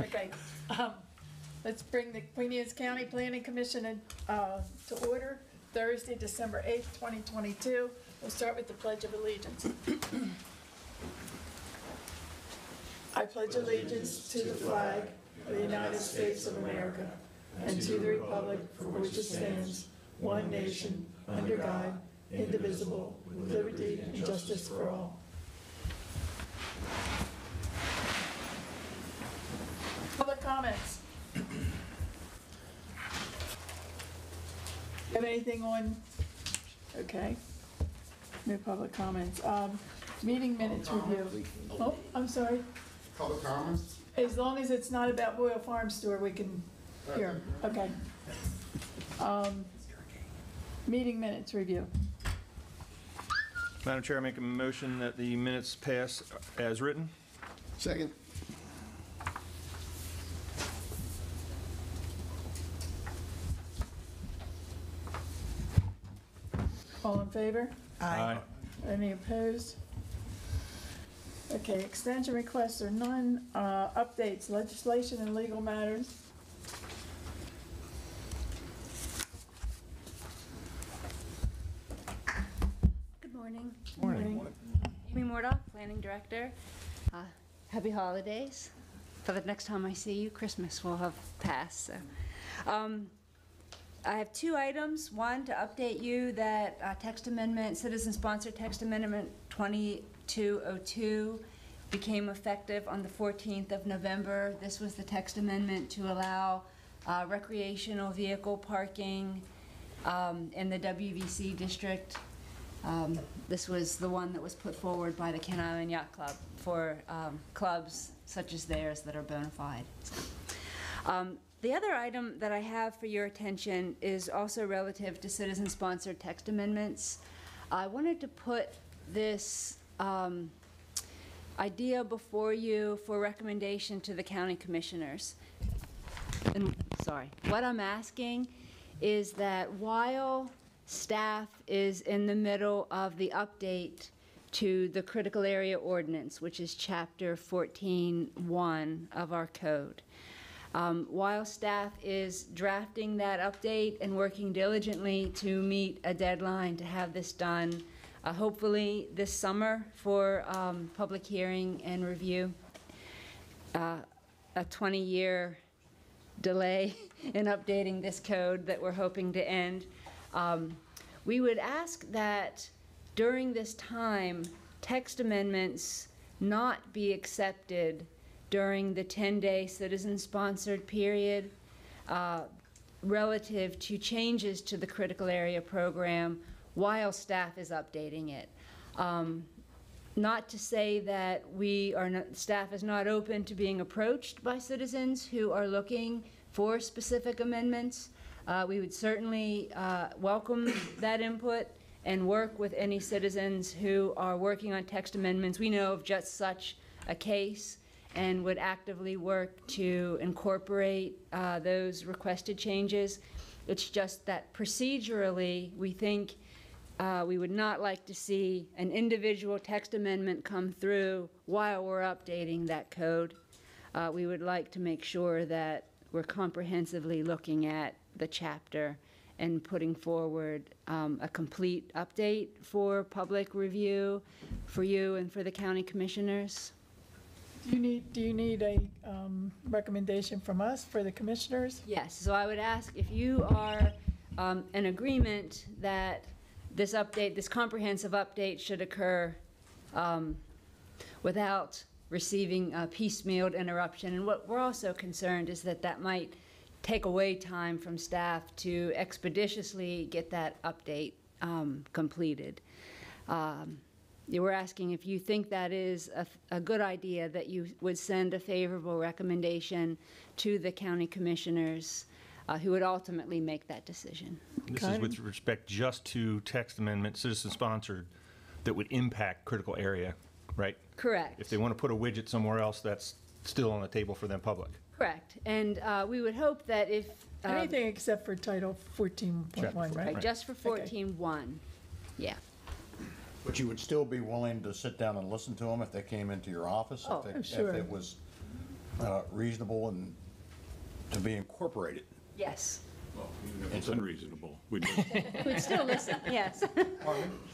Okay, um, let's bring the Queen Anne's County Planning Commission, uh, to order Thursday, December 8th, 2022. We'll start with the Pledge of Allegiance. I pledge allegiance to the flag of the United States of America and to the republic for which it stands, one nation, under God, indivisible, with liberty and justice for all. Public comments? Have anything on, okay, no public comments. Um, Meeting minutes review. Oh, I'm sorry. Public comments? As long as it's not about Royal Farm Store, we can hear 'em. Okay. Um, Meeting minutes review. Madam Chair, I make a motion that the minutes pass as written. Second. All in favor? Aye. Any opposed? Okay, extension requests are none. Uh, Updates, legislation and legal matters. Good morning. Morning. Amy Moredock, Planning Director. Uh, Happy holidays. For the next time I see you, Christmas will have passed, so. Um, I have two items. One, to update you that uh, text amendment, citizen-sponsored text amendment 2202 became effective on the 14th of November. This was the text amendment to allow uh, recreational vehicle parking um, in the WVC district. Um, This was the one that was put forward by the Kent Island Yacht Club for um, clubs such as theirs that are bona fide. The other item that I have for your attention is also relative to citizen-sponsored text amendments. I wanted to put this um, idea before you for recommendation to the county commissioners. And, sorry, what I'm asking is that while staff is in the middle of the update to the critical area ordinance, which is chapter 14-1 of our code, um, while staff is drafting that update and working diligently to meet a deadline to have this done, uh, hopefully this summer for um, public hearing and review, uh, a 20-year delay in updating this code that we're hoping to end. Um, We would ask that during this time, text amendments not be accepted during the 10-day citizen-sponsored period uh, relative to changes to the critical area program while staff is updating it. Um, not to say that we are not, staff is not open to being approached by citizens who are looking for specific amendments. Uh, We would certainly uh, welcome that input and work with any citizens who are working on text amendments. We know of just such a case and would actively work to incorporate uh, those requested changes. It's just that procedurally, we think uh, we would not like to see an individual text amendment come through while we're updating that code. Uh, We would like to make sure that we're comprehensively looking at the chapter and putting forward um, a complete update for public review for you and for the county commissioners. Do you need, do you need a um, recommendation from us for the commissioners? Yes, so I would ask if you are um, in agreement that this update, this comprehensive update should occur um, without receiving a piecemealed interruption. And what we're also concerned is that that might take away time from staff to expeditiously get that update um, completed. Um, You were asking if you think that is a, a good idea, that you would send a favorable recommendation to the county commissioners, uh, who would ultimately make that decision. This is with respect just to text amendment, citizen-sponsored, that would impact critical area, right? Correct. If they want to put a widget somewhere else, that's still on the table for them public. Correct. And uh, we would hope that if. um, Anything except for Title 14.1, Chapter right? Right, just for Okay. 14-1, yeah. But you would still be willing to sit down and listen to them if they came into your office? Oh, if they- I'm sure. If it was uh, reasonable and to be incorporated. Yes. Well, even if it's unreasonable, we'd, listen. We'd still listen, yes.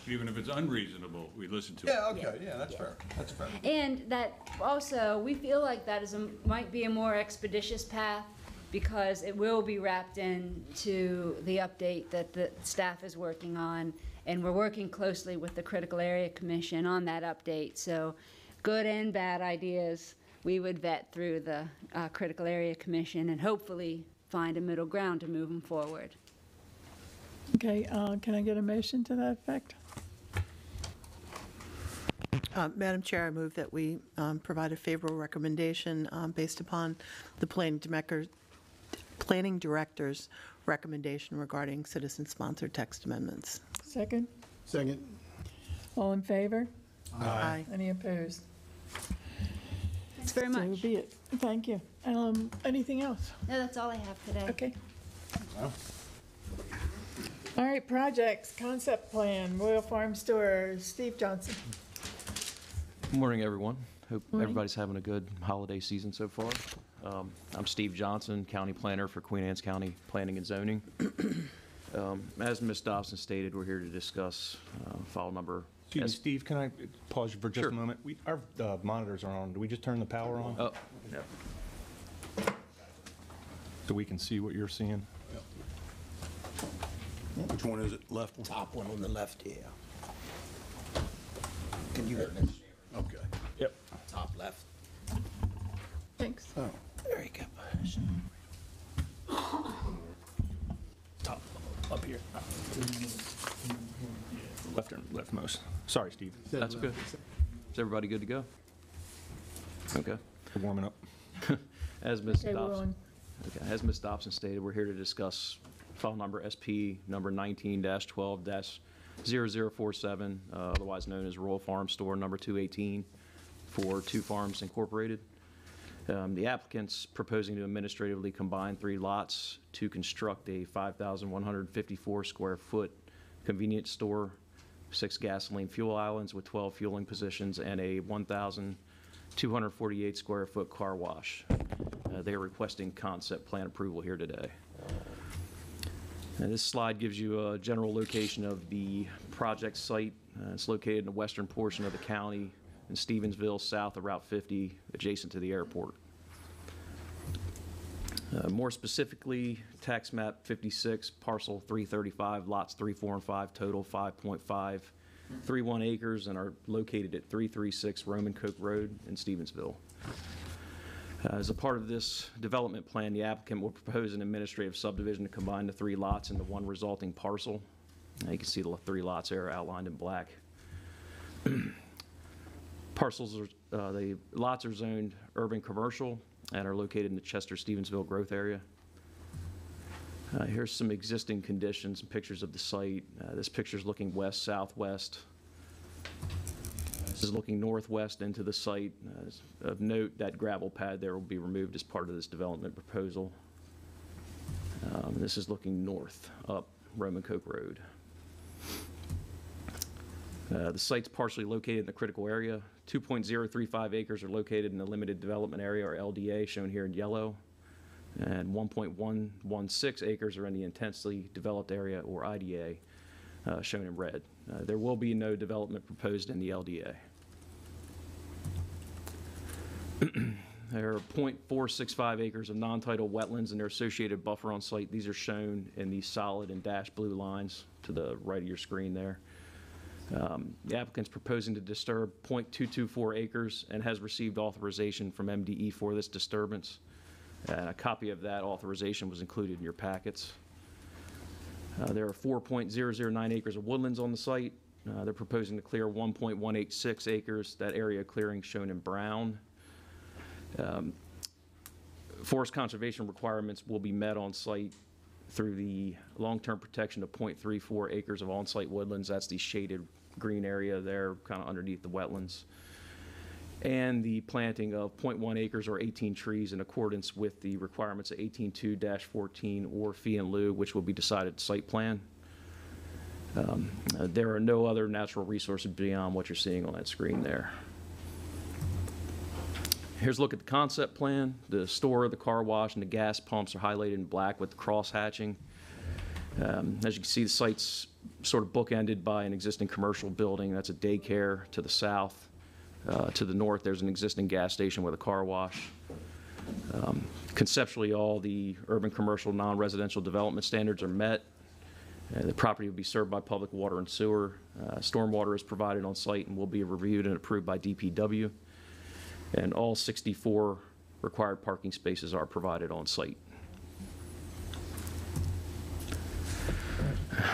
even if it's unreasonable, we listen to it. Yeah, okay, yeah, that's fair, that's fair. And that also, we feel like that is a, might be a more expeditious path because it will be wrapped in to the update that the staff is working on. And we're working closely with the Critical Area Commission on that update. So good and bad ideas, we would vet through the uh, Critical Area Commission and hopefully find a middle ground to move them forward. Okay, uh, can I get a motion to that effect? Uh, Madam Chair, I move that we um, provide a favorable recommendation um, based upon the planning director- planning director's recommendation regarding citizen-sponsored text amendments. Second? Second. All in favor? Aye. Any opposed? Thanks very much. So much. be it. Thank you. Um, anything else? No, that's all I have today. Okay. All right, projects, concept plan, Royal Farm Store, Steve Johnson. Good Morning, everyone. Hope everybody's having a good holiday season so far. Um, I'm Steve Johnson, County Planner for Queen Anne's County Planning and Zoning. Um, As Ms. Dobson stated, we're here to discuss uh, file number. Excuse me, S- Steve, can I pause you for just Sure. a moment? We, our uh, monitors are on. Do we just turn the power on? Oh, yeah. So we can see what you're seeing? Which one is it, left one? Top one on the left here. Can you hear this? Okay. Yep. Top left. Thanks. Oh, There you go. Top, up here. Left, or leftmost. Sorry, Steve. That's good. Is everybody good to go? Okay. We're warming up. As Ms. Okay, we're Dobson. on. Okay, as Ms. Dobson stated, we're here to discuss file number SP number 19-12-0047, uh, otherwise known as Royal Farm Store number 218 for Two Farms Incorporated. Um, The applicant's proposing to administratively combine three lots to construct a 5,154 square foot convenience store, six gasoline fuel islands with 12 fueling positions, and a 1,248 square foot car wash. Uh, They are requesting concept plan approval here today. And this slide gives you a general location of the project site. Uh, It's located in the western portion of the county in Stevensville, south of Route 50, adjacent to the airport. Uh, More specifically, tax map 56, parcel 335, lots 3, 4, and 5, total 5.531 acres, and are located at 336 Romancoke Road in Stevensville. Uh, As a part of this development plan, the applicant will propose an administrative subdivision to combine the three lots into one resulting parcel. Now, You can see the three lots there outlined in black. Parcels are, uh, the lots are zoned urban commercial and are located in the Chester-Stevensville growth area. Uh, Here's some existing conditions and pictures of the site. Uh, This picture's looking west-southwest. This is looking northwest into the site. Uh, Of note, that gravel pad there will be removed as part of this development proposal. Um, This is looking north, up Romancoke Road. Uh, The site's partially located in the critical area. 2.035 acres are located in the limited development area, or LDA, shown here in yellow. And 1.116 acres are in the intensely developed area, or IDA, uh, shown in red. Uh, There will be no development proposed in the LDA. There are .465 acres of non-tidal wetlands and their associated buffer on site. These are shown in the solid and dashed blue lines to the right of your screen there. Um, The applicant's proposing to disturb .224 acres and has received authorization from MDE for this disturbance. And a copy of that authorization was included in your packets. Uh, There are 4.009 acres of woodlands on the site. Uh, They're proposing to clear 1.186 acres, that area clearing shown in brown. Um, Forest conservation requirements will be met on site through the long-term protection of .34 acres of on-site woodlands. That's the shaded green area there, kind of underneath the wetlands. And the planting of .1 acres or 18 trees in accordance with the requirements of 18.2-14 or fee and lieu, which will be decided site plan. Um, uh, There are no other natural resources beyond what you're seeing on that screen there. Here's a look at the concept plan. The store, the car wash, and the gas pumps are highlighted in black with the cross hatching. Um, As you can see, the site's sort of bookended by an existing commercial building. That's a daycare to the south. Uh, To the north, there's an existing gas station with a car wash. Um, Conceptually, all the urban commercial non-residential development standards are met. Uh, The property will be served by public water and sewer. Uh, Stormwater is provided on site and will be reviewed and approved by DPW. And all 64 required parking spaces are provided on site.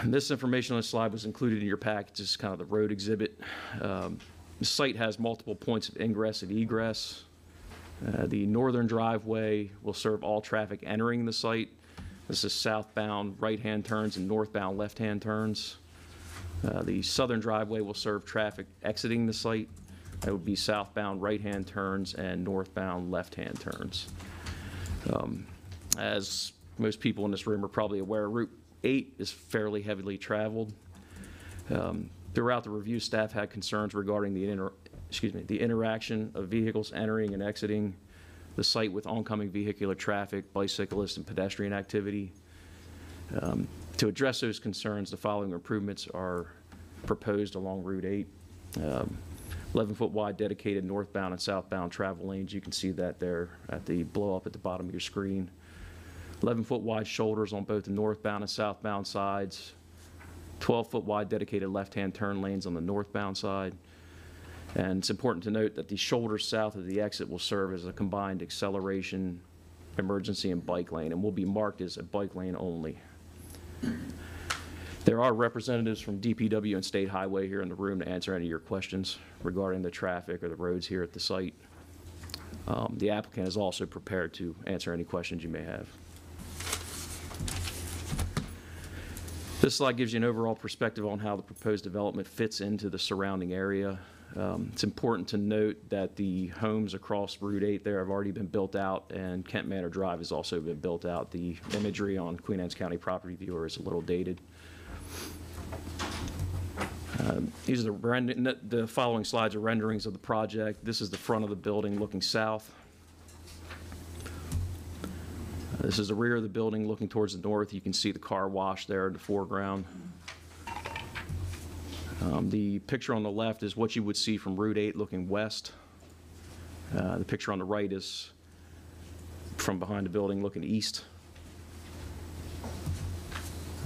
This information on the slide was included in your package, this is kind of the road exhibit. Um, The site has multiple points of ingress and egress. Uh, The northern driveway will serve all traffic entering the site. This is southbound right-hand turns and northbound left-hand turns. Uh, The southern driveway will serve traffic exiting the site. That would be southbound right-hand turns and northbound left-hand turns. Um, As most people in this room are probably aware, Route 8 is fairly heavily traveled. Um, Throughout the review, staff had concerns regarding the inter, excuse me, the interaction of vehicles entering and exiting the site with oncoming vehicular traffic, bicyclist, and pedestrian activity. Um, To address those concerns, the following improvements are proposed along Route 8. 11-foot wide dedicated northbound and southbound travel lanes. You can see that there at the blow-up at the bottom of your screen. 11-foot wide shoulders on both the northbound and southbound sides. 12-foot wide dedicated left-hand turn lanes on the northbound side. And it's important to note that the shoulders south of the exit will serve as a combined acceleration, emergency, and bike lane, and will be marked as a bike lane only. There are representatives from DPW and State Highway here in the room to answer any of your questions regarding the traffic or the roads here at the site. Um, The applicant is also prepared to answer any questions you may have. This slide gives you an overall perspective on how the proposed development fits into the surrounding area. Um, It's important to note that the homes across Route 8 there have already been built out, and Kent Manor Drive has also been built out. The imagery on Queen Anne's County Property Viewer is a little dated. Um, These are the the following slides are renderings of the project. This is the front of the building looking south. Uh, This is the rear of the building looking towards the north. You can see the car wash there in the foreground. Um, The picture on the left is what you would see from Route 8 looking west. Uh, The picture on the right is from behind the building looking east.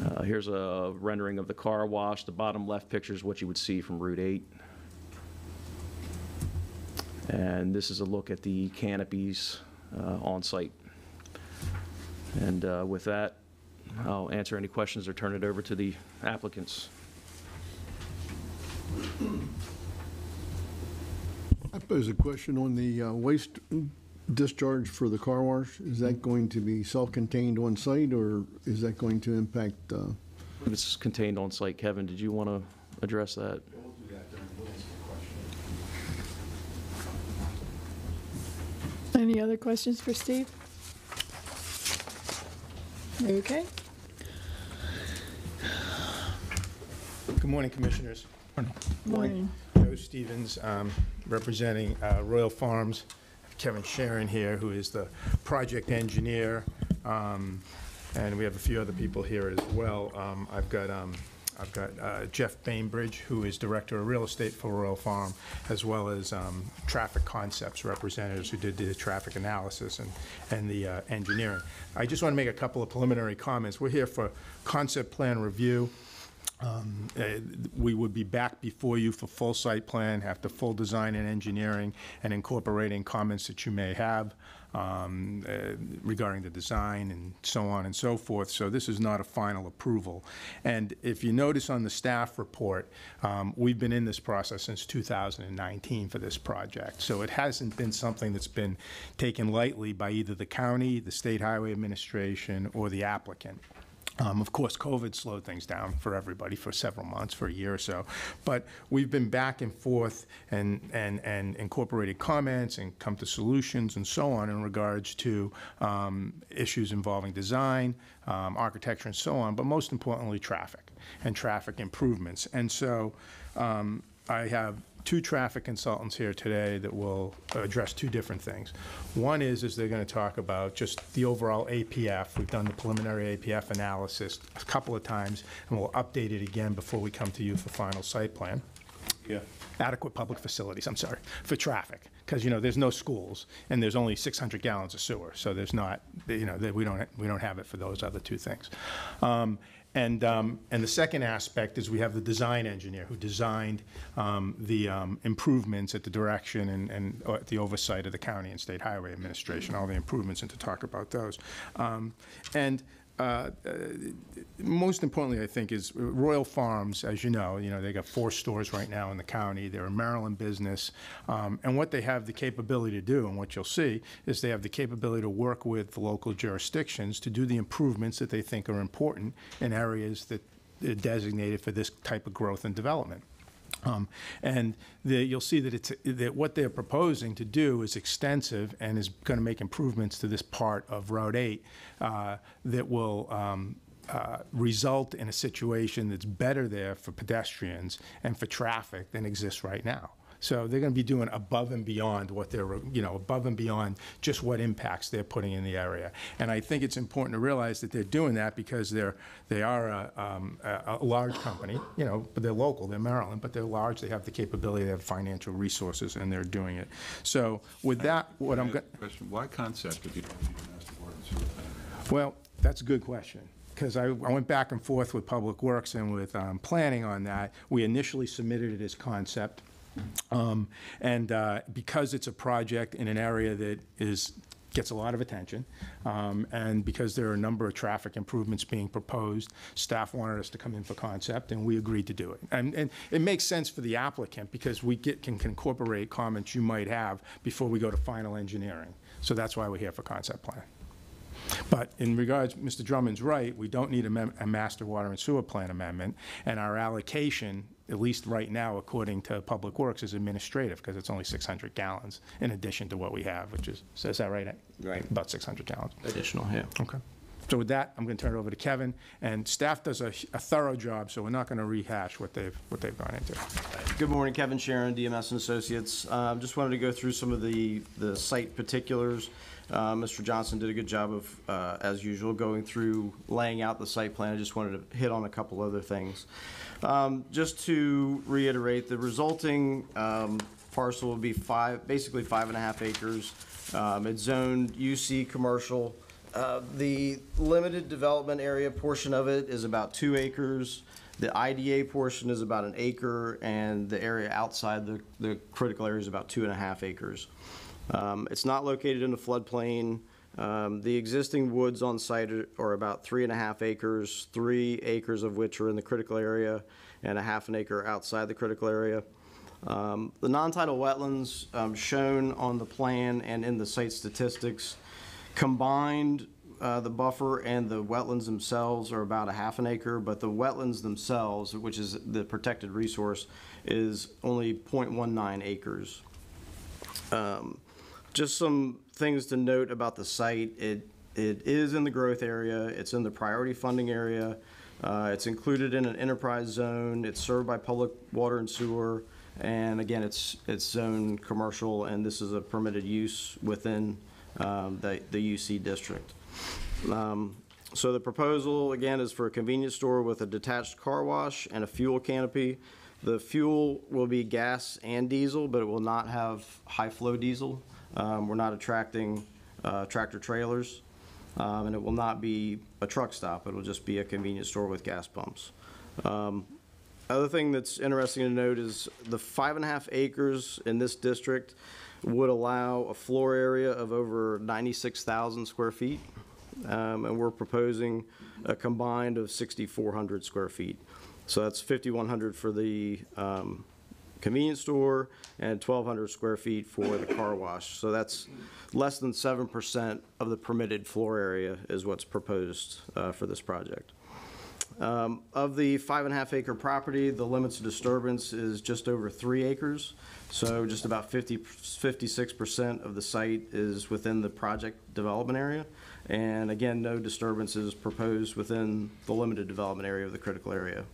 Uh, Here's a rendering of the car wash. The bottom left picture is what you would see from Route 8. And this is a look at the canopies uh, on site. And uh, with that, I'll answer any questions or turn it over to the applicants. I pose a question on the uh, waste discharge for the car wash. Is that going to be self-contained on site, or is that going to impact, uh, This is contained on site. Kevin, did you want to address that? Any other questions for Steve? Okay. Good morning, Commissioners. Morning. Joe Stevens, um, representing uh, Royal Farms. Kevin Sharon here, who is the project engineer, um, and we have a few other people here as well. Um, I've got, um, I've got uh, Jeff Bainbridge, who is Director of Real Estate for Royal Farm, as well as um, Traffic Concepts representatives who did the traffic analysis and, and the uh, engineering. I just want to make a couple of preliminary comments. We're here for concept plan review. Um, uh, We would be back before you for full site plan, after full design and engineering, and incorporating comments that you may have um, uh, regarding the design and so on and so forth. So this is not a final approval. And if you notice on the staff report, um, we've been in this process since 2019 for this project. So it hasn't been something that's been taken lightly by either the county, the State Highway Administration, or the applicant. Um, Of course, COVID slowed things down for everybody for several months, for a year or so. But we've been back and forth and, and, and incorporated comments and come to solutions and so on in regards to um, issues involving design, um, architecture, and so on, but most importantly, traffic and traffic improvements. And so um, I have two traffic consultants here today that will address two different things. One is, is they're going to talk about just the overall APF. We've done the preliminary APF analysis a couple of times, and we'll update it again before we come to you for final site plan. Yeah. Adequate public facilities, I'm sorry, for traffic. Because, you know, there's no schools, and there's only 600 gallons of sewer, so there's not, you know, that we don't, we don't have it for those other two things. Um, And, um, and the second aspect is we have the design engineer who designed um, the um, improvements at the direction and, and uh, the oversight of the county and state highway administration, all the improvements, and to talk about those. Um, And uh, uh, most importantly, I think, is Royal Farms, as you know, you know, they got four stores right now in the county. They're a Maryland business. Um, And what they have the capability to do, and what you'll see, is they have the capability to work with the local jurisdictions to do the improvements that they think are important in areas that are designated for this type of growth and development. Um, And the, you'll see that it's, that what they're proposing to do is extensive and is going to make improvements to this part of Route 8 uh, that will um, uh, result in a situation that's better there for pedestrians and for traffic than exists right now. So they're going to be doing above and beyond what they're, you know, above and beyond just what impacts they're putting in the area. And I think it's important to realize that they're doing that because they're, they are a, um, a a large company, you know, but they're local, they're Maryland, but they're large, they have the capability, they have financial resources, and they're doing it. So with that, what I'm, go- Question, why concept if you don't need a master and sewer well, that's a good question, because I, I went back and forth with Public Works and with um, planning on that. We initially submitted it as concept, um, and uh, because it's a project in an area that is, gets a lot of attention, um, and because there are a number of traffic improvements being proposed, staff wanted us to come in for concept, and we agreed to do it. And, and it makes sense for the applicant, because we get, can can incorporate comments you might have before we go to final engineering. So that's why we're here for concept plan. But in regards, Mr. Drummond's right, we don't need a, a master water and sewer plan amendment, and our allocation, at least right now, according to Public Works, is administrative, because it's only 600 gallons in addition to what we have, which is, so is that right? Right. About 600 gallons. Additional, yeah. Okay. So with that, I'm going to turn it over to Kevin, and staff does a a thorough job, so we're not going to rehash what they've, what they've gone into. Good morning, Kevin Sharon, DMS and Associates. Um, Just wanted to go through some of the, the site particulars. Uh, Mr. Johnson did a good job of, uh, as usual, going through laying out the site plan. I just wanted to hit on a couple other things. Um, Just to reiterate, the resulting um, parcel will be five, basically five and a half acres. Um, It's zoned UC commercial. Uh, The limited development area portion of it is about two acres. The IDA portion is about an acre, and the area outside the, the critical area is about two and a half acres. Um, It's not located in the floodplain. Um, The existing woods on site are- are about three and a half acres, three acres of which are in the critical area, and a half an acre outside the critical area. Um, The non-tidal wetlands um, shown on the plan and in the site statistics, combined, uh, the buffer and the wetlands themselves are about a half an acre, but the wetlands themselves, which is the protected resource, is only 0.19 acres. Um, Just some things to note about the site. It, it is in the growth area. It's in the priority funding area. Uh, It's included in an enterprise zone. It's served by public water and sewer. And again, it's, it's zone commercial, and this is a permitted use within um, the, the UC district. Um, So the proposal, again, is for a convenience store with a detached car wash and a fuel canopy. The fuel will be gas and diesel, but it will not have high-flow diesel. Um, We're not attracting uh, tractor trailers, um, and it will not be a truck stop. It'll just be a convenience store with gas pumps. Um, other thing that's interesting to note is the five and a half acres in this district would allow a floor area of over 96,000 square feet. Um, And we're proposing a combined of 6,400 square feet. So that's 5,100 for the um, convenience store and 1,200 square feet for the car wash. So that's less than 7% of the permitted floor area is what's proposed uh, for this project. Um, Of the five and a half acre property, the limits of disturbance is just over three acres. So just about 50, 56% of the site is within the project development area. And again, no disturbances proposed within the limited development area of the critical area.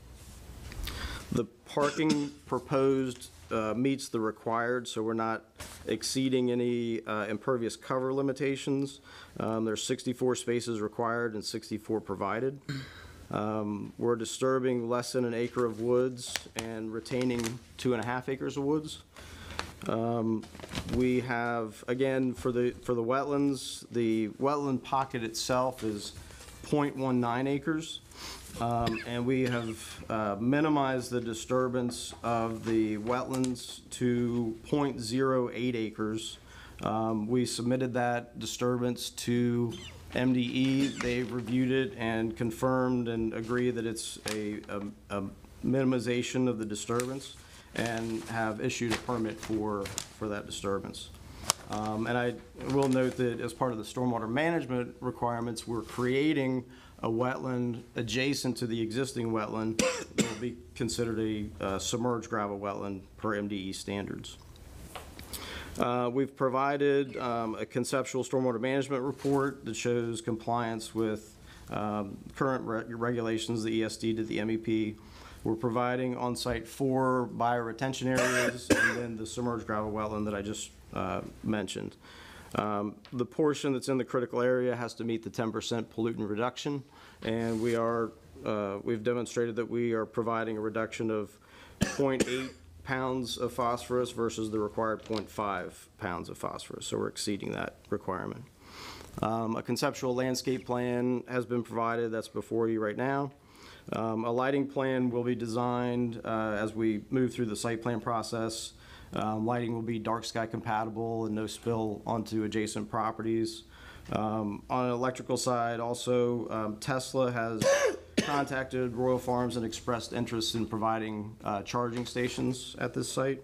The parking proposed uh, meets the required, so we're not exceeding any uh, impervious cover limitations. Um, There's 64 spaces required and 64 provided. Um, We're disturbing less than an acre of woods and retaining two and a half acres of woods. Um, We have, again, for the, for the wetlands, the wetland pocket itself is .19 acres. Um, And we have uh, minimized the disturbance of the wetlands to .08 acres. Um, We submitted that disturbance to MDE. They reviewed it and confirmed and agree that it's a a- a minimization of the disturbance and have issued a permit for, for that disturbance. Um, And I will note that as part of the stormwater management requirements, we're creating a wetland adjacent to the existing wetland will be considered a uh, submerged gravel wetland per MDE standards. Uh, We've provided um, a conceptual stormwater management report that shows compliance with um, current re- regulations, the ESD to the MEP. We're providing on-site four bioretention areas and then the submerged gravel wetland that I just uh, mentioned. Um, The portion that's in the critical area has to meet the 10% pollutant reduction, and we are, uh, we've demonstrated that we are providing a reduction of 0.8 pounds of phosphorus versus the required 0.5 pounds of phosphorus, so we're exceeding that requirement. Um, A conceptual landscape plan has been provided, that's before you right now. Um, A lighting plan will be designed uh, as we move through the site plan process. Um, Lighting will be dark sky compatible and no spill onto adjacent properties. Um, On an electrical side, also, um, Tesla has contacted Royal Farms and expressed interest in providing uh, charging stations at this site.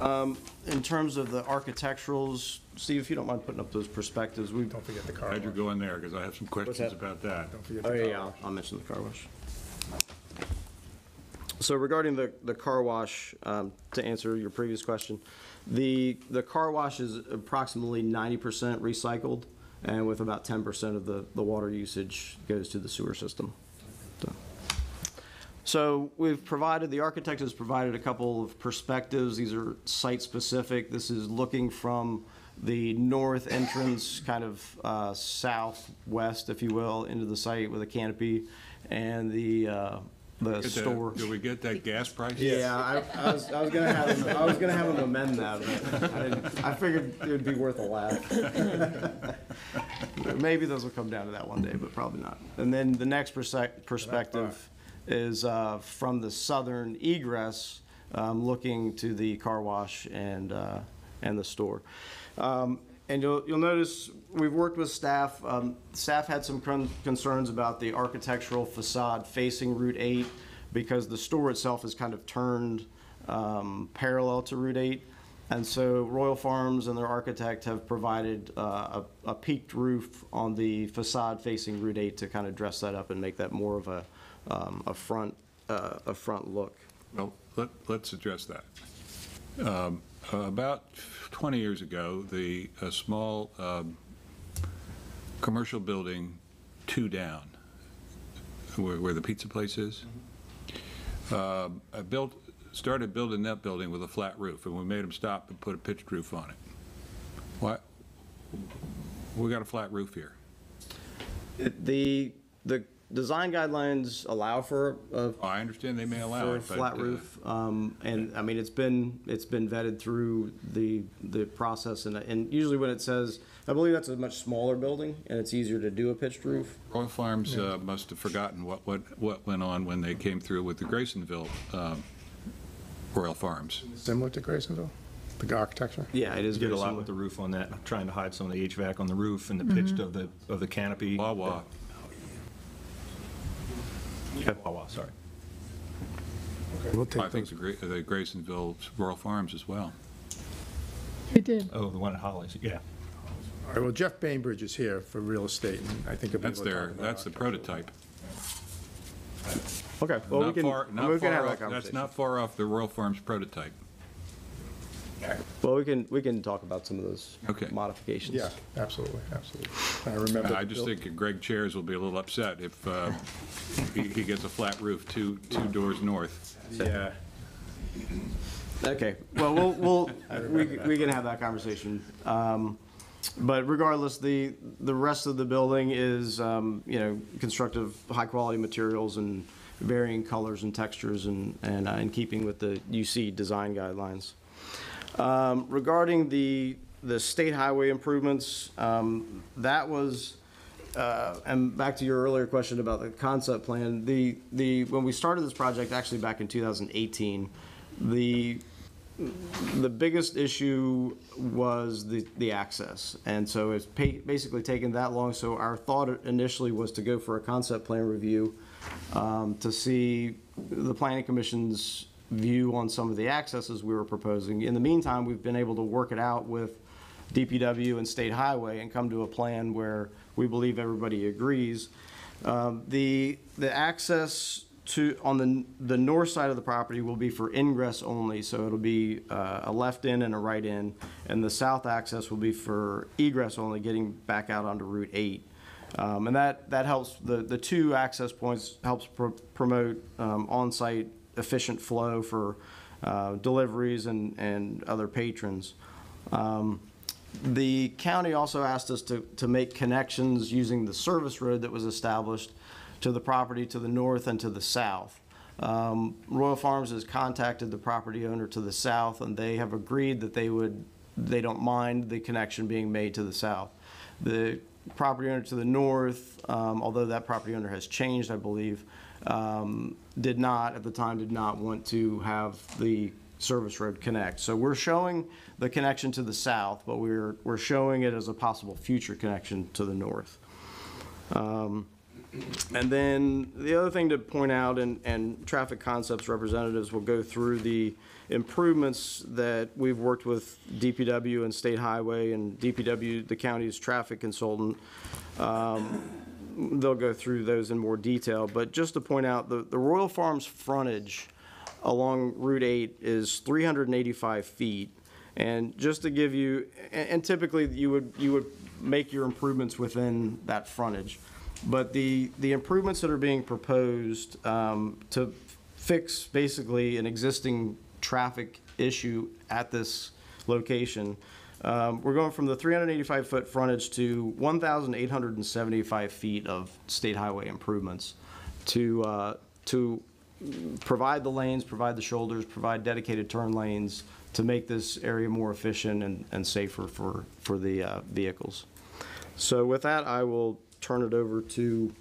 Um, In terms of the architecturals, Steve, if you don't mind putting up those perspectives, we, Don't forget the car Glad you're wash. going there, because I have some questions that? about that. Don't forget oh, the yeah, car yeah, wash. I'll- I'll mention the car wash. So regarding the, the car wash, um, to answer your previous question, the, the car wash is approximately 90% recycled, and with about 10% of the, the water usage goes to the sewer system. So- So we've provided, the architect has provided a couple of perspectives. These are site-specific. This is looking from the north entrance, kind of uh, southwest, if you will, into the site with a canopy, and the, uh, the Get that- store. Do we get that gas price? Yeah, I, I was, I was gonna have, him- I was gonna have him amend that, but I didn't, I figured it would be worth a laugh. Maybe those will come down to that one day, but probably not. And then the next persec- perspective is, uh, from the southern egress, um, looking to the car wash and, uh, and the store. Um, And you'll, you'll notice, we've worked with staff. Um, Staff had some con- concerns about the architectural facade facing Route 8 because the store itself is kind of turned um, parallel to Route 8. And so Royal Farms and their architect have provided uh, a a peaked roof on the facade facing Route 8 to kind of dress that up and make that more of a, um, a front, uh, a front look. Well, let, let's address that. Um, About 20 years ago, the, a small um, commercial building, two down, where, where the pizza place is, um, I built, started building that building with a flat roof, and we made them stop and put a pitched roof on it. Why? We got a flat roof here. The, the design guidelines allow for a I understand they may allow for a it, but. flat uh, roof. Um, And, I mean, it's been, it's been vetted through the, the process, and, and usually when it says, I believe that's a much smaller building, and it's easier to do a pitched roof. Royal Farms uh, must have forgotten what, what, what went on when they came through with the Grasonville um, Royal Farms. Similar to Grasonville, the architecture? Yeah, it is Did very a lot with the roof on that, trying to hide some of the HVAC on the roof and the pitched of the, of the canopy. Wawa, Yeah, Wawa, sorry. We'll I take think those. the Gra- uh, the Grasonville Royal Farms as well. We did. Oh, the one at Holly's, yeah. All right, well, Jeff Bainbridge is here for real estate, and I think he'll be able That's to their, about that's the prototype. Okay, well, we Not can, far, we not can have far that off, that's conversation. not far off the Royal Farms prototype. Well, we can, we can talk about some of those Okay. modifications. Yeah, absolutely, absolutely. I remember. I just think Greg Chairs will be a little upset if uh, he he gets a flat roof two, two doors north. Yeah. Okay, well, we'll, we'll, we, we can have that conversation. Um, but regardless, the, the rest of the building is, um, you know, constructive, high-quality materials and varying colors and textures and, and uh, in keeping with the UC design guidelines. Um, regarding the, the state highway improvements, um, that was, uh, and back to your earlier question about the concept plan, the, the, when we started this project, actually back in 2018, the, the biggest issue was the, the access. And so it's basically taken that long. So our thought initially was to go for a concept plan review um, to see the planning commission's view on some of the accesses we were proposing. In the meantime, we've been able to work it out with DPW and State Highway and come to a plan where we believe everybody agrees. Um, The, the access to, on the, the north side of the property will be for ingress only, so it'll be uh, a left in and a right in, and the south access will be for egress only, getting back out onto Route 8. Um, And that, that helps, the, the two access points helps pro- promote um, on-site efficient flow for uh, deliveries and, and other patrons. Um, The county also asked us to, to make connections using the service road that was established to the property to the north and to the south. Um, Royal Farms has contacted the property owner to the south, and they have agreed that they would, they don't mind the connection being made to the south. The property owner to the north, um, although that property owner has changed, I believe, um, did not, at the time, did not want to have the service road connect. So we're showing the connection to the south, but we're, we're showing it as a possible future connection to the north. Um, And then the other thing to point out, and, and Traffic Concepts representatives will go through the improvements that we've worked with DPW and State Highway and DPW, the county's traffic consultant. Um, They'll go through those in more detail, but just to point out, the, the Royal Farms frontage along Route 8 is 385 feet. And just to give you, and and typically you would, you would make your improvements within that frontage. But the, the improvements that are being proposed um, to fix basically an existing traffic issue at this location, um, we're going from the 385-foot frontage to 1,875 feet of state highway improvements to, uh, to provide the lanes, provide the shoulders, provide dedicated turn lanes to make this area more efficient and, and safer for, for the uh, vehicles. So with that, I will turn it over to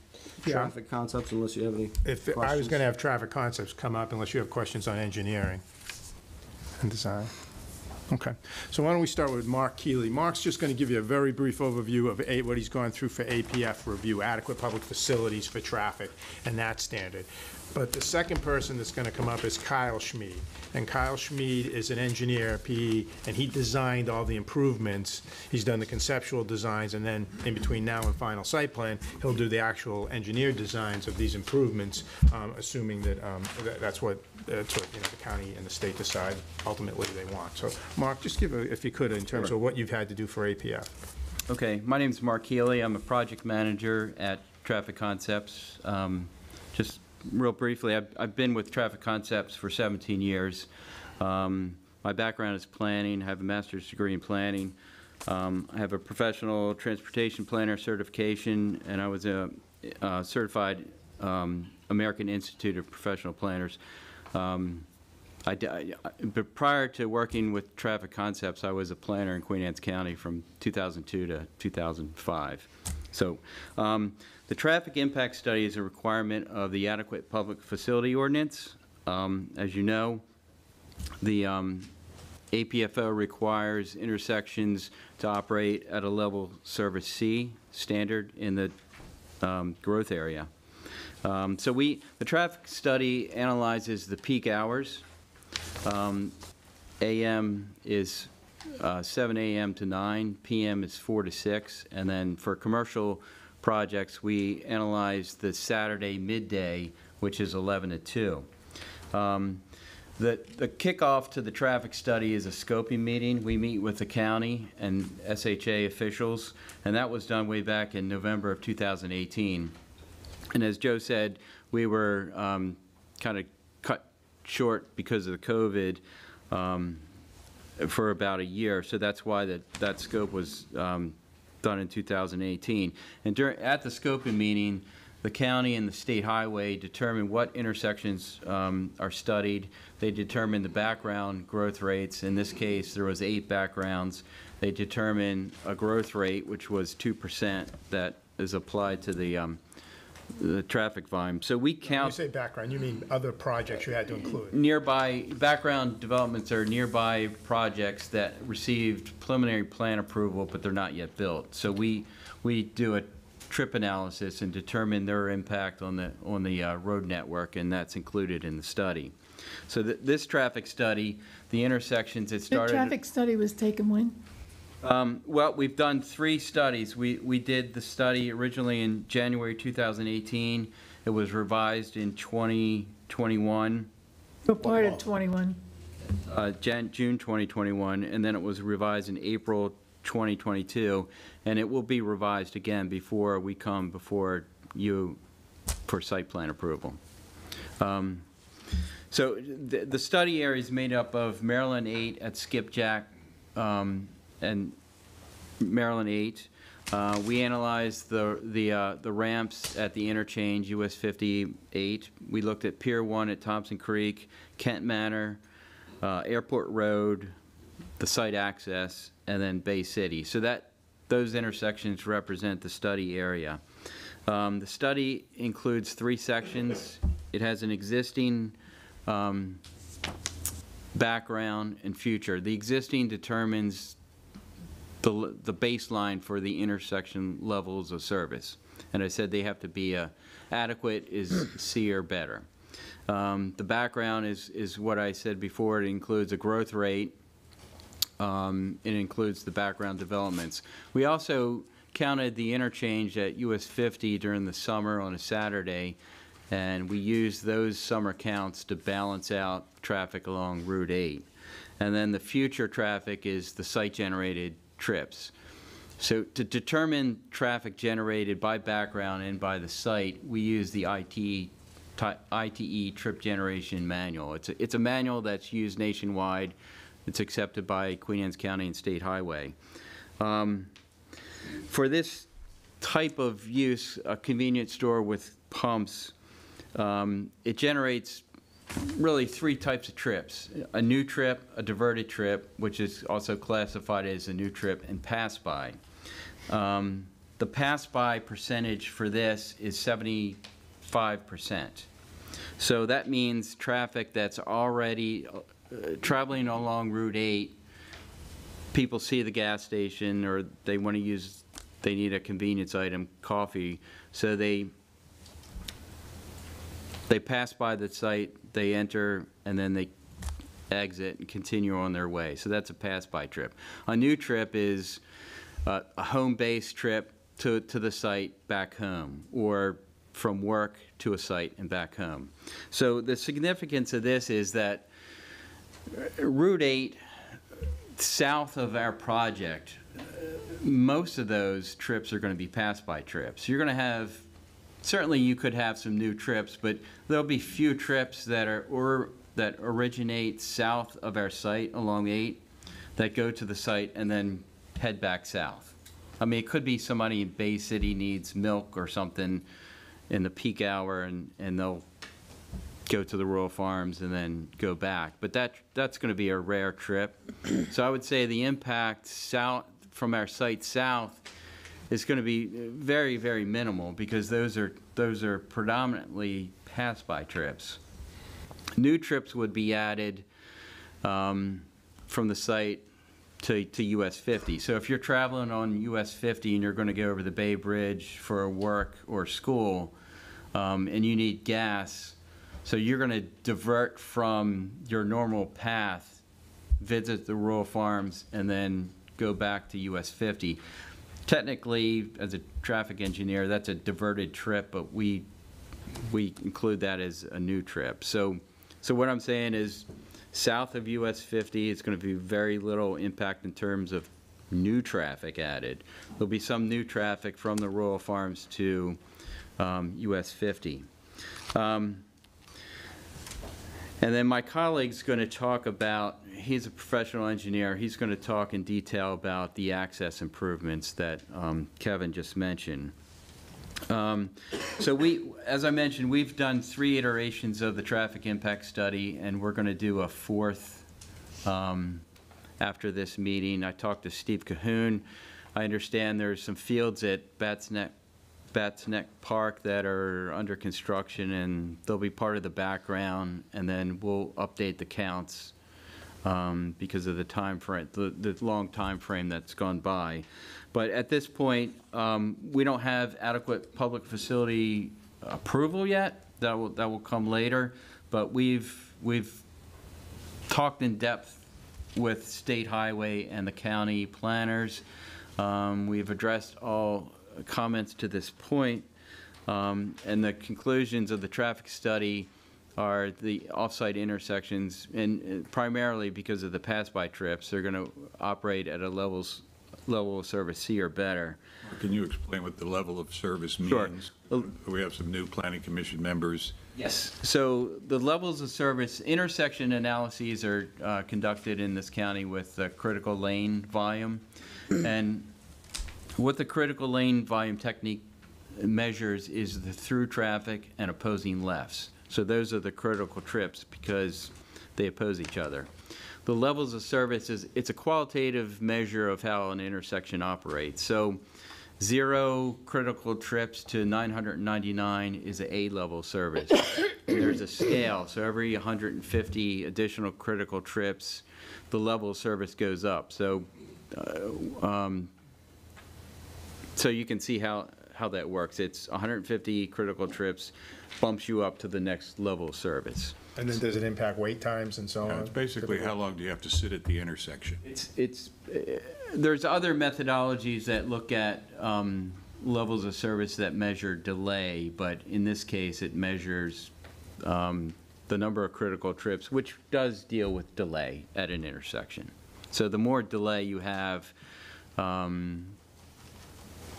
Yeah. Traffic Concepts unless you have any If, I was questions. to have traffic concepts come up unless you have questions on engineering and design. Okay, so why don't we start with Mark Keeley? Mark's just going to give you a very brief overview of A- what he's gone through for APF review, adequate public facilities for traffic, and that standard. But the second person that's going to come up is Kyle Schmid. And Kyle Schmid is an engineer, PE, and he designed all the improvements. He's done the conceptual designs, and then in between now and final site plan, he'll do the actual engineered designs of these improvements, um, assuming that um, that- that's what, that's what, you know, the county and the state decide ultimately they want. So, Mark, just give, a- if you could, in terms of what you've had to do for APF. Okay, my name's Mark Healy. I'm a project manager at Traffic Concepts. Um, Just real briefly, I've I've been with Traffic Concepts for 17 years. Um, My background is planning, I have a master's degree in planning. Um, I have a professional transportation planner certification, and I was a uh, certified um, American Institute of Professional Planners. Um, I- I- but prior to working with Traffic Concepts, I was a planner in Queen Anne's County from 2002 to 2005. So, um, the traffic impact study is a requirement of the adequate public facility ordinance. Um, as you know, the um, APFO requires intersections to operate at a level service C standard in the um, growth area. Um, So we, the traffic study analyzes the peak hours. Um, AM is uh, 7 AM to 9, PM is 4 to 6, and then for commercial projects, we analyze the Saturday midday, which is 11 to 2. Um, The the kickoff to the traffic study is a scoping meeting. We meet with the county and SHA officials, and that was done way back in November of 2018. And as Joe said, we were kind of cut short because of the COVID um, for about a year, so that's why that, that scope was um, done in 2018. And during, at the scoping meeting, the county and the state highway determined what intersections um, are studied. They determined the background growth rates. In this case, there was eight backgrounds. They determined a growth rate, which was 2%, that is applied to the, um, the traffic volume. So we When you count say background, you mean other projects you had to include? nearby, background developments are nearby projects that received preliminary plan approval, but they're not yet built. So we, we do a trip analysis and determine their impact on the, on the uh, road network, and that's included in the study. So th- this traffic study, the intersections, it started The started. traffic study was taken when? Um, Well, we've done three studies. We, we did the study originally in January 2018. It was revised in 2021. What part of 21? uh, Jan, June 2021, and then it was revised in April 2022, and it will be revised again before we come before you for site plan approval. Um, So the, the study area is made up of Maryland 8 at Skipjack um, and Maryland 8. Uh, We analyzed the, the, uh, the ramps at the interchange, US 58. We looked at Pier 1 at Thompson Creek, Kent Manor, uh, Airport Road, the site access, and then Bay City. So that, those intersections represent the study area. Um, The study includes three sections. It has an existing um, background and future. The existing determines the, the baseline for the intersection levels of service. And I said they have to be uh, adequate is C or better. Um, The background is, is what I said before. It includes a growth rate. Um, It includes the background developments. We also counted the interchange at US 50 during the summer on a Saturday, and we used those summer counts to balance out traffic along Route 8. And then the future traffic is the site-generated trips. So to determine traffic generated by background and by the site, we use the ITE, Trip Generation Manual. It's a, it's a manual that's used nationwide. It's accepted by Queen Anne's County and State Highway. Um, For this type of use, a convenience store with pumps, um, it generates really three types of trips. A new trip, a diverted trip, which is also classified as a new trip, and pass-by. Um, The pass-by percentage for this is 75%. So that means traffic that's already uh, traveling along Route 8, people see the gas station, or they want to use, they need a convenience item, coffee, so they they pass by the site, they enter, and then they exit and continue on their way. So that's a pass-by trip. A new trip is uh, a home-based trip to, to the site back home, or from work to a site and back home. So the significance of this is that Route 8, south of our project, uh, most of those trips are going to be pass-by trips. You're going to have certainly you could have some new trips, but there'll be few trips that are, or, that originate south of our site along 8, that go to the site and then head back south. I mean, it could be somebody in Bay City needs milk or something in the peak hour, and, and they'll go to the Royal Farms and then go back. But that, that's going to be a rare trip. So I would say the impact south, from our site south, is going to be very, very minimal because those are, those are predominantly pass-by trips. New trips would be added um, from the site to, to US 50. So if you're traveling on US 50 and you're going to go over the Bay Bridge for work or school, um, and you need gas, so you're going to divert from your normal path, visit the Royal Farms, and then go back to US 50 technically, as a traffic engineer, that's a diverted trip, but we, we include that as a new trip. So, so what I'm saying is, south of US 50, it's going to be very little impact in terms of new traffic added. There'll be some new traffic from the Royal Farms to um, US 50. Um, And then my colleague's going to talk about, he's a professional engineer, he's going to talk in detail about the access improvements that um, Kevin just mentioned. Um, So we, as I mentioned, we've done three iterations of the traffic impact study, and we're going to do a fourth um, after this meeting. I talked to Steve Cohoon. I understand there's some fields at Batts Neck, Batts Neck Park that are under construction, and they'll be part of the background, and then we'll update the counts um, because of the time frame, the, the long time frame that's gone by. But at this point, um, we don't have adequate public facility approval yet. That will, that will come later. But we've, we've talked in depth with State Highway and the county planners. Um, We've addressed all comments to this point, um, and the conclusions of the traffic study are the off-site intersections, and uh, primarily because of the pass-by trips, they're going to operate at a levels, level of service C or better. Can you explain what the level of service Sure. means? We have some new planning commission members. Yes. So the levels of service, intersection analyses are uh, conducted in this county with the critical lane volume. And what the critical lane volume technique measures is the through traffic and opposing lefts. So those are the critical trips because they oppose each other. The levels of service is, it's a qualitative measure of how an intersection operates. So zero critical trips to 999 is a A-level service. There's a scale, so every 150 additional critical trips, the level of service goes up. So, uh, um, so you can see how, how that works. It's 150 critical trips bumps you up to the next level of service. And then does it impact wait times and so on? It's basically, how long do you have to sit at the intersection? It's, it's, uh, there's other methodologies that look at um, levels of service that measure delay, but in this case, it measures um, the number of critical trips, which does deal with delay at an intersection. So the more delay you have, um,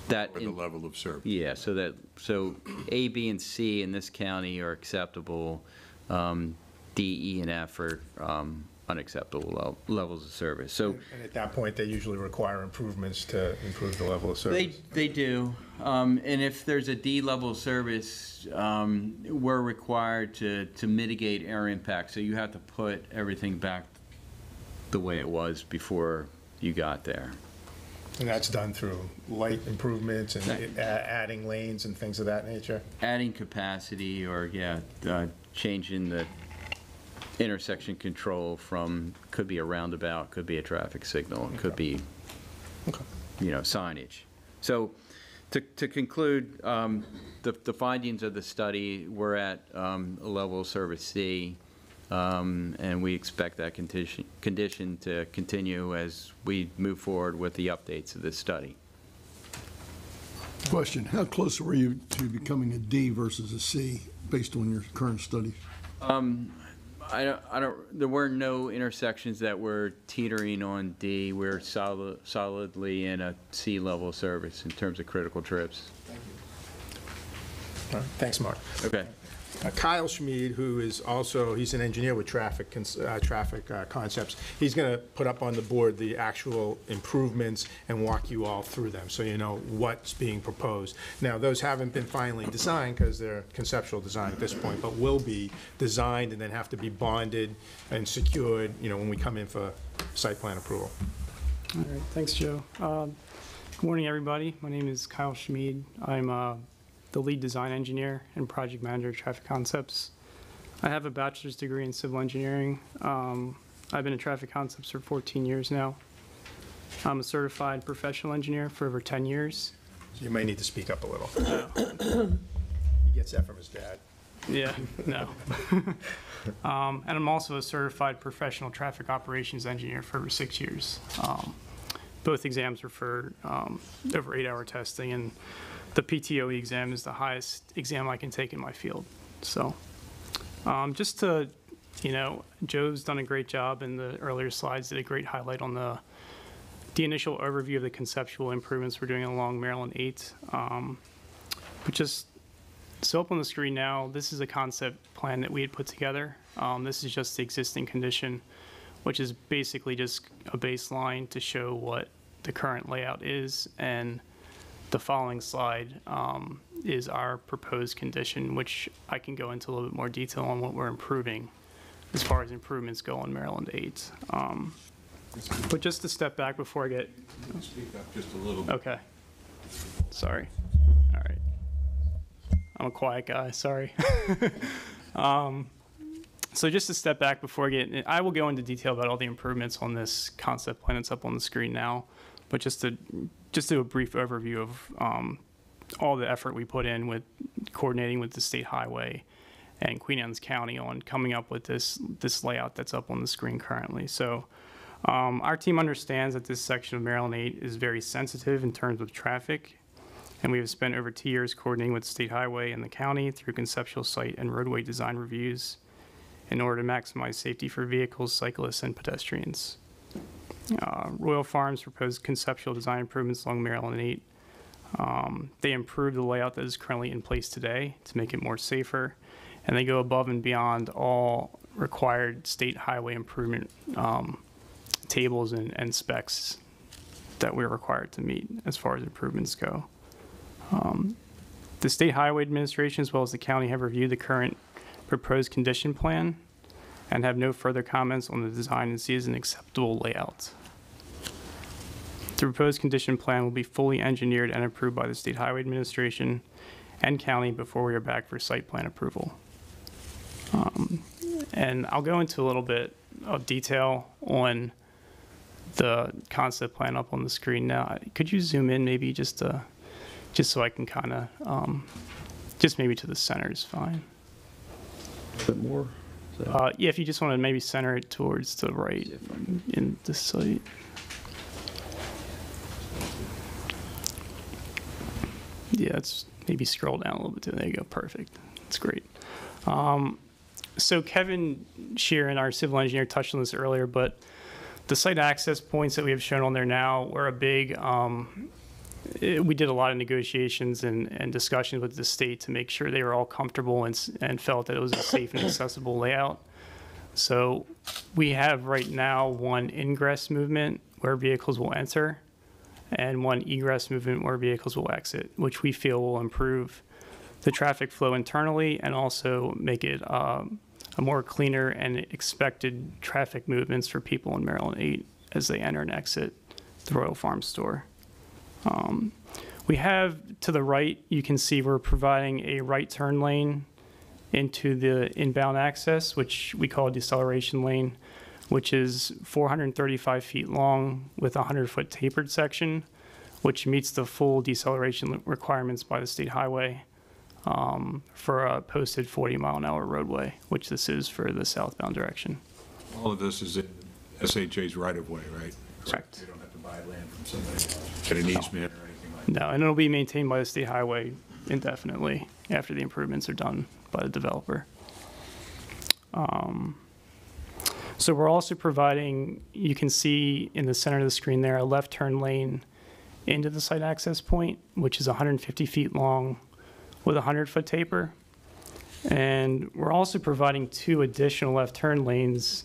that. Or the in- level of service? Yeah, so that, so A, B, and C in this county are acceptable. Um, D, E, and F are um, unacceptable lev- levels of service. So And at that point, they usually require improvements to improve the level of they, service. they do. Um, And if there's a D level of service, um, we're required to, to mitigate air impact. So you have to put everything back the way it was before you got there. And that's done through light improvements and a- adding lanes and things of that nature? adding capacity or, yeah, uh, changing the intersection control from, could be a roundabout, could be a traffic signal, it could be, you know, signage. So to, to conclude, um, the, the findings of the study, we're at um, a level of service C, um, and we expect that condition, condition to continue as we move forward with the updates of this study. Question, how close were you to becoming a D versus a C based on your current studies? Um, I don't, I don't, there were no intersections that were teetering on D. We're solid, solidly in a C level service in terms of critical trips. All right, Thanks, Mark. Okay. Uh, Kyle Schmid, who is also, he's an engineer with traffic, uh, traffic uh, concepts, he's going to put up on the board the actual improvements and walk you all through them, so you know what's being proposed. Now, those haven't been finally designed because they're conceptual design at this point, but will be designed and then have to be bonded and secured, you know, when we come in for site plan approval. All right, thanks, Joe. Um, Good morning, everybody. My name is Kyle Schmid. I'm uh, the lead design engineer and project manager at Traffic Concepts. I have a bachelor's degree in civil engineering. Um, I've been at Traffic Concepts for 14 years now. I'm a certified professional engineer for over 10 years. So You may need to speak up a little. He gets that from his dad. Yeah, no. Um, And I'm also a certified professional traffic operations engineer for over six years. Um, Both exams are for um, over eight-hour testing, and the PTOE exam is the highest exam I can take in my field. So, um, just to, you know, Joe's done a great job in the earlier slides, did a great highlight on the, the initial overview of the conceptual improvements we're doing along Maryland 8. Um, But just So up on the screen now, this is a concept plan that we had put together. Um, This is just the existing condition, which is basically just a baseline to show what the current layout is. And the following slide um, is our proposed condition, which I can go into a little bit more detail on what we're improving as far as improvements go on Maryland 8. Um, But just to step back before I get, Speak up just a little bit. okay, sorry, all right. I'm a quiet guy, sorry. Um, So just to step back before I get, I will go into detail about all the improvements on this concept plan that's up on the screen now. But just to, just do a brief overview of um, all the effort we put in with coordinating with the state highway and Queen Anne's County on coming up with this, this layout that's up on the screen currently. So um, our team understands that this section of Maryland 8 is very sensitive in terms of traffic and we have spent over two years coordinating with State Highway and the county through conceptual site and roadway design reviews in order to maximize safety for vehicles, cyclists, and pedestrians. Uh, Royal Farms proposed conceptual design improvements along Maryland 8. Um, They improved the layout that is currently in place today to make it more safer, and they go above and beyond all required state highway improvement um, tables and and specs that we're required to meet as far as improvements go. Um, The State Highway Administration, as well as the county, have reviewed the current proposed condition plan and have no further comments on the design and see as an acceptable layout. The proposed condition plan will be fully engineered and approved by the State Highway Administration and county before we are back for site plan approval. Um, And I'll go into a little bit of detail on the concept plan up on the screen now. Could you zoom in maybe just to just so I can kind of, um, just maybe to the center is fine. A bit more? Uh, yeah, if you just want to maybe center it towards the right in the site. Yeah, it's maybe scroll down a little bit. There you go. Perfect. That's great. Um, so Kevin Sheeran, our civil engineer, touched on this earlier, but the site access points that we have shown on there now were a big, um, eh, we did a lot of negotiations and, and discussions with the state to make sure they were all comfortable and, and felt that it was a safe and accessible layout. So we have right now one ingress movement where vehicles will enter and one egress movement where vehicles will exit, which we feel will improve the traffic flow internally and also make it um, a more cleaner and expected traffic movements for people in Maryland 8 as they enter and exit the Royal Farm store. Um, We have, to the right, you can see we're providing a right turn lane into the inbound access, which we call a deceleration lane, which is 435 feet long with a 100-foot tapered section, which meets the full deceleration requirements by the state highway um, for a posted 40-mile-an-hour roadway, which this is for the southbound direction. All of this is in SHA's right-of-way, right? Correct. They don't have to buy land from somebody else, get an easement or anything like that. No, and it'll be maintained by the state highway indefinitely after the improvements are done by the developer. Um, So we're also providing, you can see in the center of the screen there, a left turn lane into the site access point, which is 150 feet long with a 100-foot taper. And we're also providing two additional left turn lanes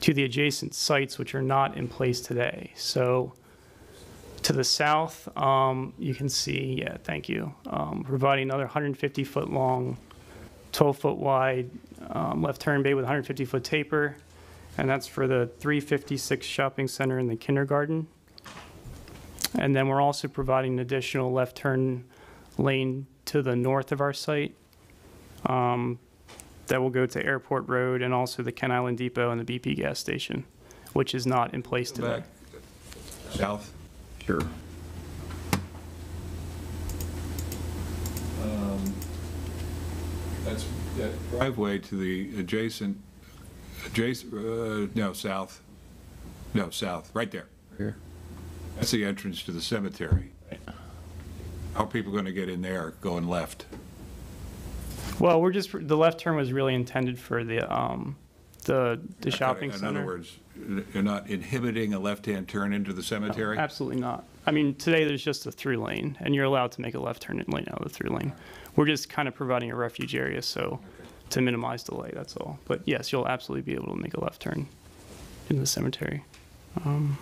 to the adjacent sites, which are not in place today. So to the south, um, you can see, yeah, thank you, um, providing another 150-foot long, 12-foot wide um, left turn bay with 150-foot taper, and that's for the 356 shopping center and the kindergarten. And then we're also providing an additional left turn lane to the north of our site um, that will go to Airport Road and also the Kent Island Depot and the BP gas station, which is not in place today. back. South? Sure. Um, That's that driveway to the adjacent, adjacent, uh, no, south. No, south, right there. Here. That's the entrance to the cemetery. How are people going to get in there going left? Well, we're just, the left turn was really intended for the, um, The, the shopping In center? other words, you're not inhibiting a left-hand turn into the cemetery? Absolutely not. I mean, today there's just a through lane, and you're allowed to make a left turn lane out of the through lane. We're just kind of providing a refuge area, so to minimize delay, that's all. But yes, you'll absolutely be able to make a left turn in the cemetery. Um,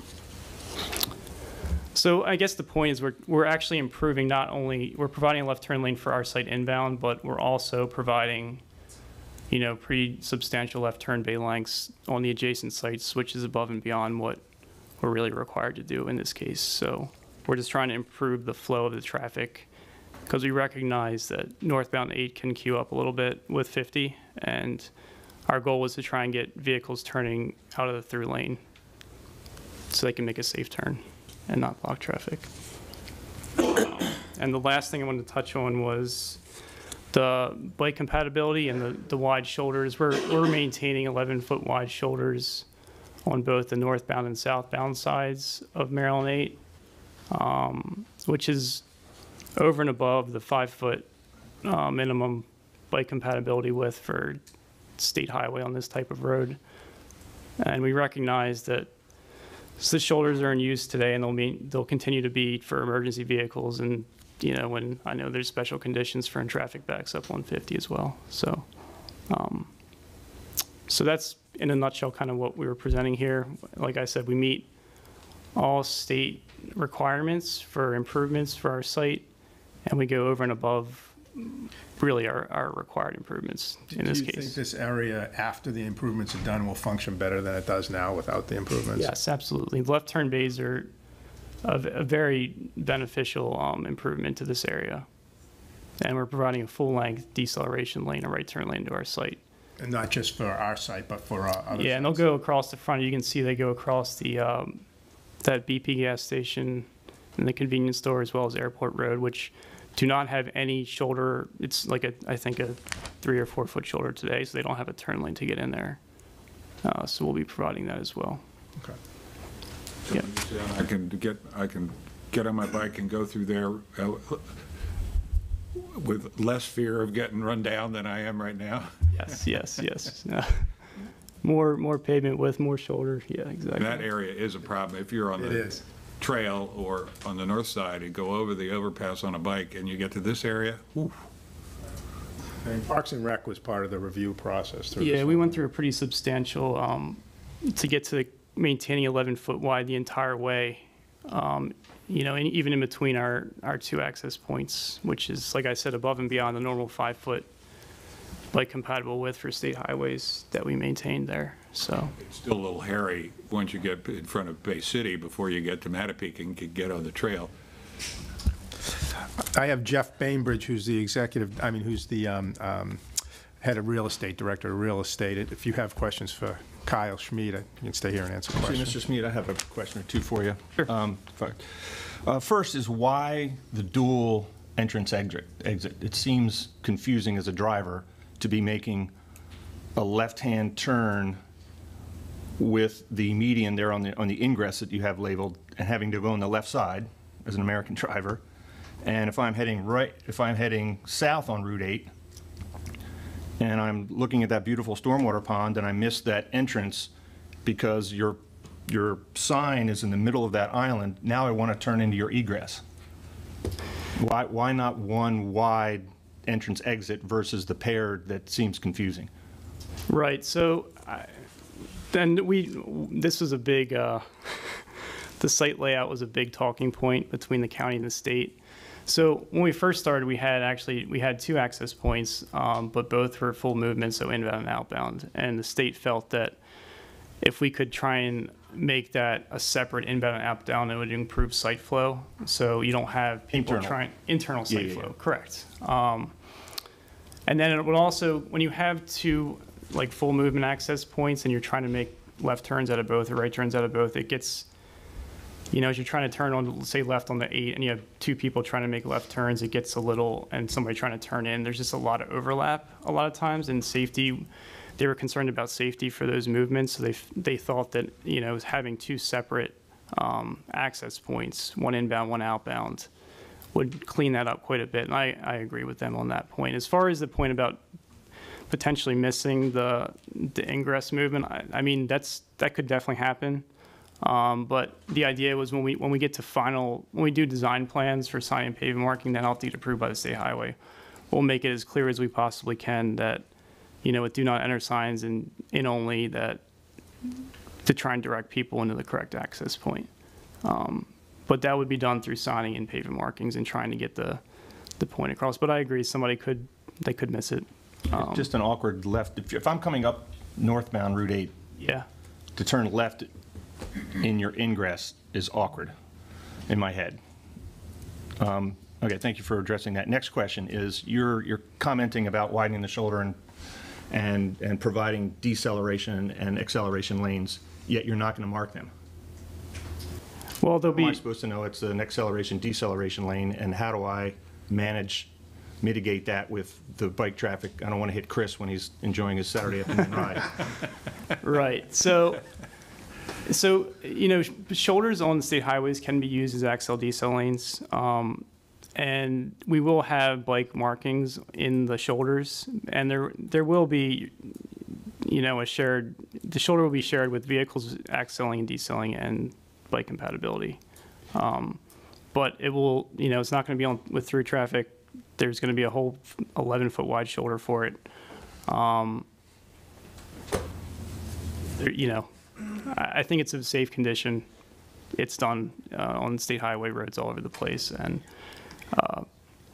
So I guess the point is we're, we're actually improving not only, we're providing a left turn lane for our site inbound, but we're also providing, you know, pretty substantial left turn bay lengths on the adjacent sites, which is above and beyond what we're really required to do in this case. So we're just trying to improve the flow of the traffic because we recognize that northbound 8 can queue up a little bit with 50, and our goal was to try and get vehicles turning out of the through lane so they can make a safe turn and not block traffic. And the last thing I wanted to touch on was the bike compatibility and the, the wide shoulders. We're, we're maintaining 11-foot wide shoulders on both the northbound and southbound sides of Maryland 8, um, which is over and above the five-foot uh, minimum bike compatibility width for state highway on this type of road. And we recognize that the shoulders are in use today, and they'll be, they'll continue to be for emergency vehicles, and, you know, when, I know there's special conditions for when traffic backs up 150 as well, so. um, So that's, in a nutshell, kind of what we were presenting here. Like I said, we meet all state requirements for improvements for our site, and we go over and above, really, our, our required improvements in this Do you think case. this area, after the improvements are done, will function better than it does now without the improvements? Yes, absolutely. Left turn bays are a, v- a very beneficial um, improvement to this area. And we're providing a full-length deceleration lane, a right turn lane to our site. And not just for our site, but for uh, other Yeah, and they'll sites? go across the front. You can see they go across the, um, that BP gas station and the convenience store as well as Airport Road, which do not have any shoulder. It's like a, I think a three or four foot shoulder today, so they don't have a turn lane to get in there. Uh, so we'll be providing that as well. Okay. Yep. I can get, I can get on my bike and go through there uh, with less fear of getting run down than I am right now. Yes, yes, yes. More, more pavement with more shoulder, yeah, exactly. That area is a problem. If you're on It the is. Trail or on the north side and go over the overpass on a bike and you get to this area, oof, And Parks and Rec was part of the review process through this. Yeah, we went through a pretty substantial, um, to get to maintaining 11-foot wide the entire way. Um, You know, and even in between our, our two access points, which is, like I said, above and beyond the normal five-foot, like compatible width for state highways that we maintained there, so. it's still a little hairy once you get in front of Bay City before you get to Matapeake and can get on the trail. I have Jeff Bainbridge, who's the executive, I mean, who's the um, um, head of real estate, director of real estate. If you have questions for Kyle Schmid, you can stay here and answer Actually, questions. Mr. Smead, I have a question or two for you. Um. Uh, First is why the dual entrance exit? exit? It seems confusing as a driver to be making a left-hand turn with the median there on the, on the ingress that you have labeled and having to go on the left side as an American driver. And if I'm heading right, if I'm heading south on Route 8, and I'm looking at that beautiful stormwater pond, and I miss that entrance because your, your sign is in the middle of that island, now I want to turn into your egress. Why, why not one wide entrance exit versus the paired that seems confusing? Right, so, I- then we, this was a big, uh, the site layout was a big talking point between the county and the state. So when we first started, we had actually, we had two access points, um, but both were full movement, so inbound and outbound. And the state felt that if we could try and make that a separate inbound and outbound, it would improve site flow. So you don't have people Internal. trying, internal Yeah, site yeah, flow, yeah. correct. Um, and then it would also, when you have two, like, full movement access points and you're trying to make left turns out of both or right turns out of both, it gets, you know, as you're trying to turn on, say, left on the eight, and you have two people trying to make left turns, it gets a little, and somebody trying to turn in, there's just a lot of overlap a lot of times, and safety, they were concerned about safety for those movements, so they, they thought that, you know, having two separate um, access points, one inbound, one outbound, would clean that up quite a bit, and I, I agree with them on that point. As far as the point about potentially missing the, the ingress movement, I, I mean, that's, that could definitely happen. Um, But the idea was when we, when we get to final, when we do design plans for sign and pavement marking that have to get approved by the state highway, we'll make it as clear as we possibly can that, you know, with do not enter signs and in only that, to try and direct people into the correct access point. Um, But that would be done through signing and pavement markings and trying to get the, the point across. But I agree, somebody could, they could miss it. Um, Just an awkward left, if- if I'm coming up northbound Route 8, Yeah. to turn left in your ingress is awkward in my head. Um, Okay, thank you for addressing that. Next question is, you're, you're commenting about widening the shoulder and, and, and providing deceleration and acceleration lanes, yet you're not going to mark them. Well, there'll How am I be, supposed to know it's an acceleration, deceleration lane, and how do I manage, mitigate that with the bike traffic? I don't want to hit Chris when he's enjoying his Saturday afternoon ride. right, so, so, you know, sh- shoulders on the state highways can be used as accel decel lanes. Um, and we will have bike markings in the shoulders, and there, there will be, you know, a shared, the shoulder will be shared with vehicles excelling and decelling and bike compatibility. Um, but it will, you know, it's not going to be on with through traffic. There's going to be a whole 11 foot wide shoulder for it. Um, you know, I, think it's a safe condition. It's done uh, on state highway roads all over the place, and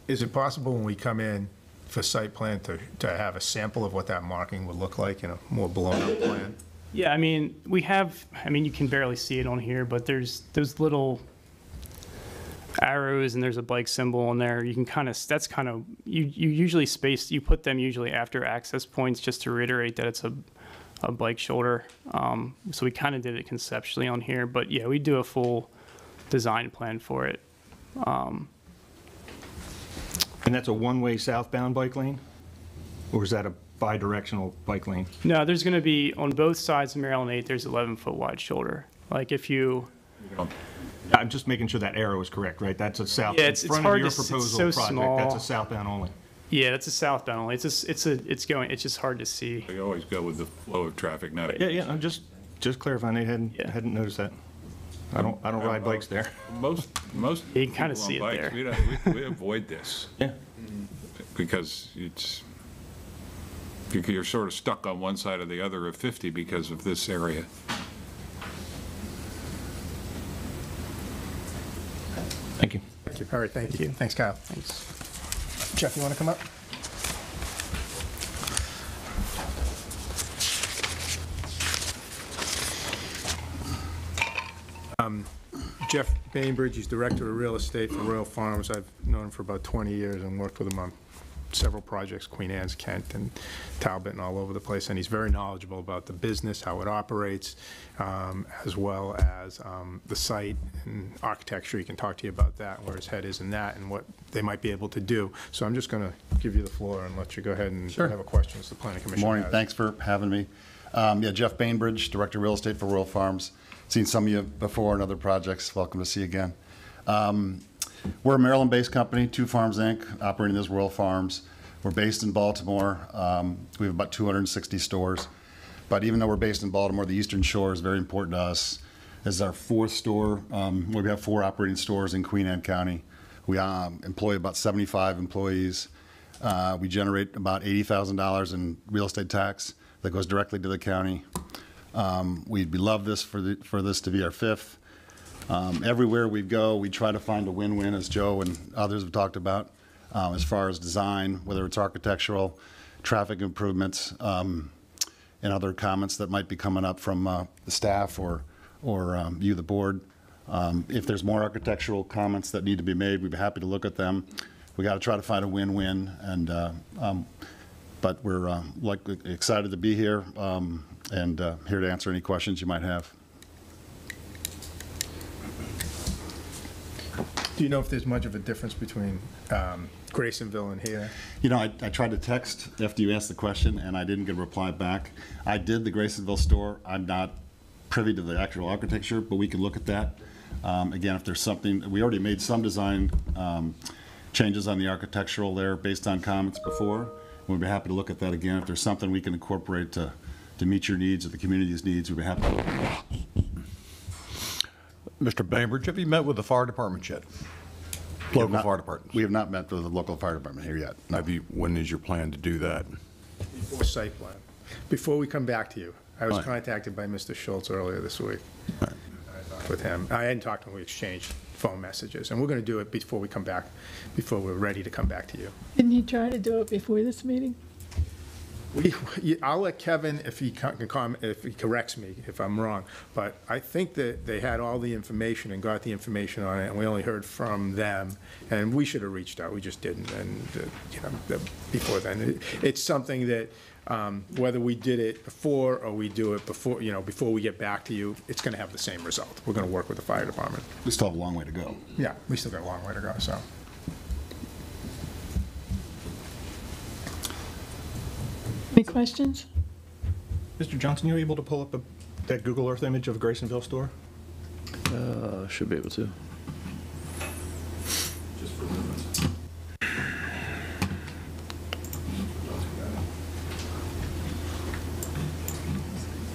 Is it possible when we come in for site plan to, to have a sample of what that marking would look like in a more blown-up plan? Yeah, I mean, we have, I mean, you can barely see it on here, but there's those little arrows and there's a bike symbol in there. You can kind of, that's kind of, you, you usually space, you put them usually after access points just to reiterate that it's a, a bike shoulder. Um, so we kind of did it conceptually on here, but yeah, we do a full design plan for it. And that's a one-way southbound bike lane? Or is that a bi-directional bike lane? No, there's going to be, on both sides of Maryland 8, there's 11 foot wide shoulder. Like if you, I'm just making sure that arrow is correct, right? That's a south, Yeah, in it's- it's front of hard your to s- it's proposal so project, that's a southbound only. yeah, that's a southbound only. It's just, it's a, it's going, it's just hard to see. They always go with the flow of traffic, not. Yeah, yeah, I'm just, just clarifying, I hadn't, Yeah. hadn't noticed that. I don't, I don't ride bikes there. Most, most You can kinda people on see it bikes, there. We don't, we, we avoid this Yeah. because it's, you- you're sort of stuck on one side or the other of 50 because of this area. Thank you. Thank you. All right, thank you. Thanks, Kyle. Thanks. Jeff, you want to come up? Um, Jeff Bainbridge, he's Director of Real Estate for Royal Farms. I've known him for about 20 years and worked with him on several projects, Queen Anne's, Kent, and Talbot, and all over the place. And he's very knowledgeable about the business, how it operates, um, as well as um, the site and architecture. He can talk to you about that, where his head is in that, and what they might be able to do. So I'm just going to give you the floor and let you go ahead and Sure. have a questions the planning commission Morning, has. thanks for having me. Um, Yeah, Jeff Bainbridge, Director of Real Estate for Royal Farms. Seen some of you before in other projects, welcome to see you again. Um, We're a Maryland-based company, Two Farms Inc., operating as Royal Farms. We're based in Baltimore. Um, We have about 260 stores. But even though we're based in Baltimore, the Eastern Shore is very important to us. This is our fourth store. Um, We have four operating stores in Queen Anne County. We um, employ about 75 employees. Uh, We generate about $80,000 in real estate tax that goes directly to the county. Um, We'd we love this for the, for this to be our fifth. Um, Everywhere we go, we try to find a win-win, as Joe and others have talked about, um, as far as design, whether it's architectural, traffic improvements, um, and other comments that might be coming up from uh, the staff or, or um, you, the board. Um, If there's more architectural comments that need to be made, we'd be happy to look at them. We got to try to find a win-win, and, uh, um, but we're uh, like, excited to be here, and uh, here to answer any questions you might have. Do you know if there's much of a difference between um, Grasonville and here? You know, I, I tried to text after you asked the question, and I didn't get a reply back. I did the Grasonville store. I'm not privy to the actual architecture, but we can look at that. Um, Again, if there's something, we already made some design um, changes on the architectural there based on comments before, We'd be happy to look at that again. If there's something we can incorporate to, to meet your needs or the community's needs, we'd be happy to look at it. Mr. Bainbridge, have you met with the fire department yet? We have Local not- fire departments? We have not met with the local fire department here yet. No. Have you, when is your plan to do that? Before site plan. Before we come back to you, I was Right. contacted by Mr. Schultz earlier this week. I talked With him. I hadn't talked to him, we exchanged phone messages, and we're going to do it before we come back, before we're ready to come back to you. Didn't he try to do it before this meeting? We, you- I'll let Kevin, if he co- can comment, if he corrects me if I'm wrong, but I think that they had all the information and got the information on it, and we only heard from them, and we should have reached out, we just didn't, and, uh, you know, the- before then. It- It's something that, um, whether we did it before or we do it before, you know, before we get back to you, it's gonna have the same result. We're gonna work with the fire department. We still have a long way to go. Yeah, we still got a long way to go, so. Any questions? Mr. Johnson, you able to pull up a- that Google Earth image of a Grasonville store? Uh, should be able to.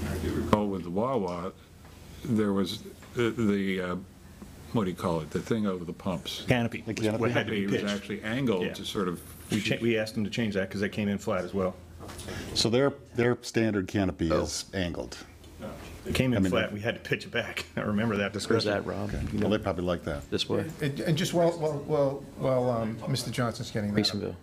I do recall with the Wawa, there was the- the, uh, what do you call it, the thing over the pumps? Canopy. The canopy? What had to be It was pitched. actually angled Yeah. to sort of. We cha, we asked them to change that because they came in flat as well. So their, their standard canopy is angled. They came I in mean- flat, we had to pitch it back. I remember that Where's discussion. that, Rob? Well, they probably like that. This way? And and just while, while- while, while um, Mr. Johnson's getting that. Masonville.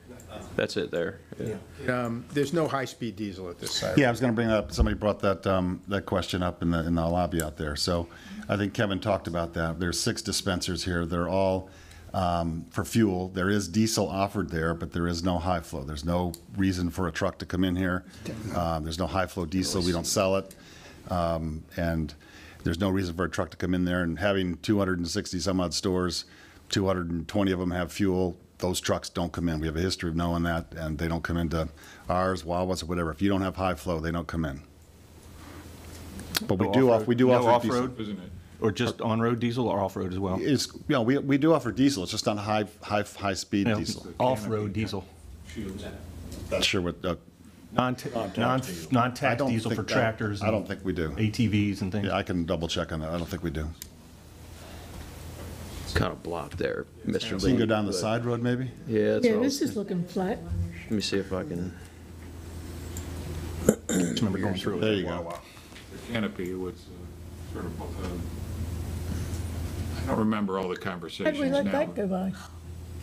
That's it there. Yeah. Um, There's no high-speed diesel at this site. Yeah, I was going to bring that up. Somebody brought that, um, that question up in the, in the lobby out there. So I think Kevin talked about that. There's six dispensers here. They're all um, for fuel. There is diesel offered there, but there is no high flow. There's no reason for a truck to come in here. Uh, There's no high flow diesel. We don't sell it. Um, And there's no reason for a truck to come in there. And having 260 some odd stores, 220 of them have fuel, those trucks don't come in. We have a history of knowing that, and they don't come into ours, Wawa's, or whatever. If you don't have high flow, they don't come in. But we No do, off. off-road- we do no offer diesel. off-road? Isn't it? Or just on-road diesel or off-road as well? It's, you know, we, we do offer diesel, it's just on high, high, high-speed No, diesel. Off-road diesel. Not sure what, uh, Non, non, I non-tax don't diesel for think- I- tractors. I don't think we do. ATVs and things. Yeah, I can double check on that. I don't think we do. It's kind of blocked there, Mr. Lee. So you can go down the but- side road, maybe? Yeah, that's Yeah, all. this is looking flat. Let me see if I can. Just remember going through it. There you go. The canopy was uh, sort of, uh, I don't remember all the How'd conversations we let now. that go by?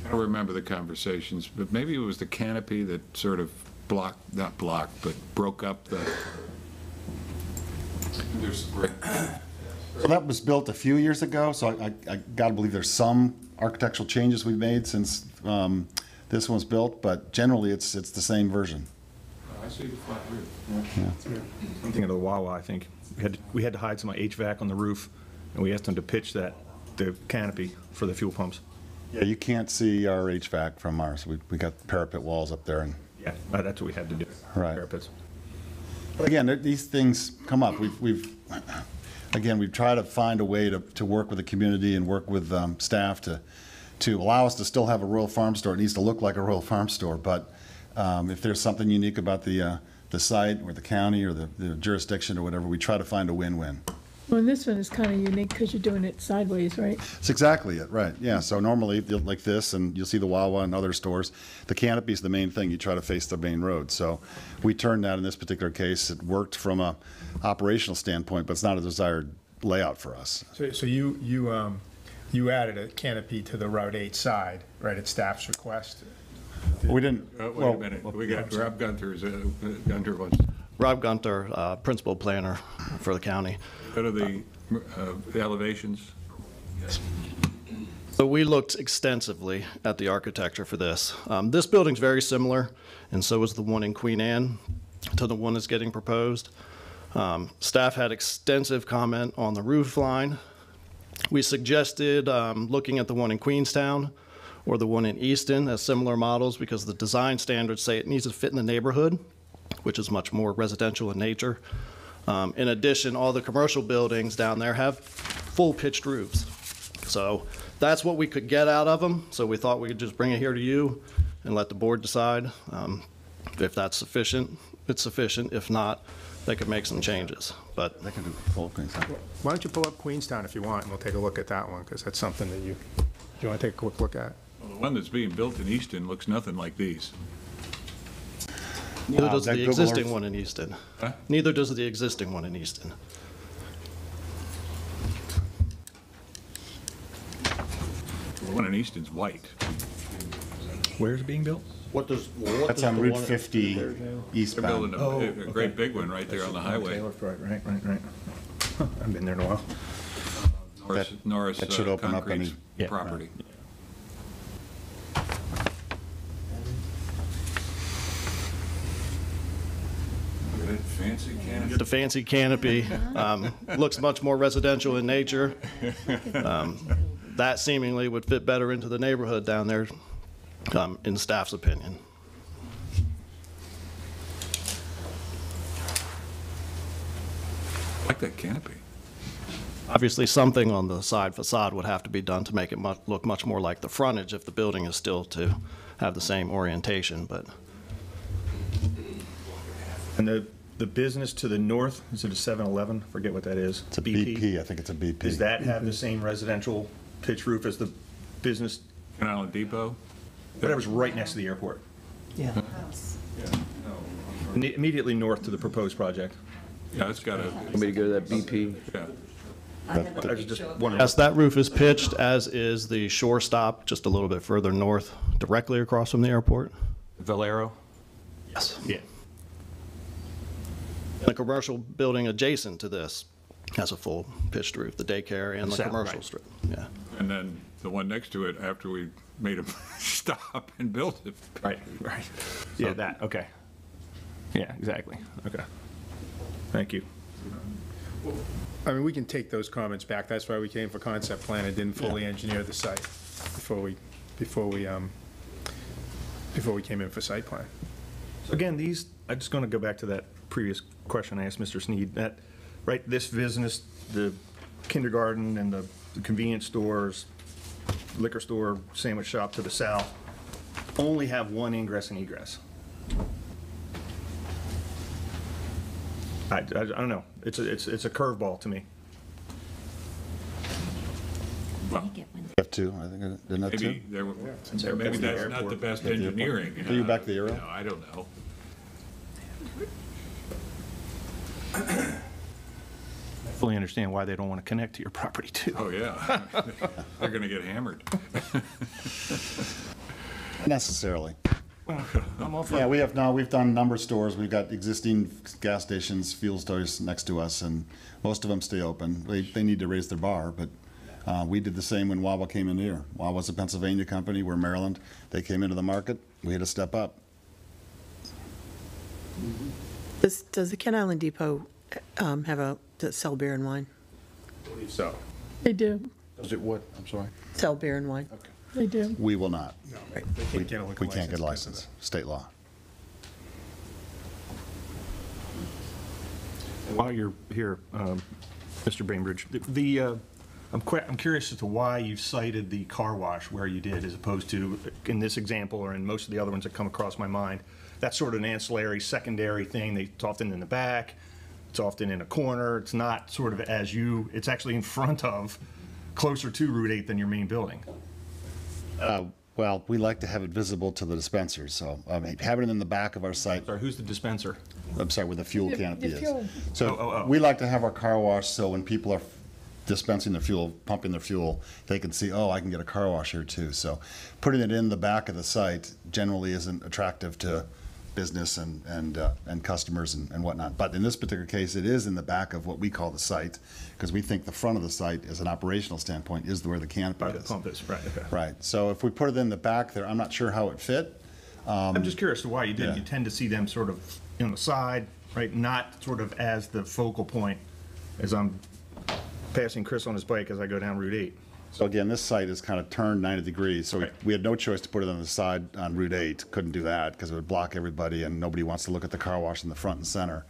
I don't remember the conversations, but maybe it was the canopy that sort of blocked, not blocked, but broke up the. There's, So that was built a few years ago, so I, I- I gotta believe there's some architectural changes we've made since, um, this one was built, but generally, it's, it's the same version. I see the flat roof. I'm thinking of the Wawa, I think. We had, to- we had to hide some HVAC on the roof, and we asked them to pitch that, the canopy for the fuel pumps. Yeah, you can't see our HVAC from ours. We, we got parapet walls up there and Yeah, uh, that's what we had to do. Right. Parapets. But again, these things come up. We've, we've, again, we've tried to find a way to, to work with the community and work with um, staff to, to allow us to still have a Royal Farm store. It needs to look like a Royal Farm store, but um, if there's something unique about the, uh, the site or the county or the the jurisdiction or whatever, we try to find a win-win. Well, and this one is kind of unique because you're doing it sideways, right? It's exactly it, right, yeah. So normally, you'll- like this, and you'll see the Wawa and other stores, the canopy is the main thing. You try to face the main road. So we turned that in this particular case. It worked from a operational standpoint, but it's not a desired layout for us. So, so you, you, um, you added a canopy to the Route 8 side, right, at staff's request? We didn't, Uh, Wait well, a minute, we got Rob Gunther's, uh, Gunther wants, Rob Gunther, uh, Principal Planner for the county. To the uh, elevations. So we looked extensively at the architecture for this. Um, This building's very similar, and so is the one in Queen Anne to the one that's getting proposed. Um, Staff had extensive comment on the roof line. We suggested um, looking at the one in Queenstown or the one in Easton as similar models because the design standards say it needs to fit in the neighborhood, which is much more residential in nature. Um, In addition, all the commercial buildings down there have full pitched roofs. So that's what we could get out of them, so we thought we could just bring it here to you and let the board decide. Um, If that's sufficient, it's sufficient. If not, they could make some changes. But They can do full Queenstown. Why don't you pull up Queenstown if you want, and we'll take a look at that one, because that's something that you, you want to take a quick look at? Well, The one that's being built in Easton looks nothing like these. Neither Uh, does that the Google existing Earth- one in Easton. Huh? Neither does the existing one in Easton. The one in Easton's white. Where's it being built? What does, That's on Route 50 They're building eastbound. a, a a great big one right there on the highway. Right, right, right, right. I've been there in a while. Norris, That- Norris that should uh, open up Concrete's any- Yeah. property. Look at that fancy canopy. The fancy canopy um, looks much more residential in nature. Um, That seemingly would fit better into the neighborhood down there, um, in staff's opinion. I like that canopy. Obviously, something on the side facade would have to be done to make it mu- look much more like the frontage if the building is still to have the same orientation, but And the, the business to the north, is it a 7-Eleven? Forget what that is. It's a BP, I think it's a BP. Does that have the same residential pitch roof as the business, Kent Island Depot? whatever's right next to the airport? Yeah. Ne- Immediately north to the proposed project. Yeah, it's got a, Want me to go to that BP? yeah. I was just wondering. Yes, that roof is pitched, as is the shore stop, just a little bit further north, directly across from the airport. Valero? Yes. Yeah. The commercial building adjacent to this has a full pitched roof, the daycare and the South, commercial right. strip. Yeah. And then the one next to it, after we made them stop and built it. Right, right. Yeah, that, okay. Yeah, exactly, okay. Thank you. I mean, we can take those comments back. That's why we came for concept plan and didn't fully engineer the site before we, before we, um, before we came in for site plan. So Again, these, I'm just going to go back to that previous question I asked Mr. Sneed, that, right, this business, the kindergarten and the the convenience stores, liquor store, sandwich shop to the south, only have one ingress and egress. I, I I don't know, it's a, it's, it's a curveball to me. Well, F two, I think, it- didn't that maybe two? there, were- they're maybe back the that's not the best At the airport. engineering. Are you uh, back to the arrow? know, I don't know. I fully understand why they don't want to connect to your property too. Oh, yeah. They're gonna get hammered. Necessarily. I'm all for Yeah, we have, now, we've done number stores. We've got existing gas stations, fuel stores next to us, and most of them stay open. They, they need to raise their bar, but uh, we did the same when Wawa came in here. Wawa's a Pennsylvania company, we're Maryland. They came into the market, we had to step up. Does, does the Kent Island Depot um, have a, does it sell beer and wine? believe So, They do, Does it what? I'm sorry? Sell beer and wine? they do. We will not. They can't get a liquor We can't get a license license, state law. While you're here, um, Mr. Bainbridge, the- the, uh, I'm que, I'm curious as to why you cited the car wash where you did, as opposed to, in this example, or in most of the other ones that come across my mind, that's sort of an ancillary, secondary thing, They- it's often in the back, it's often in a corner, it's not sort of as you, it's actually in front of, closer to Route 8 than your main building. Uh, Well, we like to have it visible to the dispensers, so, I mean, having it in the back of our site, Sorry, who's the dispenser? I'm sorry, where the fuel The- canopy the is. fuel. Oh, oh, So oh. we like to have our car wash, so when people are dispensing their fuel, pumping their fuel, they can see, oh, I can get a car wash here too. So putting it in the back of the site generally isn't attractive to business and, and, uh, and customers and and whatnot. But in this particular case, it is in the back of what we call the site, because we think the front of the site, as an operational standpoint, is where the canopy By the is. pump is, right, okay. Right, so if we put it in the back there, I'm not sure how it fit. I'm just curious to why you did. yeah. You tend to see them sort of on the side, right, not sort of as the focal point as I'm passing Chris on his bike as I go down Route 8. So again, this site is kind of turned 90 degrees, so we- Right. we had no choice to put it on the side on Route 8. Couldn't do that because it would block everybody and nobody wants to look at the car wash in the front and center.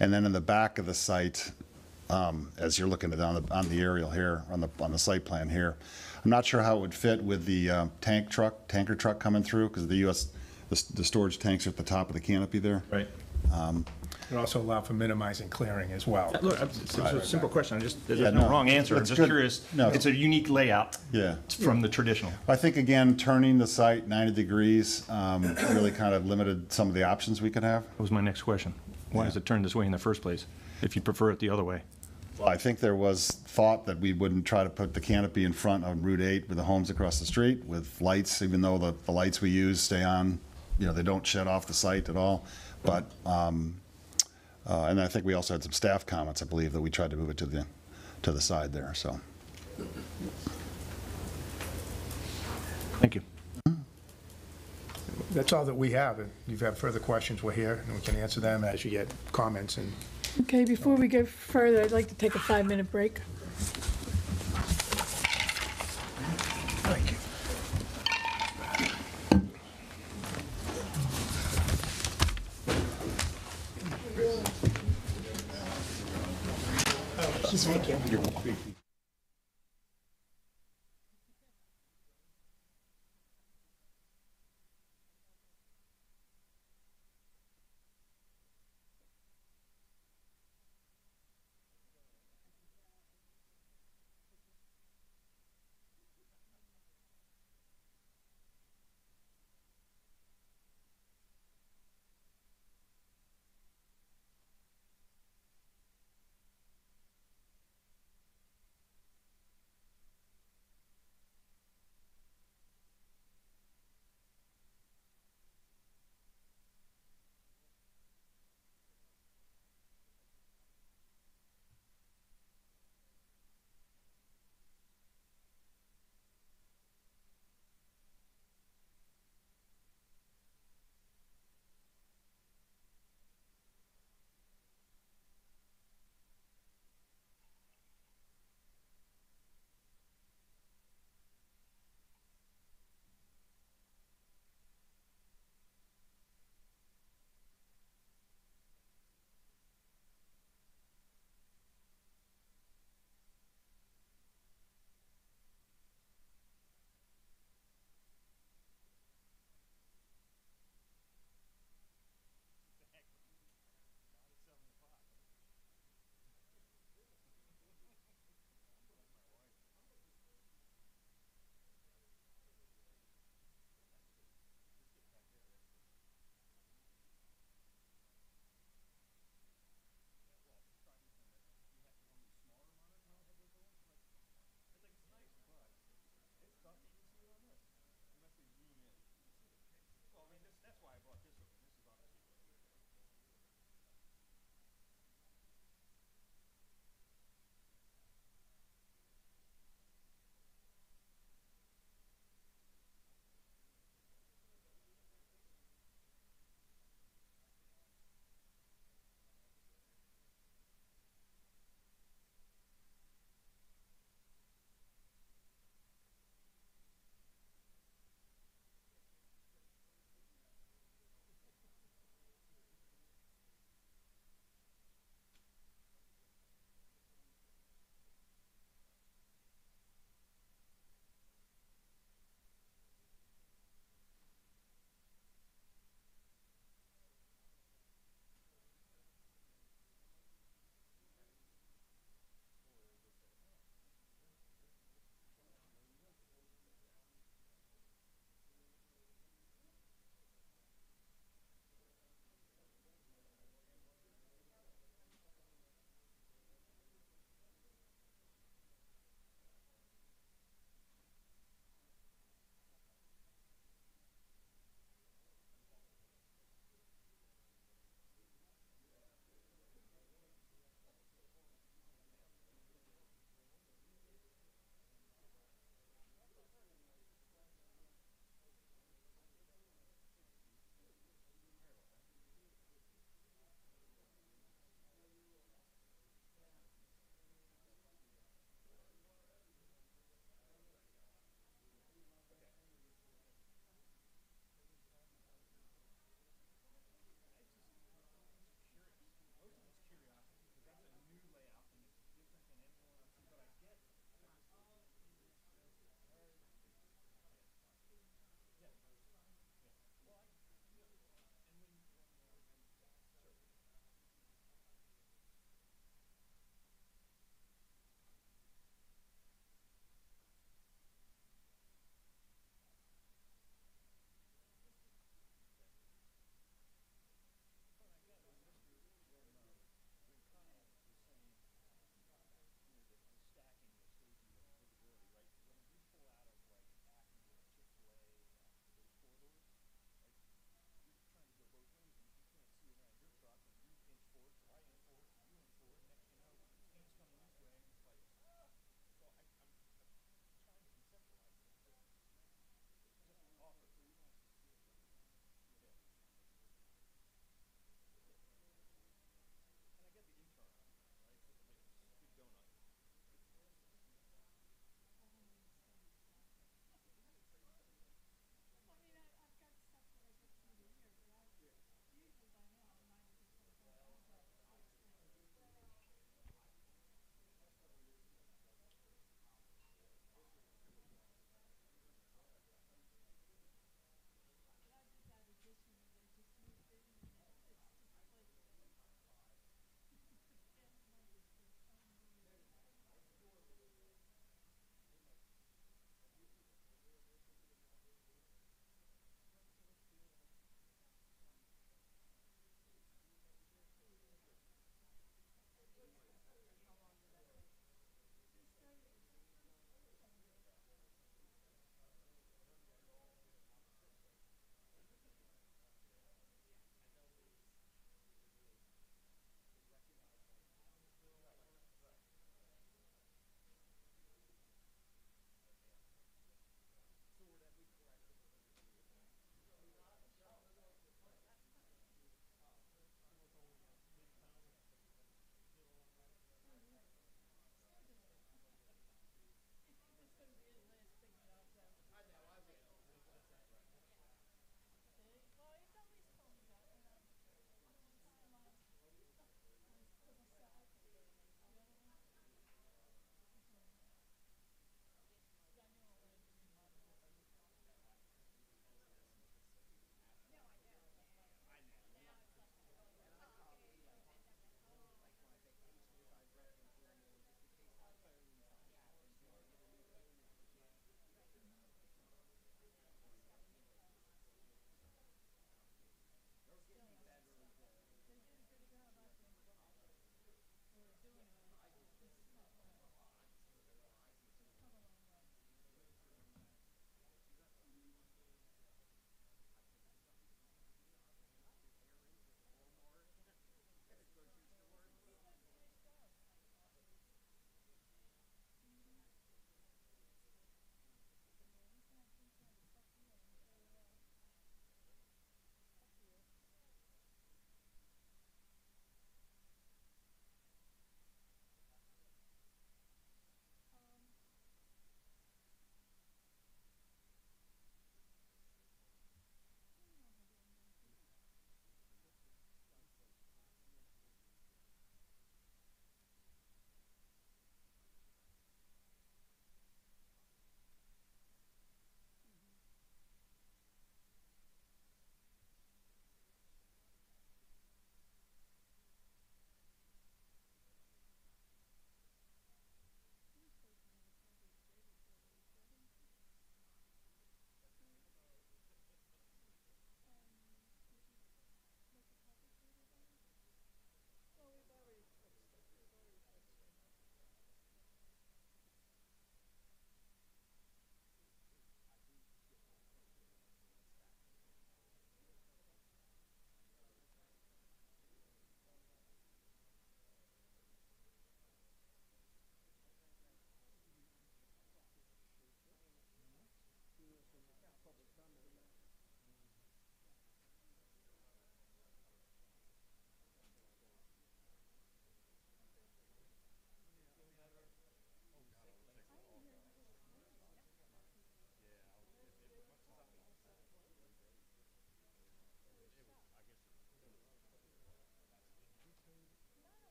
And then in the back of the site, um, as you're looking at on the, on the aerial here, on the, on the site plan here, I'm not sure how it would fit with the uh, tank truck, tanker truck coming through because the US the, s- the storage tanks are at the top of the canopy there. Right. It also allow for minimizing clearing as well. Look, it's it's a simple question, I just, there's Yeah, no no, wrong answer, I'm that's just good. curious. No. It's a unique layout. Yeah. From the traditional. I think, again, turning the site 90 degrees um, really kind of limited some of the options we could have. That was my next question. Why is it turned this way in the first place, if you prefer it the other way? I think there was thought that we wouldn't try to put the canopy in front on Route 8 with the homes across the street with lights, even though the, the lights we use stay on, you know, they don't shut off the site at all. But, um, uh, and I think we also had some staff comments, I believe, that we tried to move it to the, to the side there, so. Thank you. That's all that we have. If you have further questions, we're here, and we can answer them as you get comments and Okay, before we go further, I'd like to take a five-minute break.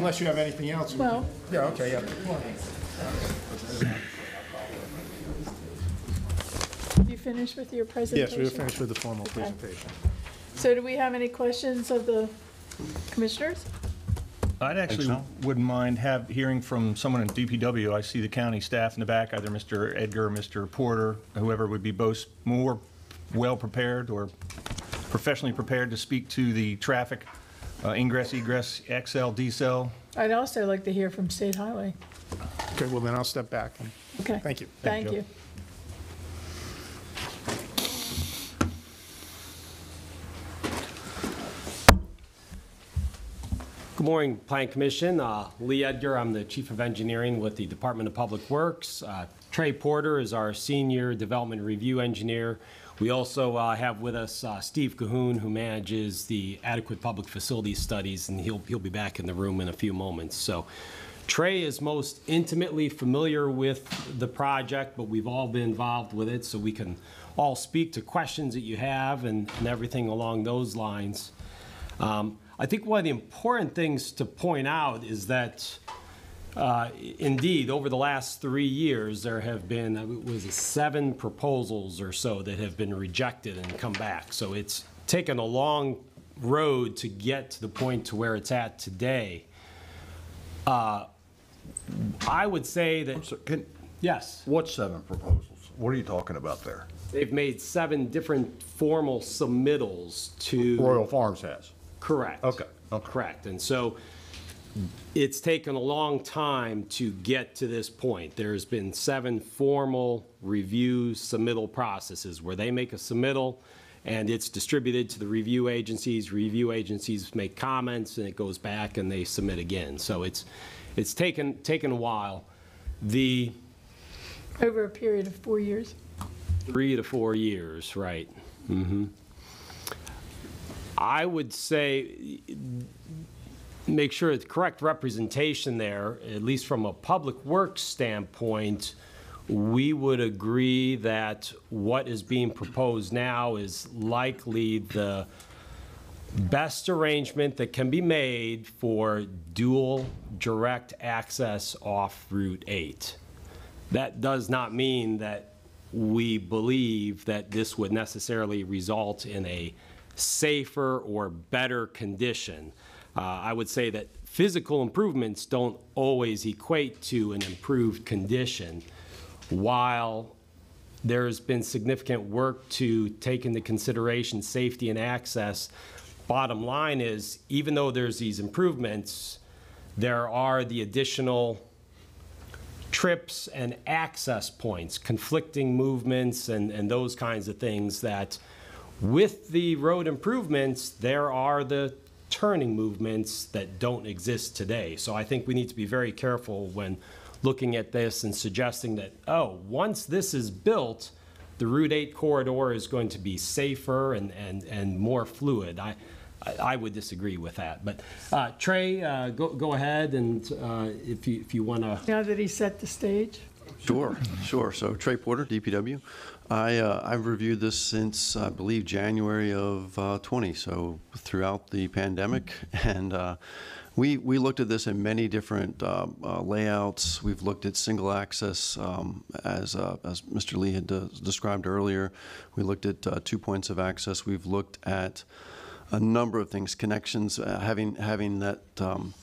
Unless you have anything else. we can- Well- Yeah, okay, yeah. You finished with your presentation? Yes, we were finished with the formal Okay. presentation. So do we have any questions of the commissioners? I'd actually so. wouldn't mind have, hearing from someone in DPW. I see the county staff in the back, either Mr. Edgar or Mr. Porter, whoever would be both more well-prepared or professionally prepared to speak to the traffic uh, ingress, egress, accel, decel. I'd also like to hear from State Highway. Okay, well, then I'll step back. and- Okay. Thank you. Thank you. Good morning, Plan Commission. Uh, Lee Edgar, I'm the Chief of Engineering with the Department of Public Works. Uh, Trey Porter is our Senior Development Review Engineer. We also uh, have with us uh, Steve Cohoon, who manages the adequate public facilities studies, and he'll, he'll be back in the room in a few moments. So Trey is most intimately familiar with the project, but we've all been involved with it, so we can all speak to questions that you have and, and everything along those lines. Um, I think one of the important things to point out is that, uh, indeed, over the last three years, there have been, uh, was it seven proposals or so that have been rejected and come back. So it's taken a long road to get to the point to where it's at today. Uh, I would say that, Can, yes, what seven proposals? What are you talking about there? they've made seven different formal submittals to. Royal Farms has. Correct. Okay, okay. Correct. And so it's taken a long time to get to this point. There's been seven formal review submittal processes where they make a submittal and it's distributed to the review agencies. Review agencies make comments and it goes back and they submit again. So it's, it's taken, taken a while. The Over a period of four years. Three to four years, right. Mm-hmm. I would say, make sure it's correct representation there, at least from a public works standpoint, we would agree that what is being proposed now is likely the best arrangement that can be made for dual direct access off Route 8. That does not mean that we believe that this would necessarily result in a safer or better condition. Uh, I would say that physical improvements don't always equate to an improved condition. While there's been significant work to take into consideration safety and access, bottom line is, even though there's these improvements, there are the additional trips and access points, conflicting movements and, and those kinds of things that with the road improvements, there are the turning movements that don't exist today. So I think we need to be very careful when looking at this and suggesting that, oh, once this is built, the Route 8 corridor is going to be safer and, and, and more fluid. I, I I would disagree with that. But uh, Trey, uh, go, go ahead and uh, if you, if you want to. Now that he set the stage. Sure, sure. So Trey Porter, DPW. I, uh, I've reviewed this since, I believe, January of uh, 20, so throughout the pandemic. And uh, we, we looked at this in many different uh, uh, layouts. We've looked at single access, um, as, uh, as Mr. Lee had uh, described earlier. We looked at two points of access. We've looked at a number of things, connections, having, having that um,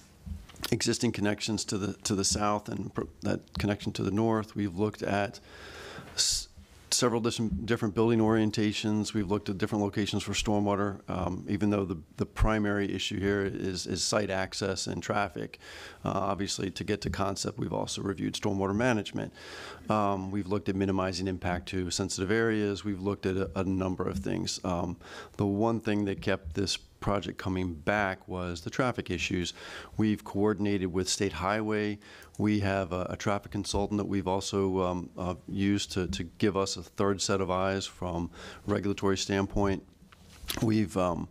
existing connections to the to the south and that connection to the north. We've looked at several different building orientations. We've looked at different locations for stormwater. Um, even though the the primary issue here is is site access and traffic, uh, obviously to get to concept, we've also reviewed stormwater management. Um, we've looked at minimizing impact to sensitive areas. We've looked at a, a number of things. Um, the one thing that kept this project coming back was the traffic issues. We've coordinated with State Highway. We have a, a traffic consultant that we've also um, uh, used to, to give us a third set of eyes from regulatory standpoint. We've um,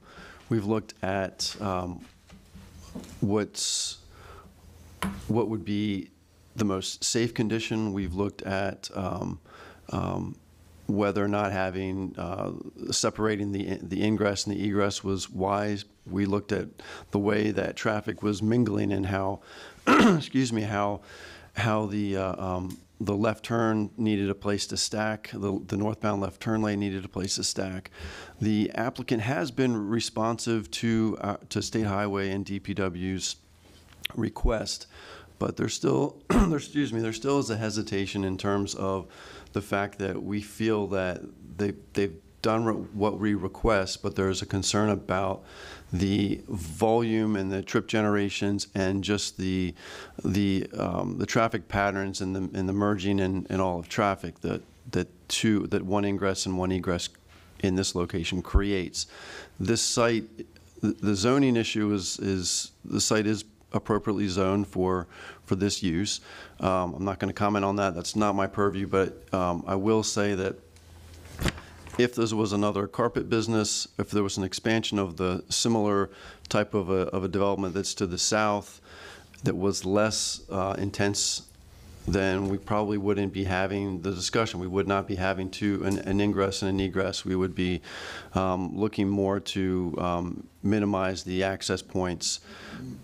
we've looked at um, what's what would be the most safe condition. We've looked at um, um, whether or not having, uh, separating the, the ingress and the egress was wise. We looked at the way that traffic was mingling and how, excuse me, how, how the, uh, um, the left turn needed a place to stack, the, the northbound left turn lane needed a place to stack. The applicant has been responsive to, uh, to State Highway and DPW's request, but there's still, there, excuse me, there still is a hesitation in terms of the fact that we feel that they, they've done what we request, but there's a concern about the volume and the trip generations and just the, the, um, the traffic patterns and the, and the merging and, and all of traffic that, that two, that one ingress and one egress in this location creates. This site, the the zoning issue is, is, the site is appropriately zoned for, for this use. Um, I'm not going to comment on that, that's not my purview, but um, I will say that if this was another carpet business, if there was an expansion of the similar type of a, of a development that's to the south, that was less uh, intense, then we probably wouldn't be having the discussion. We would not be having two, an, an ingress and an egress. We would be um, looking more to um, minimize the access points.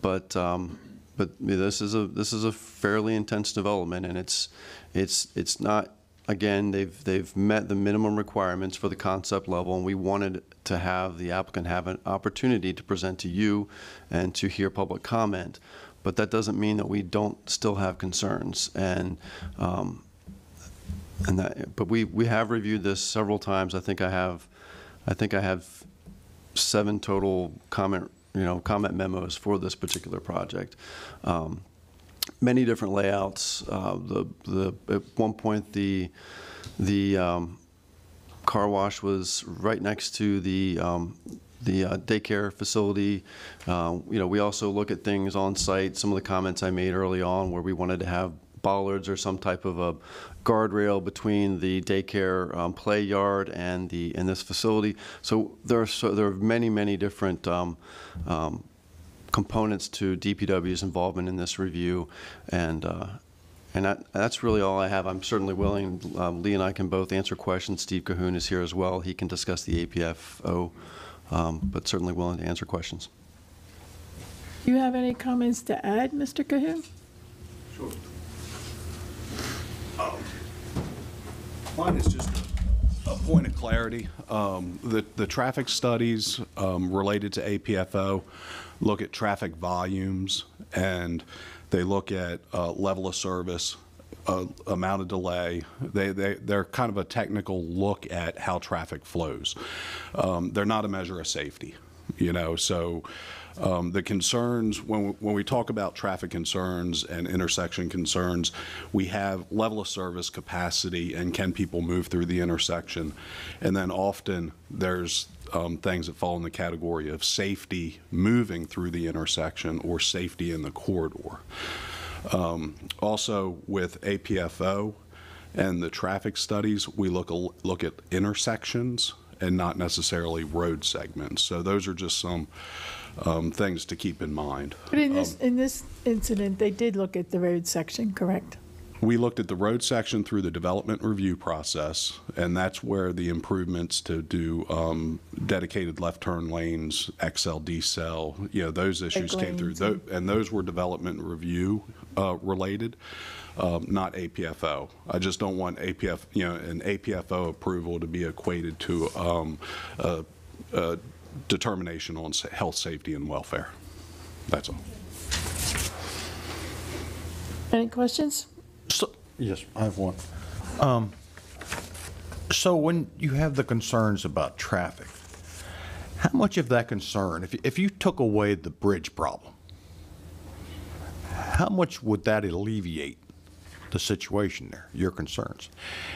But, um, but this is a, this is a fairly intense development, and it's, it's, it's not again, they've, they've met the minimum requirements for the concept level, and we wanted to have the applicant have an opportunity to present to you and to hear public comment. But that doesn't mean that we don't still have concerns. And, um, and that, but we, we have reviewed this several times. I think I have, I think I have seven total comment, you know, comment memos for this particular project. Um, many different layouts. Uh, the the at one point the the um, car wash was right next to the um, the uh, daycare facility. Uh, you know, we also look at things on site. Some of the comments I made early on, where we wanted to have bollards or some type of a guardrail between the daycare um, play yard and the in this facility. So there are so there are many many different um, um, components to DPW's involvement in this review, and uh, and that, that's really all I have. I'm certainly willing. Um, Lee and I can both answer questions. Steve Cohoon is here as well. He can discuss the APFO, um, but certainly willing to answer questions. Do you have any comments to add, Mr. Cohoon? Sure. Mine is just a point of clarity. Um, The, the traffic studies um, related to APFO look at traffic volumes, and they look at uh, level of service, uh, amount of delay. They, they, they're kind of a technical look at how traffic flows. Um, They're not a measure of safety, you know, so um, the concerns, when, we- when we talk about traffic concerns and intersection concerns, we have level of service capacity and can people move through the intersection? And then often, there's um, things that fall in the category of safety moving through the intersection or safety in the corridor. Um, Also, with APFO and the traffic studies, we look, look at intersections and not necessarily road segments. So those are just some um, things to keep in mind. But in this, in this incident, they did look at the road section, correct? We looked at the road section through the development review process, and that's where the improvements to do um, dedicated left turn lanes, accel, decel, you know, those issues came through. Tho- And those were development review uh, related, um, not APFO. I just don't want APF, you know, an APFO approval to be equated to um, a a determination on sa- health, safety, and welfare. That's all. Any questions? Yes, I have one. Um, So when you have the concerns about traffic, how much of that concern, if, if you took away the bridge problem, how much would that alleviate the situation there, your concerns?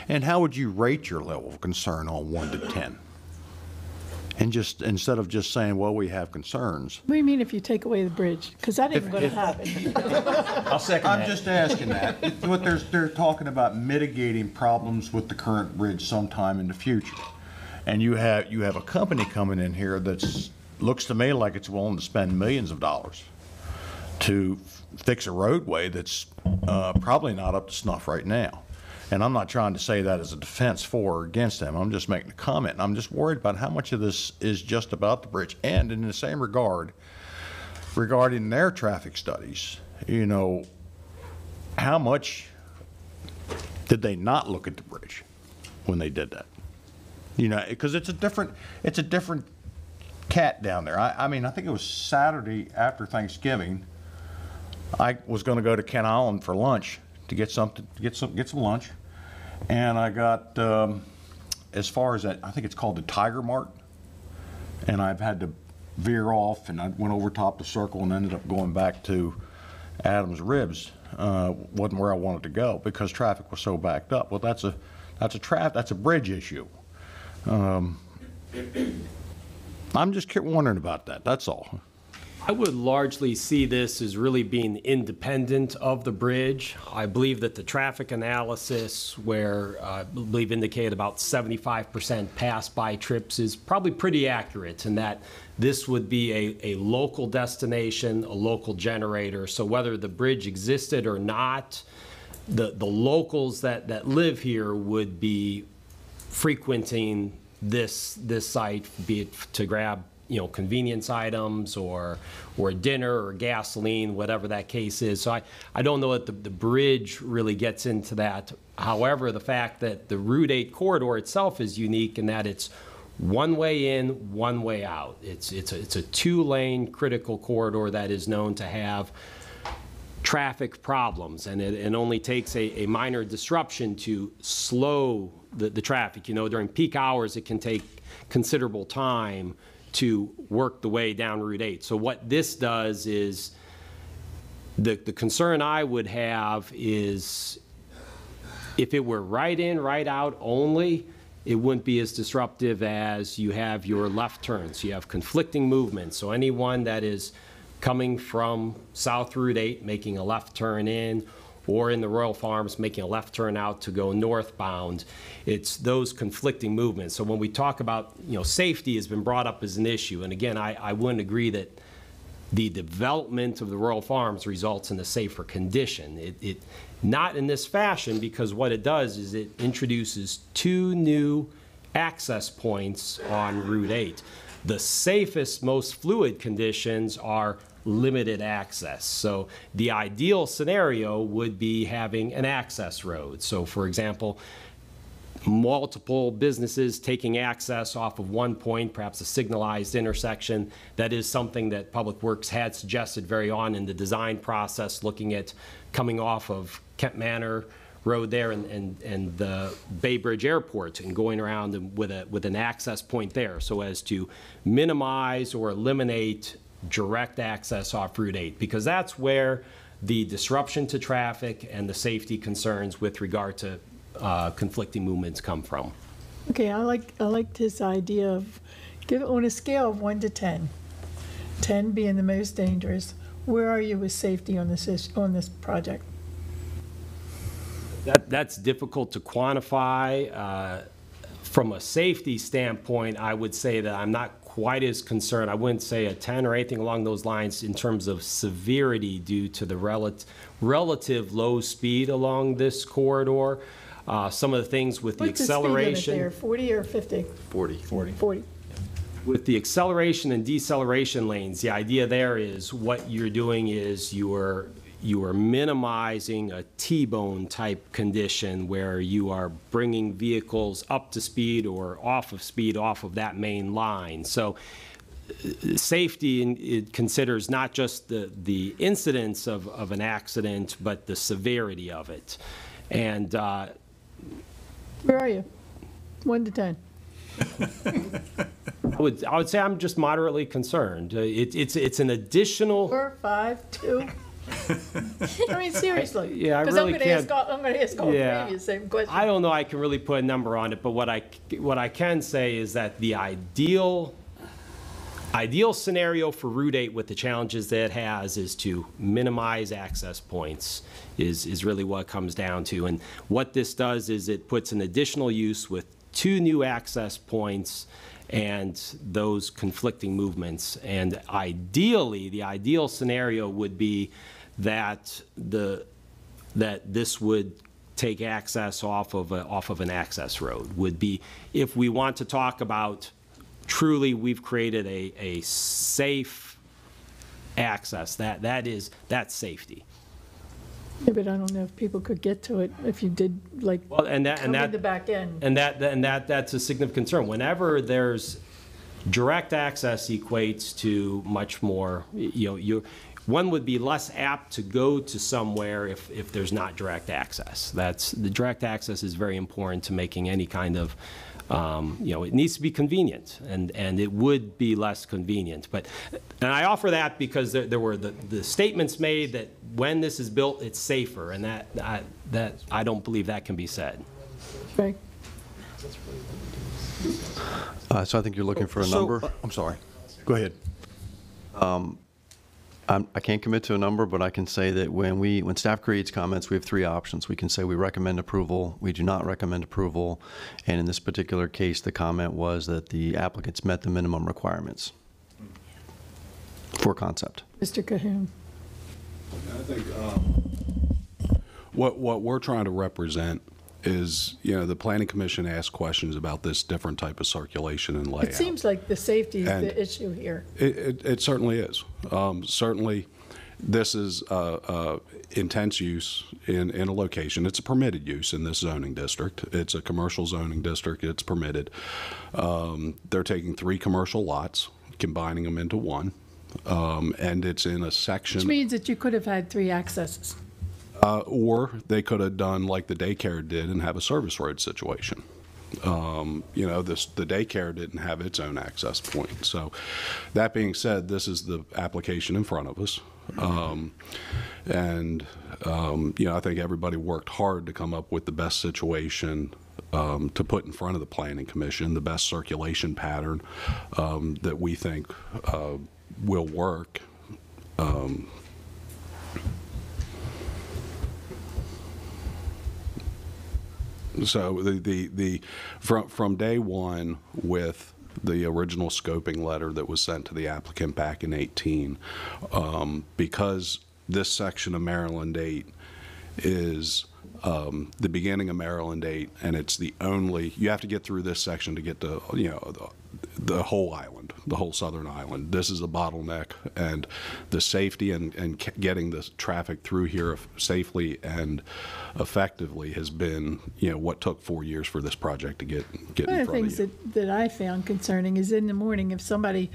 And how would you rate your level of concern on one to 10? And just, instead of just saying, well, we have concerns, What do you mean if you take away the bridge? Because that ain't If- going to happen. I'll second I'm just asking that. What they're, they're talking about mitigating problems with the current bridge sometime in the future. And you have, you have a company coming in here that's, looks to me like it's willing to spend millions of dollars to fix a roadway that's uh, probably not up to snuff right now. And I'm not trying to say that as a defense for or against them. I'm just making a comment. I'm just worried about how much of this is just about the bridge. And in the same regard, regarding their traffic studies, you know, how much did they not look at the bridge when they did that? You know, because it's a different, it's a different cat down there. I, I mean, I think it was Saturday after Thanksgiving. I was going to go to Kent Island for lunch to get something, to get some, get some lunch. And I got, um, as far as that, I think it's called the Tiger Mart. And I've had to veer off and I went over top the circle and ended up going back to Adams Ribs. Uh, wasn't where I wanted to go because traffic was so backed up. Well, that's a, that's a traf, that's a bridge issue. Um, I'm just wondering about that, that's all. I would largely see this as really being independent of the bridge. I believe that the traffic analysis, where uh, I believe indicated about 75% pass-by trips, is probably pretty accurate in that this would be a, a local destination, a local generator. So whether the bridge existed or not, the, the locals that, that live here would be frequenting this, this site, be it to grab, you know, convenience items or, or dinner or gasoline, whatever that case is. So I, I don't know that the, the bridge really gets into that. However, the fact that the Route 8 corridor itself is unique in that it's one way in, one way out. It's, it's, a, it's a two-lane critical corridor that is known to have traffic problems, and it, it only takes a, a minor disruption to slow the, the traffic. You know, during peak hours, it can take considerable time to work the way down Route 8. So what this does is, the, the concern I would have is if it were right in, right out only, it wouldn't be as disruptive as you have your left turns. You have conflicting movements. So anyone that is coming from South Route 8, making a left turn in, or in the Royal Farms, making a left turn out to go northbound, it's those conflicting movements. So when we talk about, you know, safety has been brought up as an issue. And again, I, I wouldn't agree that the development of the Royal Farms results in a safer condition. It, it, not in this fashion, because what it does is it introduces two new access points on Route 8. The safest, most fluid conditions are limited access. So the ideal scenario would be having an access road. So for example, multiple businesses taking access off of one point, perhaps a signalized intersection. That is something that Public Works had suggested very on in the design process, looking at coming off of Kent Manor Road there and, and, and the Bay Bridge Airport and going around and with a, with an access point there so as to minimize or eliminate direct access off Route 8 because that's where the disruption to traffic and the safety concerns with regard to uh, conflicting movements come from. Okay, I like, I liked his idea of, give, it on a scale of one to 10, 10 being the most dangerous, where are you with safety on this, is- on this project? That, that's difficult to quantify. Uh, From a safety standpoint, I would say that I'm not quite as concerned. I wouldn't say a 10 or anything along those lines in terms of severity due to the relative, relative low speed along this corridor. Uh, Some of the things with the What's the speed limit acceleration. there, 40 or 50? 40. 40. 40. With the acceleration and deceleration lanes, the idea there is what you're doing is you are, you are minimizing a T-bone type condition where you are bringing vehicles up to speed or off of speed off of that main line. So uh, safety, in- it considers not just the, the incidence of, of an accident, but the severity of it. And uh, Where are you? One to 10? I would, I would say I'm just moderately concerned. Uh, it- It's, it's an additional. Four, five, two? I mean, seriously. Yeah, I really can't- I'm going to ask all three Yeah. of you the same question. I don't know I can really put a number on it, but what I, what I can say is that the ideal, ideal scenario for Route 8 with the challenges that it has is to minimize access points, is, is really what it comes down to. And what this does is it puts an additional use with two new access points and those conflicting movements. And ideally, the ideal scenario would be that the, that this would take access off of, a- off of an access road, would be, if we want to talk about truly, we've created a, a safe access, that, that is, that's safety. Yeah, but I don't know if people could get to it if you did, like, Well, and that, and come in that. the back end. And that, and that, that's a significant concern. Whenever there's, direct access equates to much more, you know, you, one would be less apt to go to somewhere if, if there's not direct access. That's, the direct access is very important to making any kind of, um, you know, it needs to be convenient, and, and it would be less convenient. But, and I offer that because there, there were the, the statements made that when this is built, it's safer, and that, I, that, I don't believe that can be said. Right. Uh, So I think you're looking for a So, number? uh, I'm sorry. Go ahead. Um, I'm- I can't commit to a number, but I can say that when we, when staff creates comments, we have three options. We can say we recommend approval, we do not recommend approval, and in this particular case, the comment was that the applicants met the minimum requirements for concept. Mr. Cohoon. I think um, what what we're trying to represent is, you know, the planning commission asked questions about this different type of circulation and layout. It seems like the safety is And- the issue here. It, it, it certainly is. Um, certainly, this is uh, uh, intense use in, in a location. It's a permitted use in this zoning district. It's a commercial zoning district. It's permitted. Um, they're taking three commercial lots, combining them into one, um, and it's in a section. Which means that you could have had three accesses. Uh, or they could have done like the daycare did and have a service road situation. Um, you know, this, the daycare didn't have its own access point. So that being said, this is the application in front of us. Um, and, um, you know, I think everybody worked hard to come up with the best situation um, to put in front of the planning commission, the best circulation pattern um, that we think uh, will work. Um, So the, the, the, from, from day one with the original scoping letter that was sent to the applicant back in 18, um, because this section of Maryland 8 is um, the beginning of Maryland 8, and it's the only, you have to get through this section to get to, you know, the, whole island, the whole southern island. This is a bottleneck, and the safety and, and getting the traffic through here safely and effectively has been, you know, what took four years for this project to get, get One in of the front of things you. that, that I found concerning is in the morning, if somebody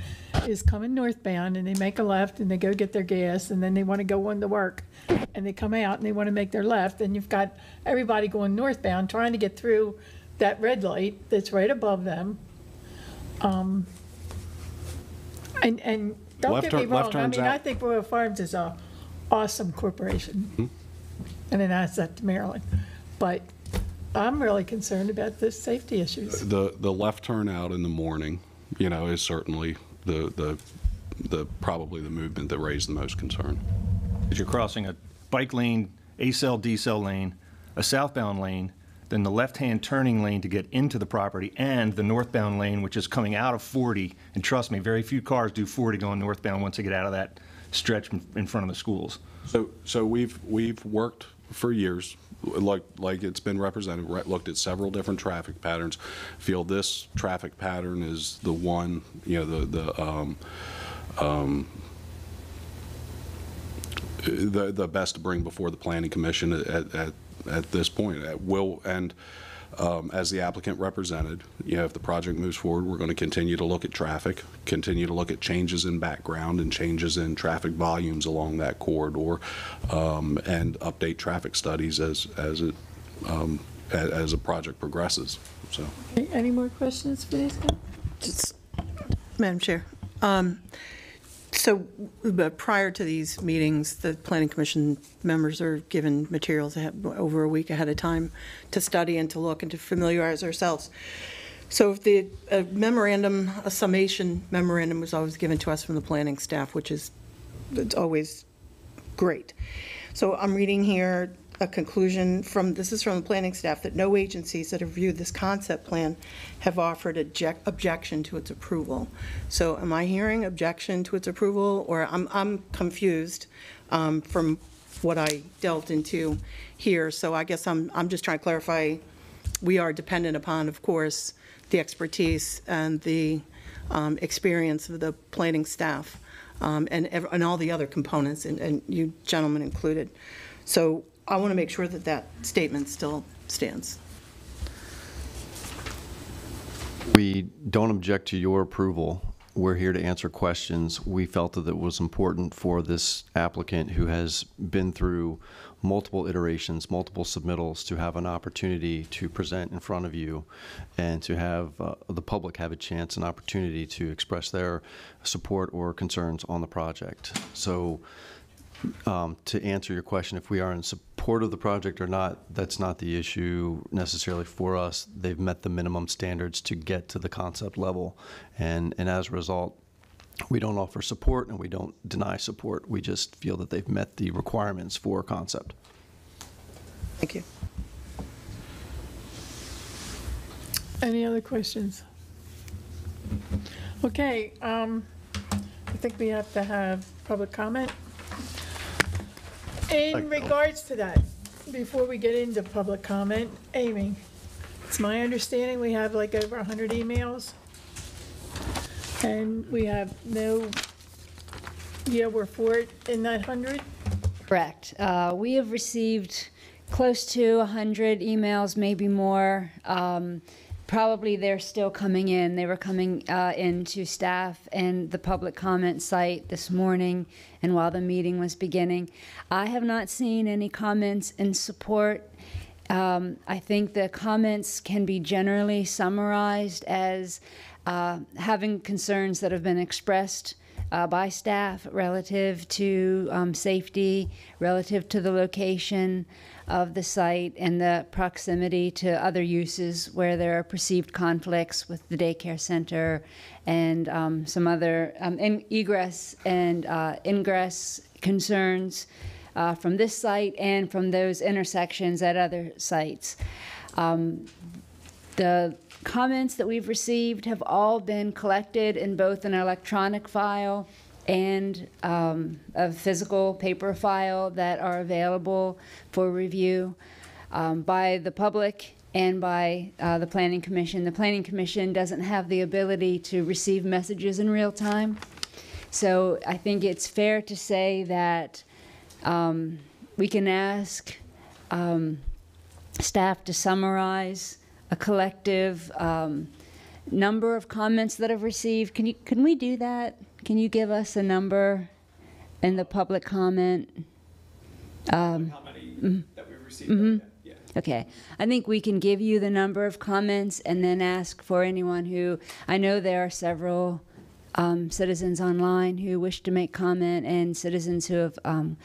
is coming northbound and they make a left and they go get their gas and then they want to go on to work and they come out and they want to make their left and you've got everybody going northbound trying to get through that red light that's right above them. Um, And, and don't Left get me turn- left wrong, I turns mean, I think Royal Farms is a awesome corporation and an asset to Maryland. But I'm really concerned about the safety issues. The, the left turn out in the morning, you know, is certainly the, the, the, probably the movement that raised the most concern. As you're crossing a bike lane, accel, decel lane, a southbound lane, then the left-hand turning lane to get into the property, and the northbound lane, which is coming out of 40. And trust me, very few cars do 40 going northbound once they get out of that stretch in- front of the schools. So, so we've, we've worked for years, like, like it's been represented, re- looked at several different traffic patterns, feel this traffic pattern is the one, you know, the, the, um, um, the, the best to bring before the planning commission at, at, at this point. At will, and um, as the applicant represented, you know, if the project moves forward, we're going to continue to look at traffic, continue to look at changes in background and changes in traffic volumes along that corridor, um, and update traffic studies as, as it, um, a- as a project progresses, so. Any- Any more questions for these? Just- Madam Chair, um, so but prior to these meetings, the Planning Commission members are given materials ahead- over a week ahead of time to study and to look and to familiarize ourselves. So if the a memorandum, a summation memorandum was always given to us from the planning staff, which is, it's always great. So I'm reading here a conclusion from, this is from the planning staff, that no agencies that have reviewed this concept plan have offered object, objection to its approval. So am I hearing objection to its approval, or I'm, I'm confused um, from what I dealt into here. So I guess I'm, I'm just trying to clarify, we are dependent upon, of course, the expertise and the um, experience of the planning staff um, and, and all the other components, and, and you gentlemen included. So I want to make sure that that statement still stands. We don't object to your approval. We're here to answer questions. We felt that it was important for this applicant who has been through multiple iterations, multiple submittals, to have an opportunity to present in front of you and to have uh, the public have a chance, an opportunity to express their support or concerns on the project. So um, to answer your question, if we are in support of the project or not, that's not the issue necessarily for us. They've met the minimum standards to get to the concept level. And, and as a result, we don't offer support and we don't deny support. We just feel that they've met the requirements for concept. Thank you. Any other questions? Okay, um, I think we have to have public comment. In regards to that, before we get into public comment, Amy, it's my understanding we have like over 100 emails, and we have no, yeah, we're for it in that 100? Correct. Uh, We have received close to 100 emails, maybe more. Um, Probably they're still coming in. They were coming uh, in to staff and the public comment site this morning and while the meeting was beginning. I have not seen any comments in support. Um, I think the comments can be generally summarized as uh, having concerns that have been expressed uh, by staff relative to um, safety, relative to the location of the site and the proximity to other uses where there are perceived conflicts with the daycare center and um, some other um, egress and uh, ingress concerns uh, from this site and from those intersections at other sites. Um, the comments that we've received have all been collected in both an electronic file and um, a physical paper file that are available for review um, by the public and by uh, the Planning Commission. The Planning Commission doesn't have the ability to receive messages in real time. So I think it's fair to say that um, we can ask um, staff to summarize a collective um, number of comments that have received. Can you, can we do that? Can you give us a number in the public comment? Um, How many mhm. that we received? Mhm. Yeah. Okay, I think we can give you the number of comments and then ask for anyone who, I know there are several um, citizens online who wish to make comment and citizens who have um,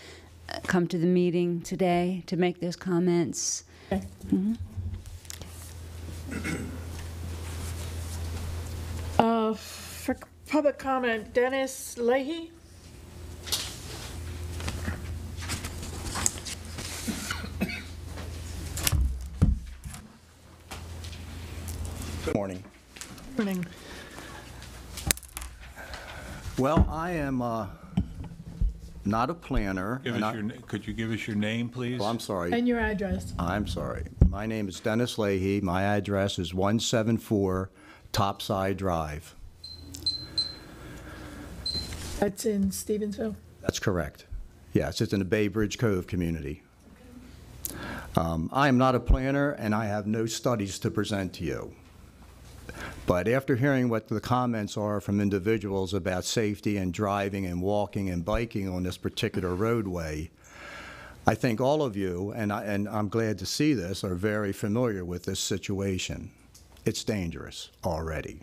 come to the meeting today to make those comments. Mhm. Uh, For public comment, Dennis Leahy? Good morning. Morning. Well, I am uh, not a planner. Give and us I- your, na- could you give us your name, please? Oh, I'm sorry. And your address? I'm sorry. My name is Dennis Leahy. My address is 174 Topside Drive. That's in Stevensville? That's correct. Yes, it's in the Bay Bridge Cove community. Um, I am not a planner, and I have no studies to present to you. But after hearing what the comments are from individuals about safety and driving and walking and biking on this particular roadway, I think all of you, and, I, and I'm glad to see this, are very familiar with this situation. It's dangerous already.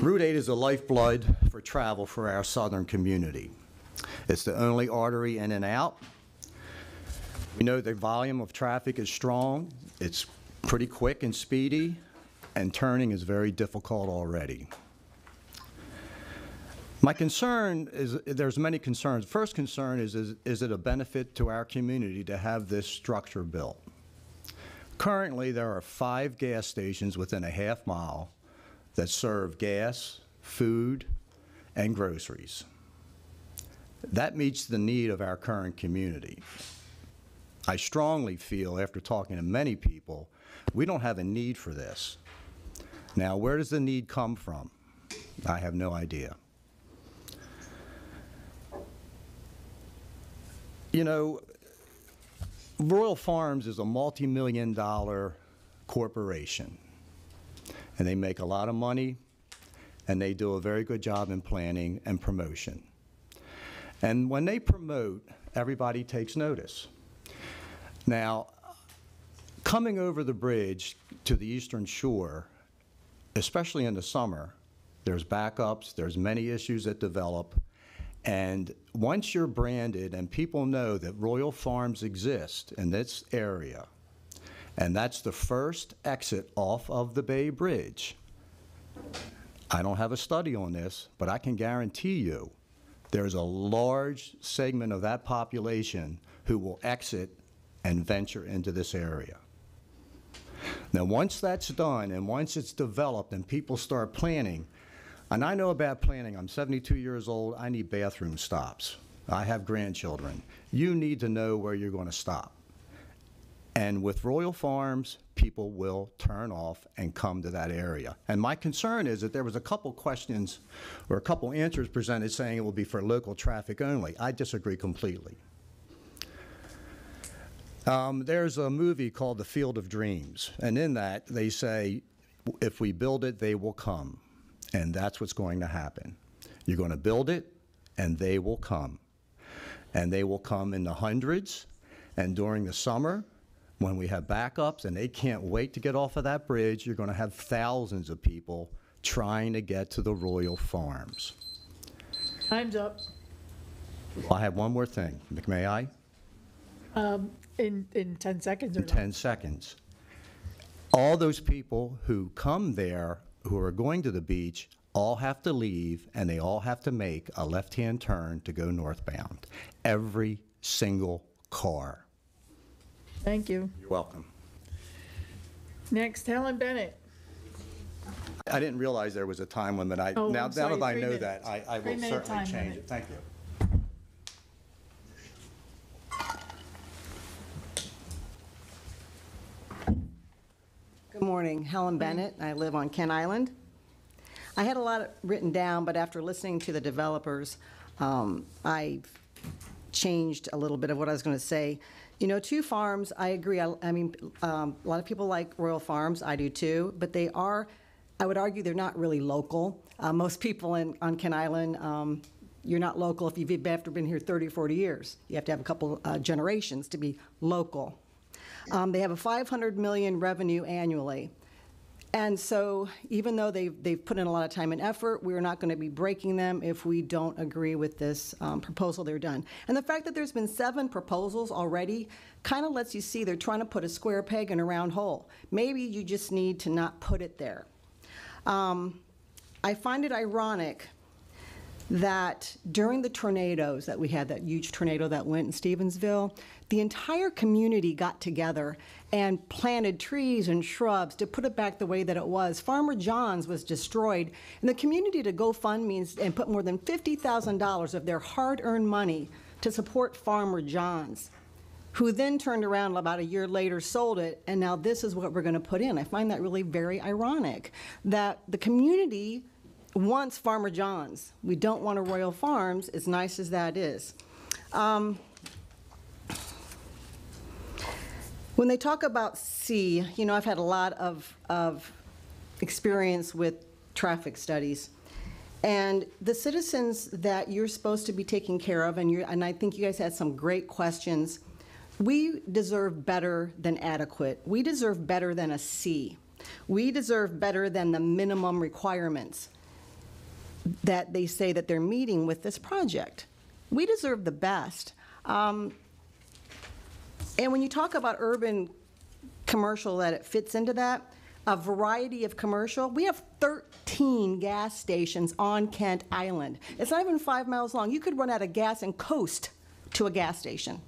Route 8 is a lifeblood for travel for our southern community. It's the only artery in and out. We know the volume of traffic is strong, it's pretty quick and speedy, and turning is very difficult already. My concern is, there's many concerns. First concern is, is, is it a benefit to our community to have this structure built? Currently, there are five gas stations within a half mile that serve gas, food, and groceries. That meets the need of our current community. I strongly feel, after talking to many people, we don't have a need for this. Now, where does the need come from? I have no idea. You know, Royal Farms is a multi-million dollar corporation, and they make a lot of money, and they do a very good job in planning and promotion. And when they promote, everybody takes notice. Now, coming over the bridge to the eastern shore, especially in the summer, there's backups, there's many issues that develop, and once you're branded and people know that Royal Farms exist in this area, and that's the first exit off of the Bay Bridge, I don't have a study on this, but I can guarantee you there's a large segment of that population who will exit and venture into this area. Now, once that's done and once it's developed and people start planning, and I know about planning, I'm 72 years old, I need bathroom stops. I have grandchildren. You need to know where you're going to stop. And with Royal Farms, people will turn off and come to that area. And my concern is that there was a couple questions or a couple answers presented saying it will be for local traffic only. I disagree completely. Um, there's a movie called The Field of Dreams, and in that they say, if we build it, they will come. And that's what's going to happen. You're going to build it, and they will come. And they will come in the hundreds, and during the summer, when we have backups and they can't wait to get off of that bridge, you're going to have thousands of people trying to get to the Royal Farms. Time's up. I have one more thing. May I? Um, In, in 10 seconds or not? 10 seconds. All those people who come there, who are going to the beach, all have to leave and they all have to make a left-hand turn to go northbound. Every single car. Thank you. You're welcome. Next, Helen Bennett. I didn't realize there was a time limit. I, Oh, now, I'm now sorry, that I three know minutes. that, I, I will Three-minute certainly time change limit. it. Thank you. Good morning, Helen Bennett. I live on Kent Island. I had a lot written down, but after listening to the developers, um, I changed a little bit of what I was going to say. You know, two farms, I agree. I, I mean, um, a lot of people like Royal Farms. I do too. But they are, I would argue, they're not really local. Uh, most people in, on Kent Island, um, you're not local if you've after been here 30 or 40 years. You have to have a couple uh, generations to be local. Um, they have a 500 million revenue annually. And so even though they've, they've put in a lot of time and effort, we're not going to be breaking them if we don't agree with this um, proposal they're done. And the fact that there's been seven proposals already kind of lets you see they're trying to put a square peg in a round hole. Maybe you just need to not put it there. Um, I find it ironic that during the tornadoes that we had, that huge tornado that went in Stevensville, the entire community got together and planted trees and shrubs to put it back the way that it was. Farmer John's was destroyed, and the community to GoFundMe and put more than $50,000 of their hard-earned money to support Farmer John's, who then turned around about a year later, sold it, and now this is what we're going to put in. I find that really very ironic, that the community wants Farmer John's. We don't want a Royal Farms, as nice as that is. Um, When they talk about C, you know, I've had a lot of, of experience with traffic studies. And the citizens that you're supposed to be taking care of, and you and I think you guys had some great questions, we deserve better than adequate. We deserve better than a C. We deserve better than the minimum requirements that they say that they're meeting with this project. We deserve the best. Um, and when you talk about urban commercial, that it fits into that, a variety of commercial, we have 13 gas stations on Kent Island. It's not even five miles long. You could run out of gas and coast to a gas station.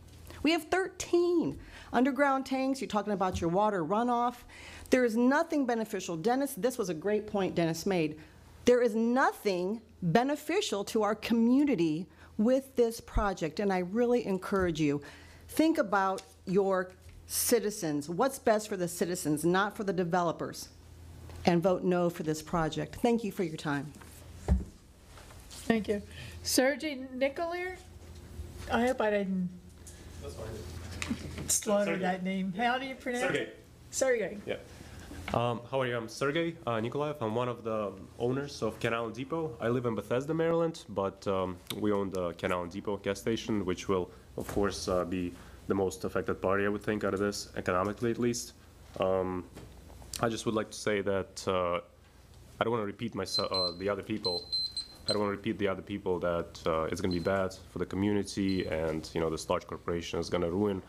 We have 13 underground tanks. You're talking about your water runoff. There is nothing beneficial. Dennis, this was a great point Dennis made. There is nothing beneficial to our community with this project, and I really encourage you, think about your citizens, what's best for the citizens, not for the developers, and vote no for this project. Thank you for your time. Thank you. Sergey Nicolier? I hope I didn't slaughter that name. How do you pronounce Sergey. it? Sergey. Yeah. Um, how are you? I'm Sergey uh, Nikolaev. I'm one of the owners of Canal Depot. I live in Bethesda, Maryland, but um, we own the Canal Depot gas station, which will, of course, uh, be the most affected party, I would think, out of this, economically at least. Um, I just would like to say that uh, I don't want to repeat myself, uh, the other people. I don't want to repeat the other people that uh, it's going to be bad for the community, and you know this large corporation is going to ruin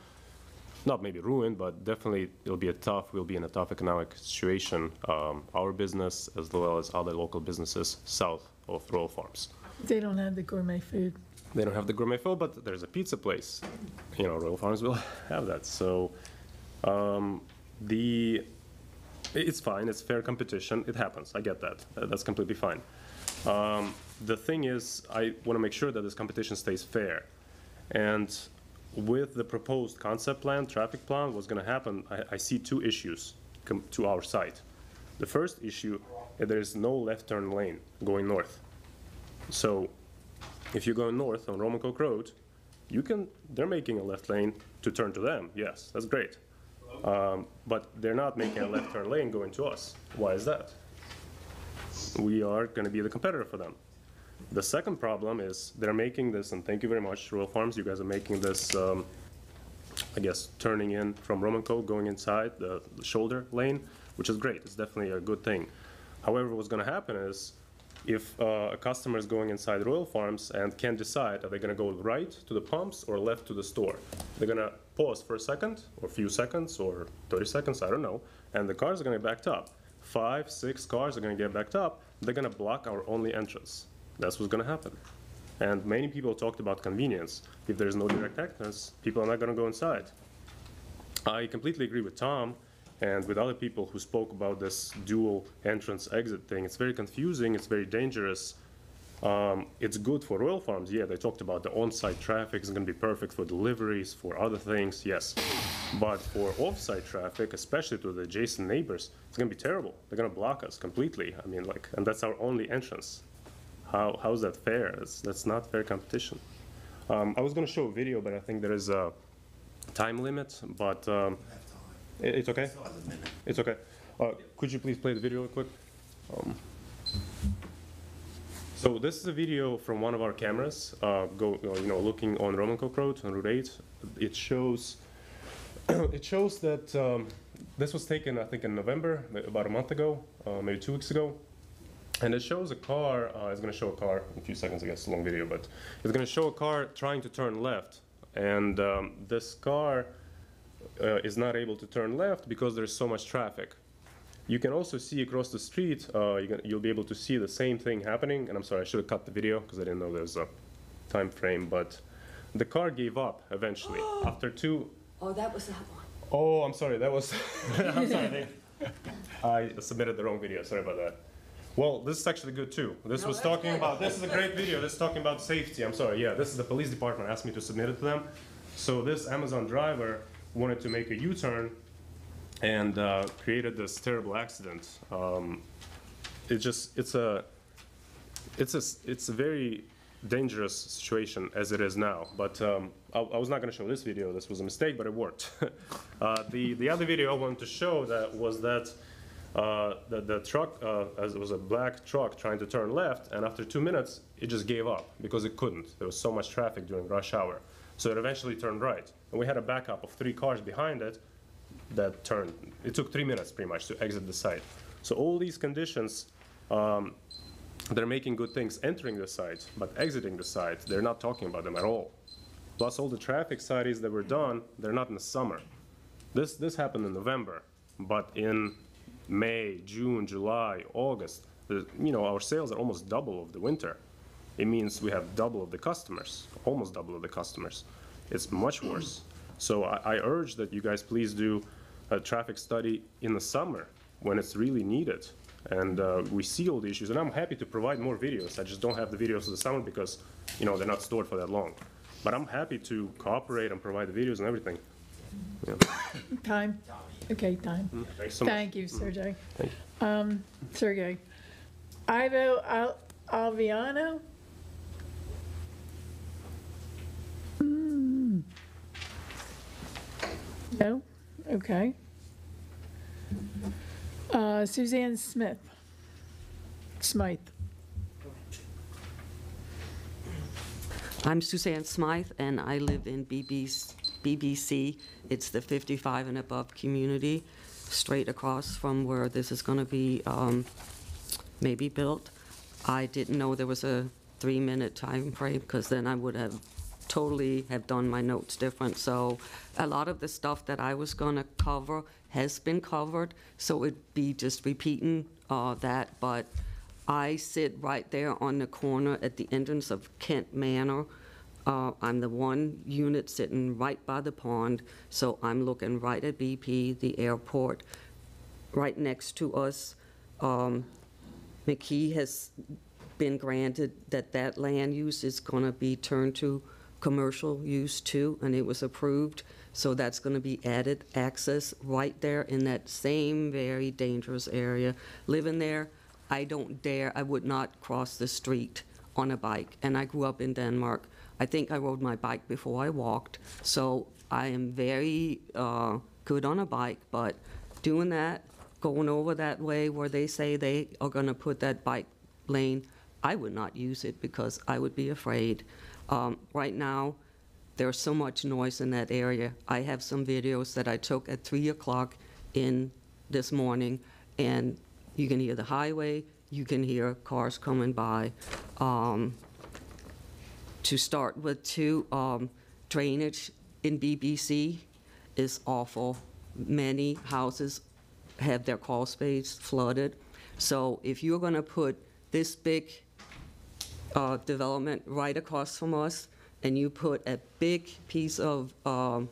not maybe ruin, but definitely it'll be a tough, we'll be in a tough economic situation, um, our business as well as other local businesses south of Royal Farms. They don't have the gourmet food. They don't have the gourmet food, but there's a pizza place. You know, Royal Farms will have that. So um, the it's fine. It's fair competition. It happens. I get that. Uh, That's completely fine. Um, the thing is, I want to make sure that this competition stays fair. And with the proposed concept plan, traffic plan, what's going to happen, I, I see two issues to our site. The first issue, there is no left turn lane going north. So if you're going north on Romancoke Road, you can, they're making a left lane to turn to them, yes, that's great. Um, But they're not making a left turn lane going to us. Why is that? We are gonna be the competitor for them. The second problem is they're making this, and thank you very much, Royal Farms, you guys are making this, um, I guess, turning in from Roman Coke, going inside the the shoulder lane, which is great, it's definitely a good thing. However, what's gonna happen is, if uh, a customer is going inside Royal Farms and can't decide, are they gonna go right to the pumps or left to the store? They're gonna pause for a second, or a few seconds, or 30 seconds, I don't know, and the cars are gonna get backed up. Five, six cars are gonna get backed up, they're gonna block our only entrance. That's what's gonna happen. And many people talked about convenience. If there's no direct entrance, people are not gonna go inside. I completely agree with Tom and with other people who spoke about this dual entrance exit thing. It's very confusing, it's very dangerous. Um, it's good for Royal Farms, yeah, they talked about the on-site traffic is gonna be perfect for deliveries, for other things, yes. But for off-site traffic, especially to the adjacent neighbors, it's gonna be terrible. They're gonna block us completely. I mean, like, and that's our only entrance. How, how is that fair? That's, that's not fair competition. Um, I was gonna show a video, but I think there is a time limit, but, um, it's okay? It's okay. Uh, could you please play the video real quick? Um, So this is a video from one of our cameras, uh, go, uh, you know, looking on Romancoke Road on Route 8. It shows, it shows that um, this was taken, I think, in November, about a month ago, uh, maybe two weeks ago. And it shows a car, uh, it's going to show a car in a few seconds, I guess, it's a long video, but it's going to show a car trying to turn left. And um, this car is not able to turn left because there's so much traffic. You can also see across the street, uh, you can, you'll be able to see the same thing happening. And I'm sorry, I should have cut the video because I didn't know there was a time frame. But the car gave up eventually after two. Oh, that was that one. Oh, I'm sorry. That was. I'm sorry. I submitted the wrong video. Sorry about that. Well, this is actually good too. This No, was talking good. about. This is a great video. This is talking about safety. I'm sorry. Yeah, this is the police department asked me to submit it to them. So this Amazon driver wanted to make a U-turn and uh, created this terrible accident. Um, it just it's a it's a it's a very dangerous situation as it is now. But um, I, I was not going to show this video. This was a mistake, but it worked. uh, the the other video I wanted to show that was that. Uh, the, the truck, uh, as it was a black truck trying to turn left, and after two minutes, it just gave up because it couldn't. There was so much traffic during rush hour. So it eventually turned right. And we had a backup of three cars behind it, that turned. It took three minutes pretty much to exit the site. So all these conditions, um, they're making good things entering the site, but exiting the site, they're not talking about them at all. Plus all the traffic studies that were done, they're not in the summer. This, this happened in November, but in May, June, July, August, the, you know, our sales are almost double of the winter. It means we have double of the customers, almost double of the customers. It's much worse. So I, I urge that you guys please do a traffic study in the summer when it's really needed. And uh, we see all the issues, and I'm happy to provide more videos. I just don't have the videos of the summer because, you know, they're not stored for that long. But I'm happy to cooperate and provide the videos and everything. Yeah. Time? Okay, time. Thanks so much. Thank you, Sergey. Thank Um, Sergey. Ivo Al- Alviano? No? Okay. Uh, Suzanne Smith? Smythe? I'm Suzanne Smythe, and I live in BB's BBC. It's the 55 and above community, straight across from where this is going to be um, maybe built. I didn't know there was a three-minute time frame, because then I would have totally have done my notes different. So a lot of the stuff that I was going to cover has been covered, so it'd be just repeating uh, that. But I sit right there on the corner at the entrance of Kent Manor. Uh, I'm the one unit sitting right by the pond, so I'm looking right at BP, the airport. Right next to us, um, McKee has been granted that that land use is going to be turned to commercial use too, and it was approved. So that's going to be added access right there in that same very dangerous area. Living there, I don't dare, I would not cross the street on a bike. And I grew up in Denmark. I think I rode my bike before I walked. So I am very uh, good on a bike, but doing that, going over that way where they say they are going to put that bike lane, I would not use it because I would be afraid. Um, Right now, there's so much noise in that area. I have some videos that I took at 3 o'clock in this morning, and you can hear the highway, you can hear cars coming by. Um, To start with, too, um, drainage in BBC is awful. Many houses have their crawl space flooded. So if you're going to put this big uh, development right across from us, and you put a big piece of um,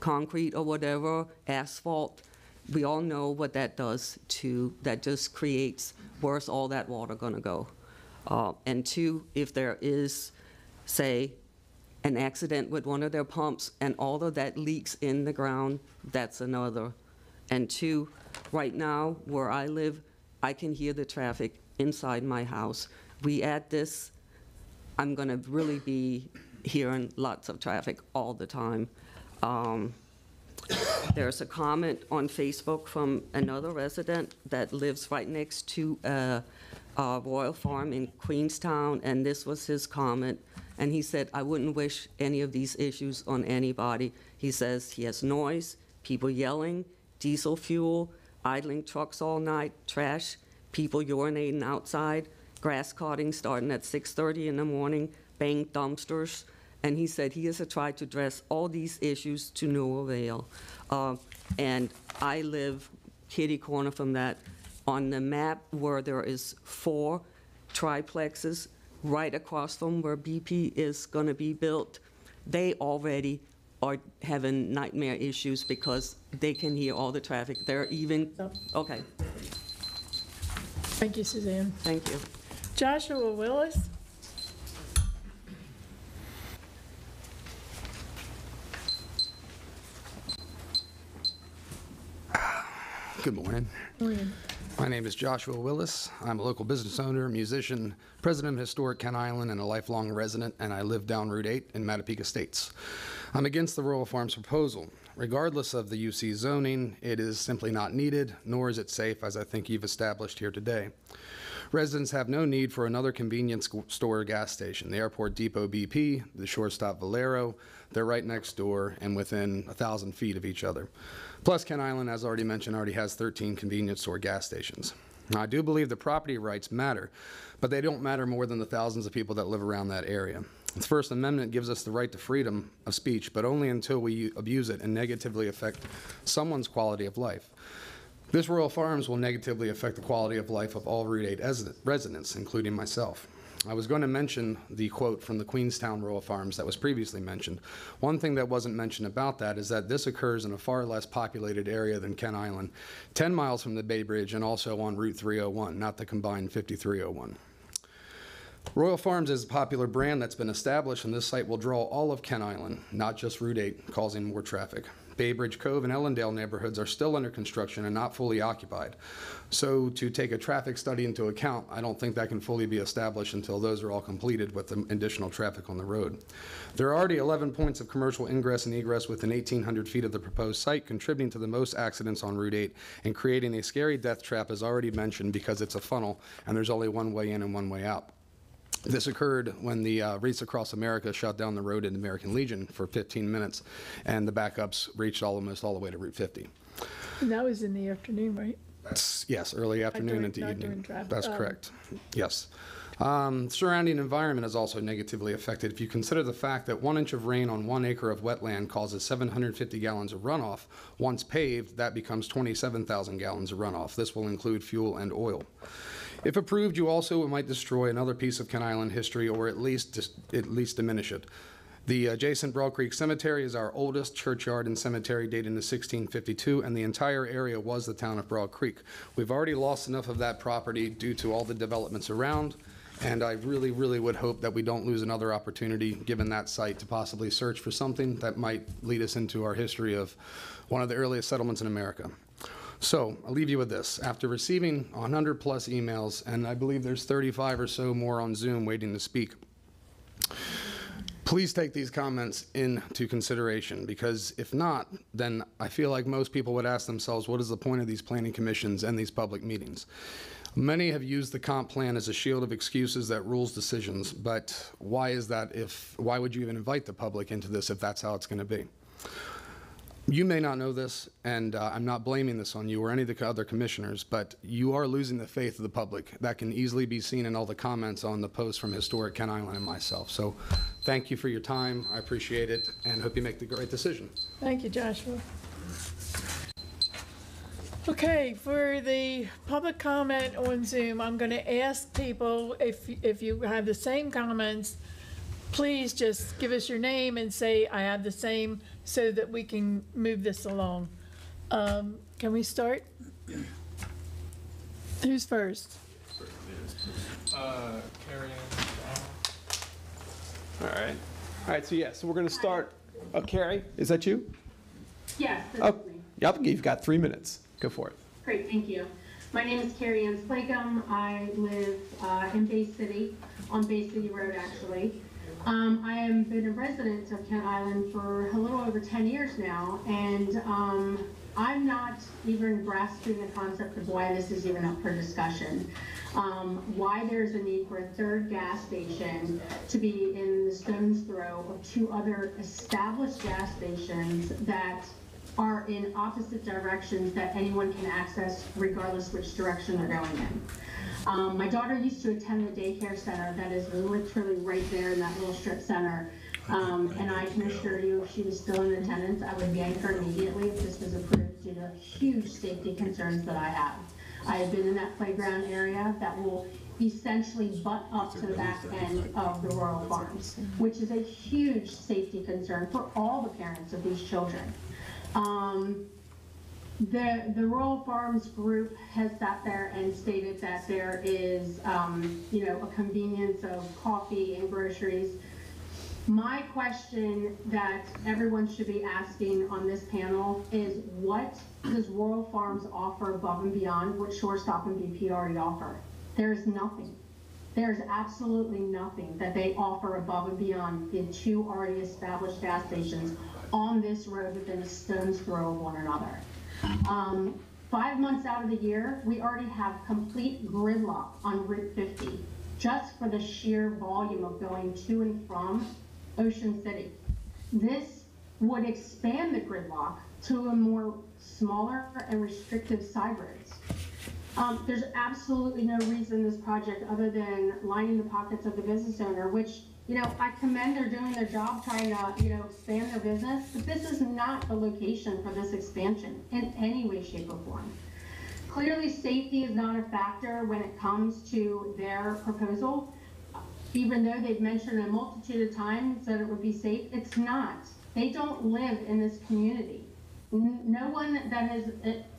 concrete or whatever, asphalt, we all know what that does to, that just creates, where's all that water going to go? Uh, And two, if there is, say, an accident with one of their pumps and all of that leaks in the ground, that's another. And two, right now, where I live, I can hear the traffic inside my house. We add this, I'm going to really be hearing lots of traffic all the time. Um, There's a comment on Facebook from another resident that lives right next to a a Royal Farm in Queenstown, and this was his comment. And he said, "I wouldn't wish any of these issues on anybody." He says he has noise, people yelling, diesel fuel, idling trucks all night, trash, people urinating outside, grass cutting starting at 6:30 in the morning, bang dumpsters. And he said he has tried to address all these issues to no avail. Uh, And I live kitty corner from that. On the map where there is four triplexes right across from where BP is going to be built, they already are having nightmare issues because they can hear all the traffic. They're even, okay, Thank you, Suzanne. thank you. Joshua Willis? Good morning. Morning. My name is Joshua Willis. I'm a local business owner, musician, president of Historic Kent Island, and a lifelong resident, and I live down Route 8 in Matapeake States. I'm against the Royal Farms proposal. Regardless of the UC zoning, it is simply not needed, nor is it safe, as I think you've established here today. Residents have no need for another convenience store or gas station. The Airport Depot BP, the Shorestop Valero, they're right next door and within a thousand feet of each other. Plus, Kent Island, as already mentioned, already has 13 convenience store gas stations. Now, I do believe the property rights matter, but they don't matter more than the thousands of people that live around that area. The First Amendment gives us the right to freedom of speech, but only until we abuse it and negatively affect someone's quality of life. This Royal Farms will negatively affect the quality of life of all Route 8 esi- residents, including myself. I was going to mention the quote from the Queenstown Royal Farms that was previously mentioned. One thing that wasn't mentioned about that is that this occurs in a far less populated area than Kent Island, 10 miles from the Bay Bridge and also on Route 301, not the combined 5301. Royal Farms is a popular brand that's been established, and this site will draw all of Kent Island, not just Route 8, causing more traffic. Bay Bridge Cove and Ellendale neighborhoods are still under construction and not fully occupied. So to take a traffic study into account, I don't think that can fully be established until those are all completed with the additional traffic on the road. There are already 11 points of commercial ingress and egress within 1,800 feet of the proposed site, contributing to the most accidents on Route 8 and creating a scary death trap, as already mentioned, because it's a funnel and there's only one way in and one way out. This occurred when the uh, Race Across America shut down the road in American Legion for 15 minutes, and the backups reached almost all the way to Route 50. And that was in the afternoon, right? That's, yes, early afternoon into evening. That's Um, correct. Yes. Um, Surrounding environment is also negatively affected. If you consider the fact that one inch of rain on one acre of wetland causes 750 gallons of runoff, once paved, that becomes 27,000 gallons of runoff. This will include fuel and oil. If approved, you also might destroy another piece of Kent Island history, or at least, at least diminish it. The uh, adjacent Broad Creek Cemetery is our oldest churchyard and cemetery dated to 1652, and the entire area was the town of Broad Creek. We've already lost enough of that property due to all the developments around, and I really, really would hope that we don't lose another opportunity, given that site, to possibly search for something that might lead us into our history of one of the earliest settlements in America. So I'll leave you with this. After receiving 100-plus emails, and I believe there's 35 or so more on Zoom waiting to speak, please take these comments into consideration, because if not, then I feel like most people would ask themselves, what is the point of these planning commissions and these public meetings? Many have used the comp plan as a shield of excuses that rules decisions, but why is that if, why would you even invite the public into this if that's how it's going to be? You may not know this, and uh, I'm not blaming this on you or any of the other commissioners, but you are losing the faith of the public. That can easily be seen in all the comments on the post from Historic Kent Island and myself. So thank you for your time. I appreciate it, and hope you make the right decision. Thank you, Joshua. Okay, for the public comment on Zoom, I'm going to ask people, if, if you have the same comments, please just give us your name and say, I have the same, so that we can move this along. Um, Can we start? Who's first? Uh, Carrie Ann. All right. All right, so yeah, so we're going to start. Oh, Carrie, is that you? Yes, this Oh, is me. yep, you've got three minutes. Go for it. Great, thank you. My name is Carrie Ann Slacum. I live uh, in Bay City, on Bay City Road, actually. Um, I have been a resident of Kent Island for a little over 10 years now, and um, I'm not even grasping the concept of why this is even up for discussion. Um, why there's a need for a third gas station to be in the stone's throw of two other established gas stations that are in opposite directions that anyone can access regardless which direction they're going in. Um, my daughter used to attend the daycare center that is literally right there in that little strip center. Um, and I can assure you, if she was still in attendance, I would yank her immediately if this was approved due to huge safety concerns that I have. I have been in that playground area that will essentially butt up to the back end of the Royal Farms, which is a huge safety concern for all the parents of these children. Um, the, the Royal Farms Group has sat there and stated that there is, um, you know, a convenience of coffee and groceries. My question that everyone should be asking on this panel is what does Royal Farms offer above and beyond what Shorestop and BP already offer? There's nothing. There's absolutely nothing that they offer above and beyond the two already established gas stations on this road within a stone's throw of one another. Um, five months out of the year, we already have complete gridlock on Route 50, just for the sheer volume of going to and from Ocean City. This would expand the gridlock to a more smaller and restrictive side roads. Um, there's absolutely no reason this project other than lining the pockets of the business owner, which, you know, I commend they're doing their job trying to, you know, expand their business, but this is not the location for this expansion in any way, shape, or form. Clearly, safety is not a factor when it comes to their proposal. even though they've mentioned a multitude of times that it would be safe, it's not. They don't live in this community. No one that has,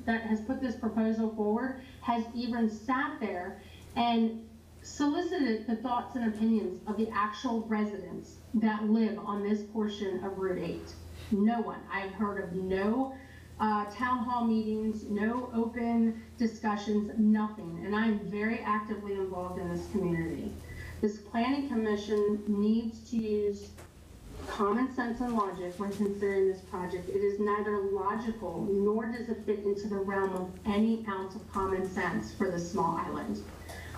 that has put this proposal forward has even sat there and solicited the thoughts and opinions of the actual residents that live on this portion of Route 8. No one. I've heard of no uh, town hall meetings, no open discussions, nothing. And I'm very actively involved in this community. This planning commission needs to use common sense and logic when considering this project. It is neither logical nor does it fit into the realm of any ounce of common sense for this small island.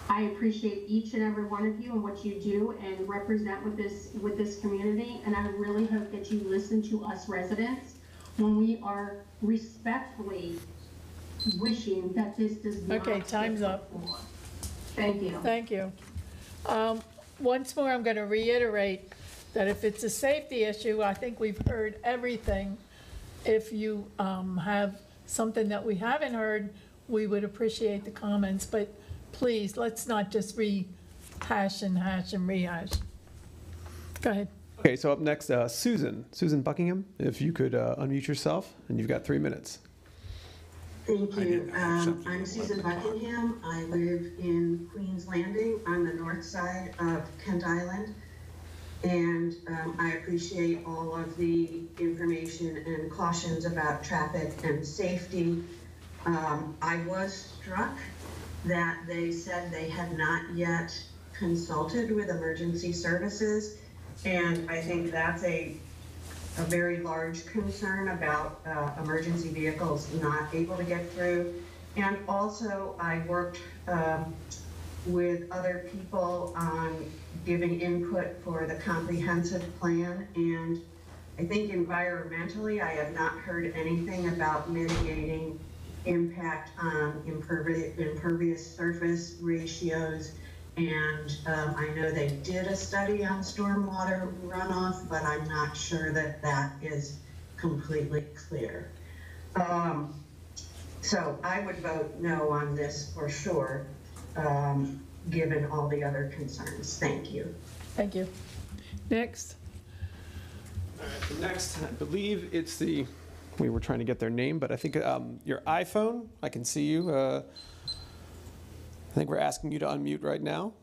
I appreciate each and every one of you and what you do and represent with this with this community. And I really hope that you listen to us residents when we are respectfully wishing that this does not. Okay, time's get up. Thank you. Thank you. Um, Once more, I'm going to reiterate that if it's a safety issue, I think we've heard everything. If you um, have something that we haven't heard, we would appreciate the comments, but please, let's not just rehash and hash and rehash. Go ahead. Okay, so up next, uh, Susan, Susan Buckingham, if you could uh, unmute yourself, and you've got three minutes. Thank you. Um, I'm Susan Buckingham. I live in Queens Landing on the north side of Kent Island. And um, I appreciate all of the information and cautions about traffic and safety. Um, I was struck that they said they had not yet consulted with emergency services. And I think that's a a very large concern about uh, emergency vehicles not able to get through. And also, I worked um, with other people on giving input for the comprehensive plan. And I think environmentally, I have not heard anything about mitigating impact on impervious, impervious surface ratios. And um, I know they did a study on stormwater runoff, but I'm not sure that that is completely clear. Um, so I would vote no on this for sure, um, given all the other concerns. Thank you. Thank you. Next. All right, the next, I believe it's the, we were trying to get their name, but I think um, your iPhone, I can see you. uh, I think we're asking you to unmute right now.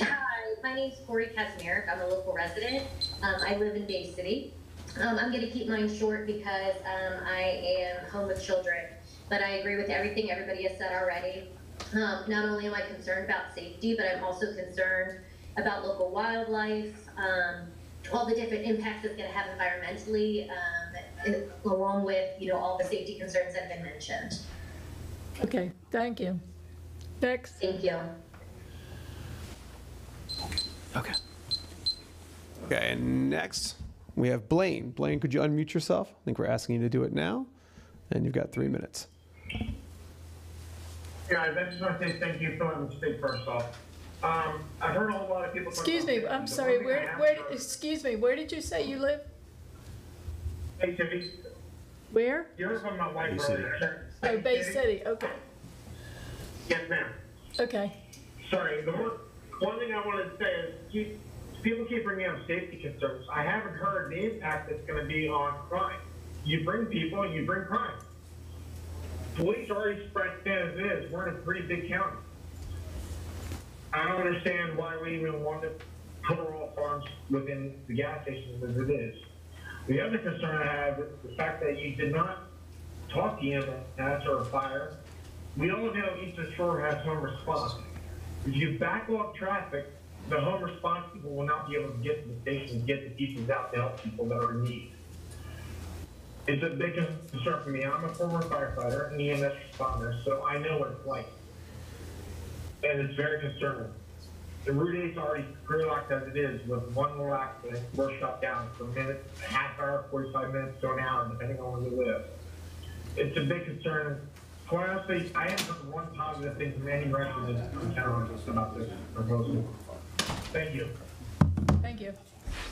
Hi, my name's Corey Kazmarek. I'm a local resident. Um, I live in Bay City. Um, I'm going to keep mine short because um, I am home with children. But I agree with everything everybody has said already. Um, not only am I concerned about safety, but I'm also concerned about local wildlife, um, all the different impacts it's going to have environmentally, along with you know all the safety concerns that have been mentioned. Okay, thank you. Next. Thank you. Okay. Okay, and next, we have Blaine. Blaine, could you unmute yourself? I think we're asking you to do it now, and you've got three minutes. Guys, I just want to say thank you for letting me speak first off. Um, I've heard a lot of people. Excuse me. I'm sorry, one where, where, heard- excuse me, where did you say you live? Hey, Timmy, Where? you heard from my wife Bay City. earlier. Oh, Bay City, okay, Yes, ma'am. okay. Sorry, the one, one thing I wanted to say is, keep, people keep bringing up safety concerns. I haven't heard the impact that's gonna be on crime. You bring people, you bring crime. Police are already spread thin as it is. We're in a pretty big county. I don't understand why we even want to put Royal Farms within the gas stations as it is. The other concern I have is the fact that you did not talk to EMS or fire. We all know Eastern Shore has home response. If you backlog traffic, the home response people will not be able to get to the station and get the pieces out to help people that are in need. It's a big concern for me. I'm a former firefighter and EMS responder, so I know what it's like. And it's very concerning. The Route 8 is already gridlocked as it is with one little accident, we're shut down for a minute, a half hour, 45 minutes to an hour, depending on where you live. It's a big concern. Quite honestly, I haven't heard one positive thing from any resident in town about this proposal. Thank you. Thank you.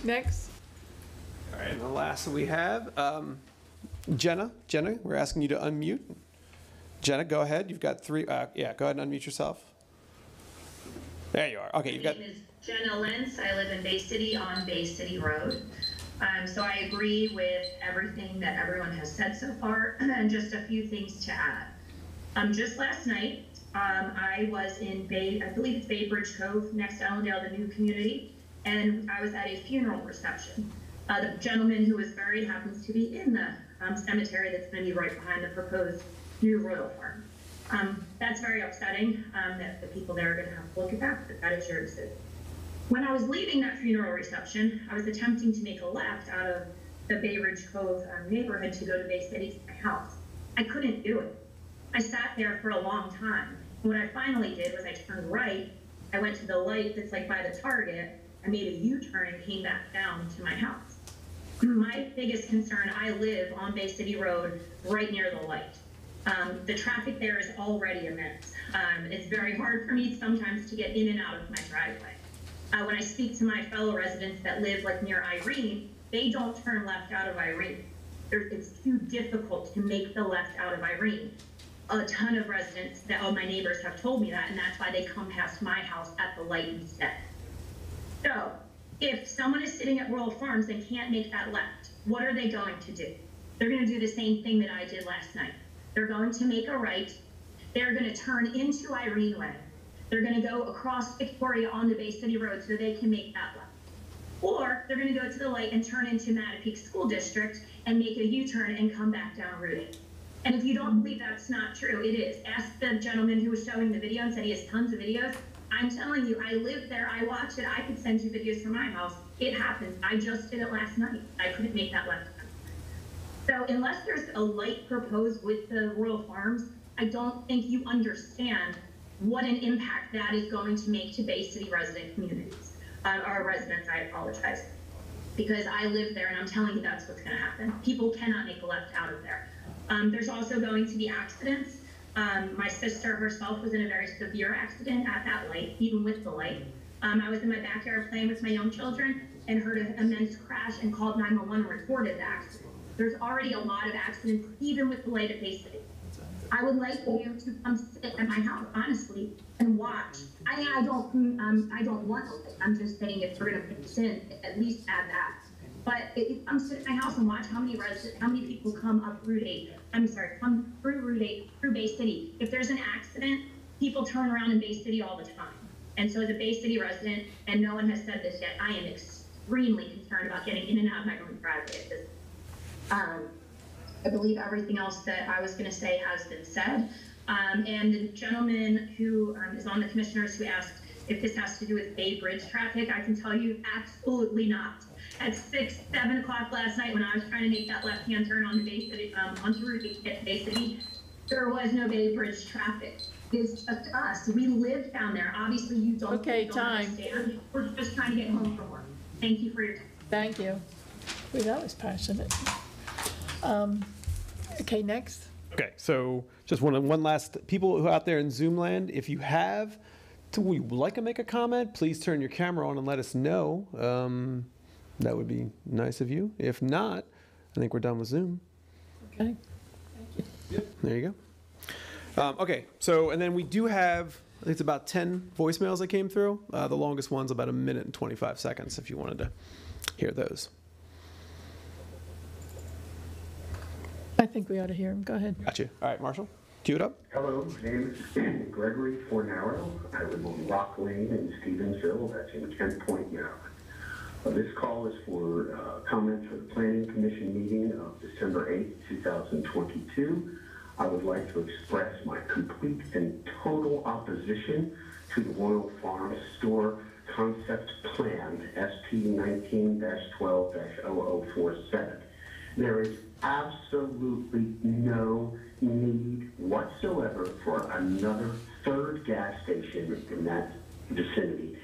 Next. All right, and the last that we have, um, Jenna. Jenna, we're asking you to unmute. Jenna, go ahead. You've got three. Uh, yeah, go ahead and unmute yourself. There you are. Okay, you've got. My name is Jenna Lentz. I live in Bay City on Bay City Road. Um, so I agree with everything that everyone has said so far, and just a few things to add. Um, just last night, um, I was in Bay, I believe it's Bay Bridge Cove, next to Allendale, the new community, and I was at a funeral reception. Uh, the gentleman who was buried happens to be in the um, cemetery that's going to be right behind the proposed new Royal Farm. Um, that's very upsetting um, that the people there are going to have to look at that, but that is your decision. When I was leaving that funeral reception, I was attempting to make a left out of the Bay Bridge Cove um, neighborhood to go to Bay City to my house. I couldn't do it. I sat there for a long time. What I finally did was I turned right. I went to the light that's like by the Target. I made a U-turn and came back down to my house. My biggest concern, I live on Bay City Road, right near the light. Um, the traffic there is already immense. Um, it's very hard for me sometimes to get in and out of my driveway. Uh, when I speak to my fellow residents that live like near Irene, they don't turn left out of Irene. It's too difficult to make the left out of Irene. A ton of residents that all my neighbors have told me that, and that's why they come past my house at the light instead. So, if someone is sitting at Royal Farms and can't make that left, what are they going to do? They're going to do the same thing that I did last night. They're going to make a right. They're going to turn into Irene Way. They're going to go across Victoria onto Bay City Road so they can make that left. Or they're going to go to the light and turn into Matapeake School District and make a U-turn and come back down Route 8. And if you don't believe that's not true, it is. Ask the gentleman who was showing the video and said he has tons of videos. I'm telling you, I live there, I watch it, I could send you videos from my house. It happens. I just did it last night. I couldn't make that left. So unless there's a light proposed with the Royal Farms, I don't think you understand what an impact that is going to make to Bay City resident communities, uh, or residents, I apologize. Because I live there and I'm telling you that's what's gonna happen. People cannot make a left out of there. Um, there's also going to be accidents. Um, my sister herself was in a very severe accident at that light, even with the light. Um, I was in my backyard playing with my young children and heard an immense crash and called 911 and reported the accident. There's already a lot of accidents, even with the light at Bay City. I would like you to come sit at my house, honestly, and watch. I, I don't, um, I don't want to. I'm just saying if we're gonna put in, at least add that. But if I'm sitting at my house and watch how many residents, how many people come up Route 8, I'm sorry, come through Route 8, through Bay City. If there's an accident, people turn around in Bay City all the time. And so as a Bay City resident, and no one has said this yet, I am extremely concerned about getting in and out of my own driveway at this. Um, I believe everything else that I was gonna say has been said. Um, and the gentleman who um, is on the commissioners who asked if this has to do with Bay Bridge traffic, I can tell you absolutely not. At six, seven o'clock last night, when I was trying to make that left-hand turn onto Bay City, um, onto Route 8 to get to Bay City, there was no Bay Bridge traffic. It's just us. We live down there. Obviously, you don't. Okay, don't time. understand. We're just trying to get home from work. Thank you for your time. Thank you. Boy, that was passionate. Um, Okay, next. Okay, so just one, one last, people who out there in Zoom land, if you have, to, would you like to make a comment, please turn your camera on and let us know. Um, That would be nice of you. If not, I think we're done with Zoom. Okay. Thank you. There you go. Um, okay, so, and then we do have, I think it's about 10 voicemails that came through. Uh, the longest one's about a minute and 25 seconds if you wanted to hear those. I think we ought to hear him. Go ahead. Got you. All right, Marshall, cue it up. Hello, my name is Gregory Fornaro. I live on Rock Lane in Stevensville, that's in Kent Point, Maryland. Uh, This call is for uh, comments for the Planning Commission meeting of December 8, 2022. I would like to express my complete and total opposition to the Royal Farm Store Concept Plan, SP 19-12-0047. There is absolutely no need whatsoever for another third gas station in that vicinity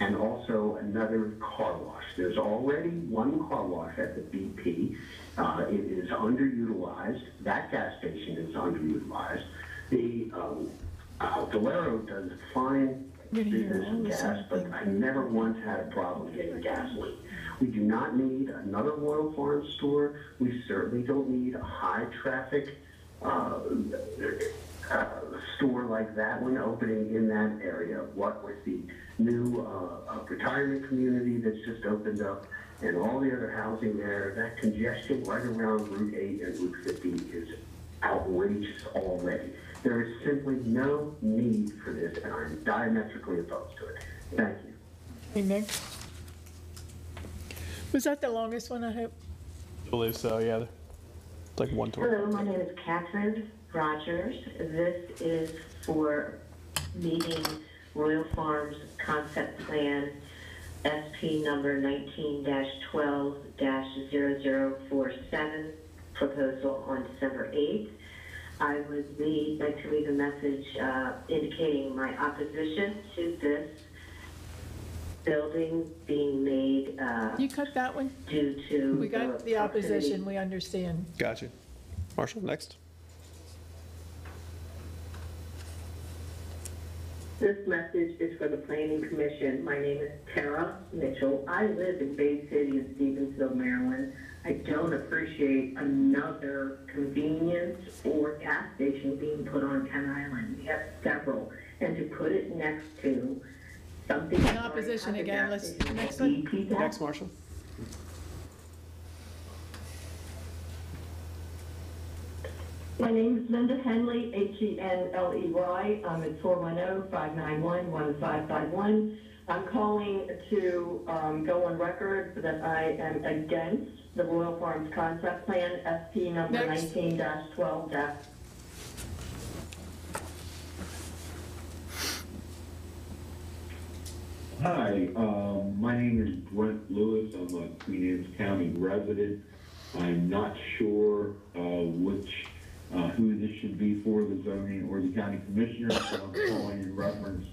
and also another car wash. There's already one car wash at the BP. Uh, it is underutilized. That gas station is underutilized. The um, uh, Valero does fine We're gonna hear business in gas, but I never once had a problem getting gasoline. We do not need another Royal Farm store. We certainly don't need a high traffic uh, uh, store like that one opening in that area. What with the new uh, uh, retirement community that's just opened up, and all the other housing there, that congestion right around Route 8 and Route 50 is outrageous already. There is simply no need for this, and I'm diametrically opposed to it. Thank you. Hey. Was that the longest one, I hope? I believe so, yeah. It's like one twenty. Hello, my name is Catherine Rogers. This is for meeting Royal Farms Concept Plan SP number 19-12-0047, proposal on December 8th. I would leave, like to leave a message uh, indicating my opposition to this building being made uh, You cut that one? due to. We got the proximity opposition, we understand. Got you. Marshall, next. This message is for the Planning Commission. My name is Tara Mitchell. I live in Bay City in Stevensville, Maryland. I don't appreciate another convenience or gas station being put on Kent Island. We have several. And to put it next to something. In opposition again, let's, next one. Next, Marshall. My name is Linda Henley, E H-E-N-L-E-Y. I'm at 410-591-1551. I'm calling to um, go on record that I am against the Royal Farms Concept Plan, SP number Next. 19-12- Hi, um, my name is Brent Lewis. I'm a Queen Anne's County resident. I'm not sure, uh, which, uh, who this should be for, the zoning or the county commissioner, so I'm calling in reference,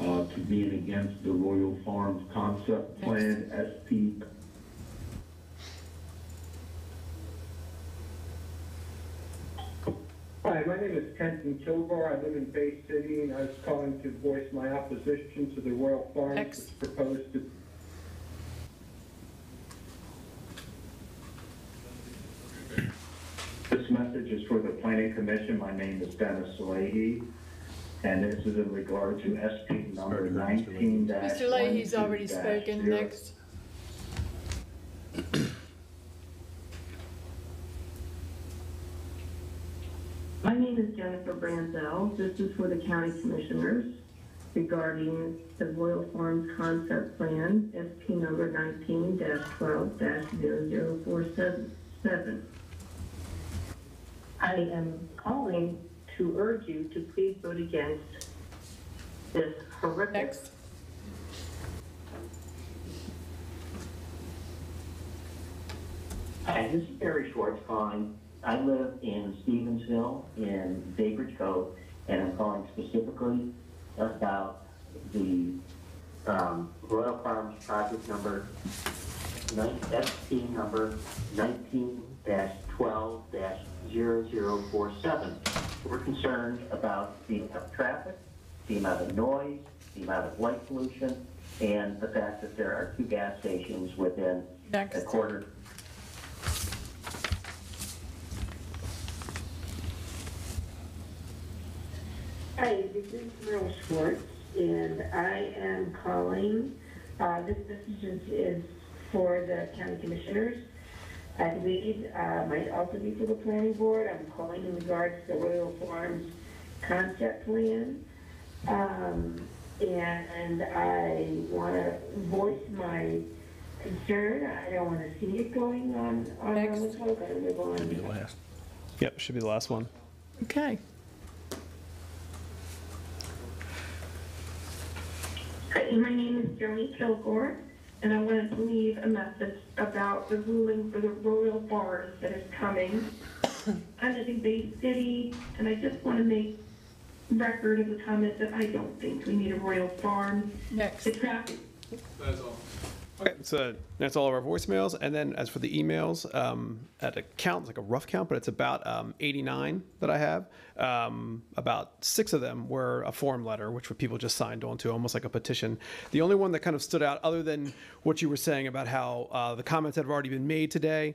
uh, to being against the Royal Farms Concept Plan, SP Hi, my name is Kenton Kilgore. I live in Bay City, and I was calling to voice my opposition to the Royal Farms that's proposed to This message is for the planning commission. My name is Dennis Leahy, and this is in regard to SP number nineteen Mr. Leahy's already spoken, next. My name is Jennifer Branzel. This is for the county commissioners regarding the Royal Farms Concept Plan, SP number 19-12-0047. I am calling to urge you to please vote against this horrific. Next. Hi, this is Barry Schwartz calling. I live in Stevensville in Baybridge Cove, and I'm calling specifically about the um, Royal Farms project number, SP number 19-12-0047. We're concerned about the amount of traffic, the amount of noise, the amount of light pollution, and the fact that there are two gas stations within a quarter Hi, this is Merle Schwartz, and I am calling, uh, this message is, is for the county commissioners. I believe, uh, might also be for the planning board. I'm calling in regards to the Royal Farms concept plan. Um, and I want to voice my concern. I don't want to see it going on, on Romancoke. I live on Yep, should be the last one. Okay. My name is Jeremy Kilgore, and I wanted to leave a message about the ruling for the Royal Farms that is coming. I live in Bay City, and I just want to make record of the comment that I don't think we need a Royal Farm. Next. The traffic, That's all. Okay, so that's all of our voicemails. And then as for the emails, um, at a count, it's like a rough count, but it's about um, 89 that I have. Um, about six of them were a form letter, which were people just signed onto, almost like a petition. The only one that kind of stood out, other than what you were saying about how uh, the comments have already been made today,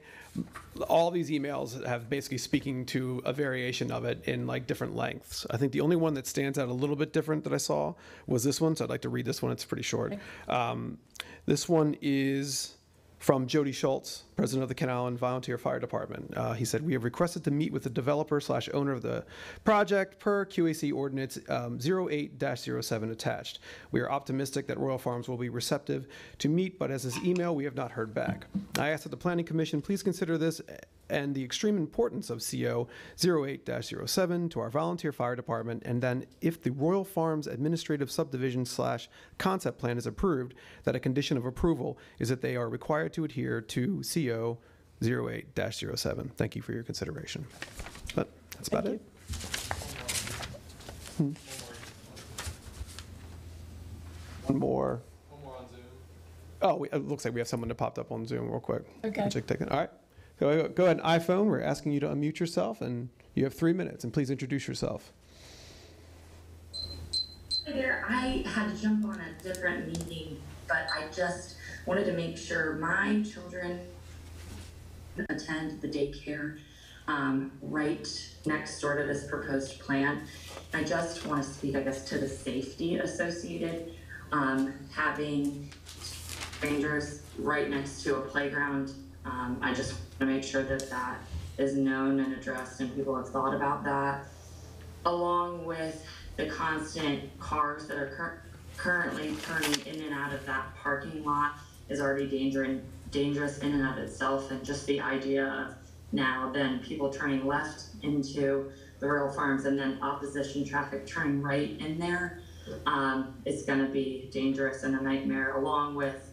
all these emails have basically speaking to a variation of it in like different lengths. I think the only one that stands out a little bit different that I saw was this one, so I'd like to read this one. It's pretty short. Um, this one is from Jody Schultz, president of the Kent Island Volunteer Fire Department. Uh, he said, "We have requested to meet with the developer slash owner of the project per QAC Ordinance um, 08-07 attached. We are optimistic that Royal Farms will be receptive to meet, but as this email, we have not heard back. I ask that the Planning Commission please consider this and the extreme importance of CO 08-07 to our volunteer fire department, and then if the Royal Farms Administrative Subdivision slash Concept Plan is approved, that a condition of approval is that they are required to adhere to CO 08-07. Thank you for your consideration. But that's about it. Hmm. One more. On Zoom. Oh, we- it looks like we have someone that popped up on Zoom real quick. Okay. Check that. All right. Go go ahead, iPhone. We're asking you to unmute yourself, and you have three minutes. And please introduce yourself. Hi there. I had to jump on a different meeting, but I just wanted to make sure my children attend the daycare um, right next door to this proposed plan. I just want to speak, I guess, to the safety associated. Um, having strangers right next to a playground, um, I just to make sure that that is known and addressed and people have thought about that along with the constant cars that are cur- currently turning in and out of that parking lot is already danger- dangerous in and of itself. And just the idea of now then people turning left into the Royal Farms and then opposition traffic turning right in there, um, it's going to be dangerous and a nightmare, along with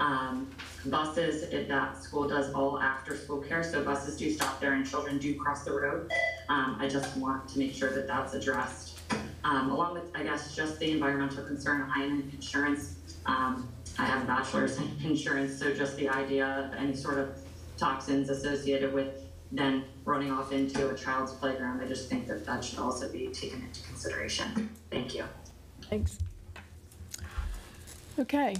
um, buses, it, that school does all after-school care, so buses do stop there and children do cross the road. Um, I just want to make sure that that's addressed. Um, along with, I guess, just the environmental concern, I am in insurance. Um, I have a bachelor's in insurance, so just the idea of any sort of toxins associated with then running off into a child's playground, I just think that that should also be taken into consideration. Thank you. Thanks. Okay.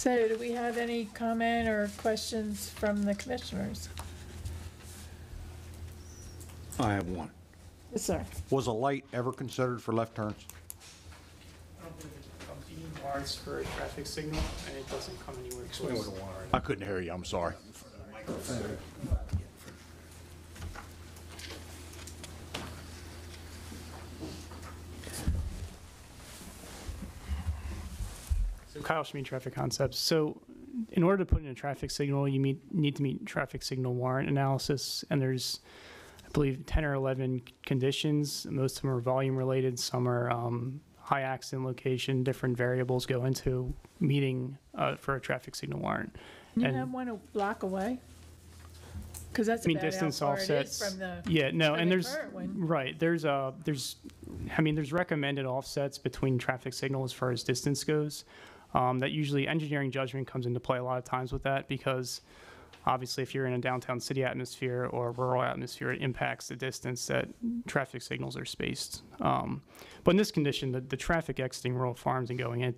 So do we have any comment or questions from the commissioners? I have one. Yes, sir. Was a light ever considered for left turns? I don't think it comes in bars for a traffic signal, and it doesn't come anywhere close. I couldn't hear you, I'm sorry. Kyle Schmid, Traffic Concepts. So in order to put in a traffic signal, you meet, need to meet traffic signal warrant analysis, and there's, I believe, 10 or 11 conditions. Most of them are volume related, some are um, high accident location, different variables go into meeting uh, for a traffic signal warrant. You And- have one a block away? Because that's I mean, distance far it is offsets. the. Yeah, no, and the there's, right, there's, uh, there's, I mean, there's recommended offsets between traffic signals as far as distance goes. Um, that usually engineering judgment comes into play a lot of times with that because obviously if you're in a downtown city atmosphere or rural atmosphere, it impacts the distance that traffic signals are spaced. Um, but in this condition, the, the traffic exiting Royal Farms and going in,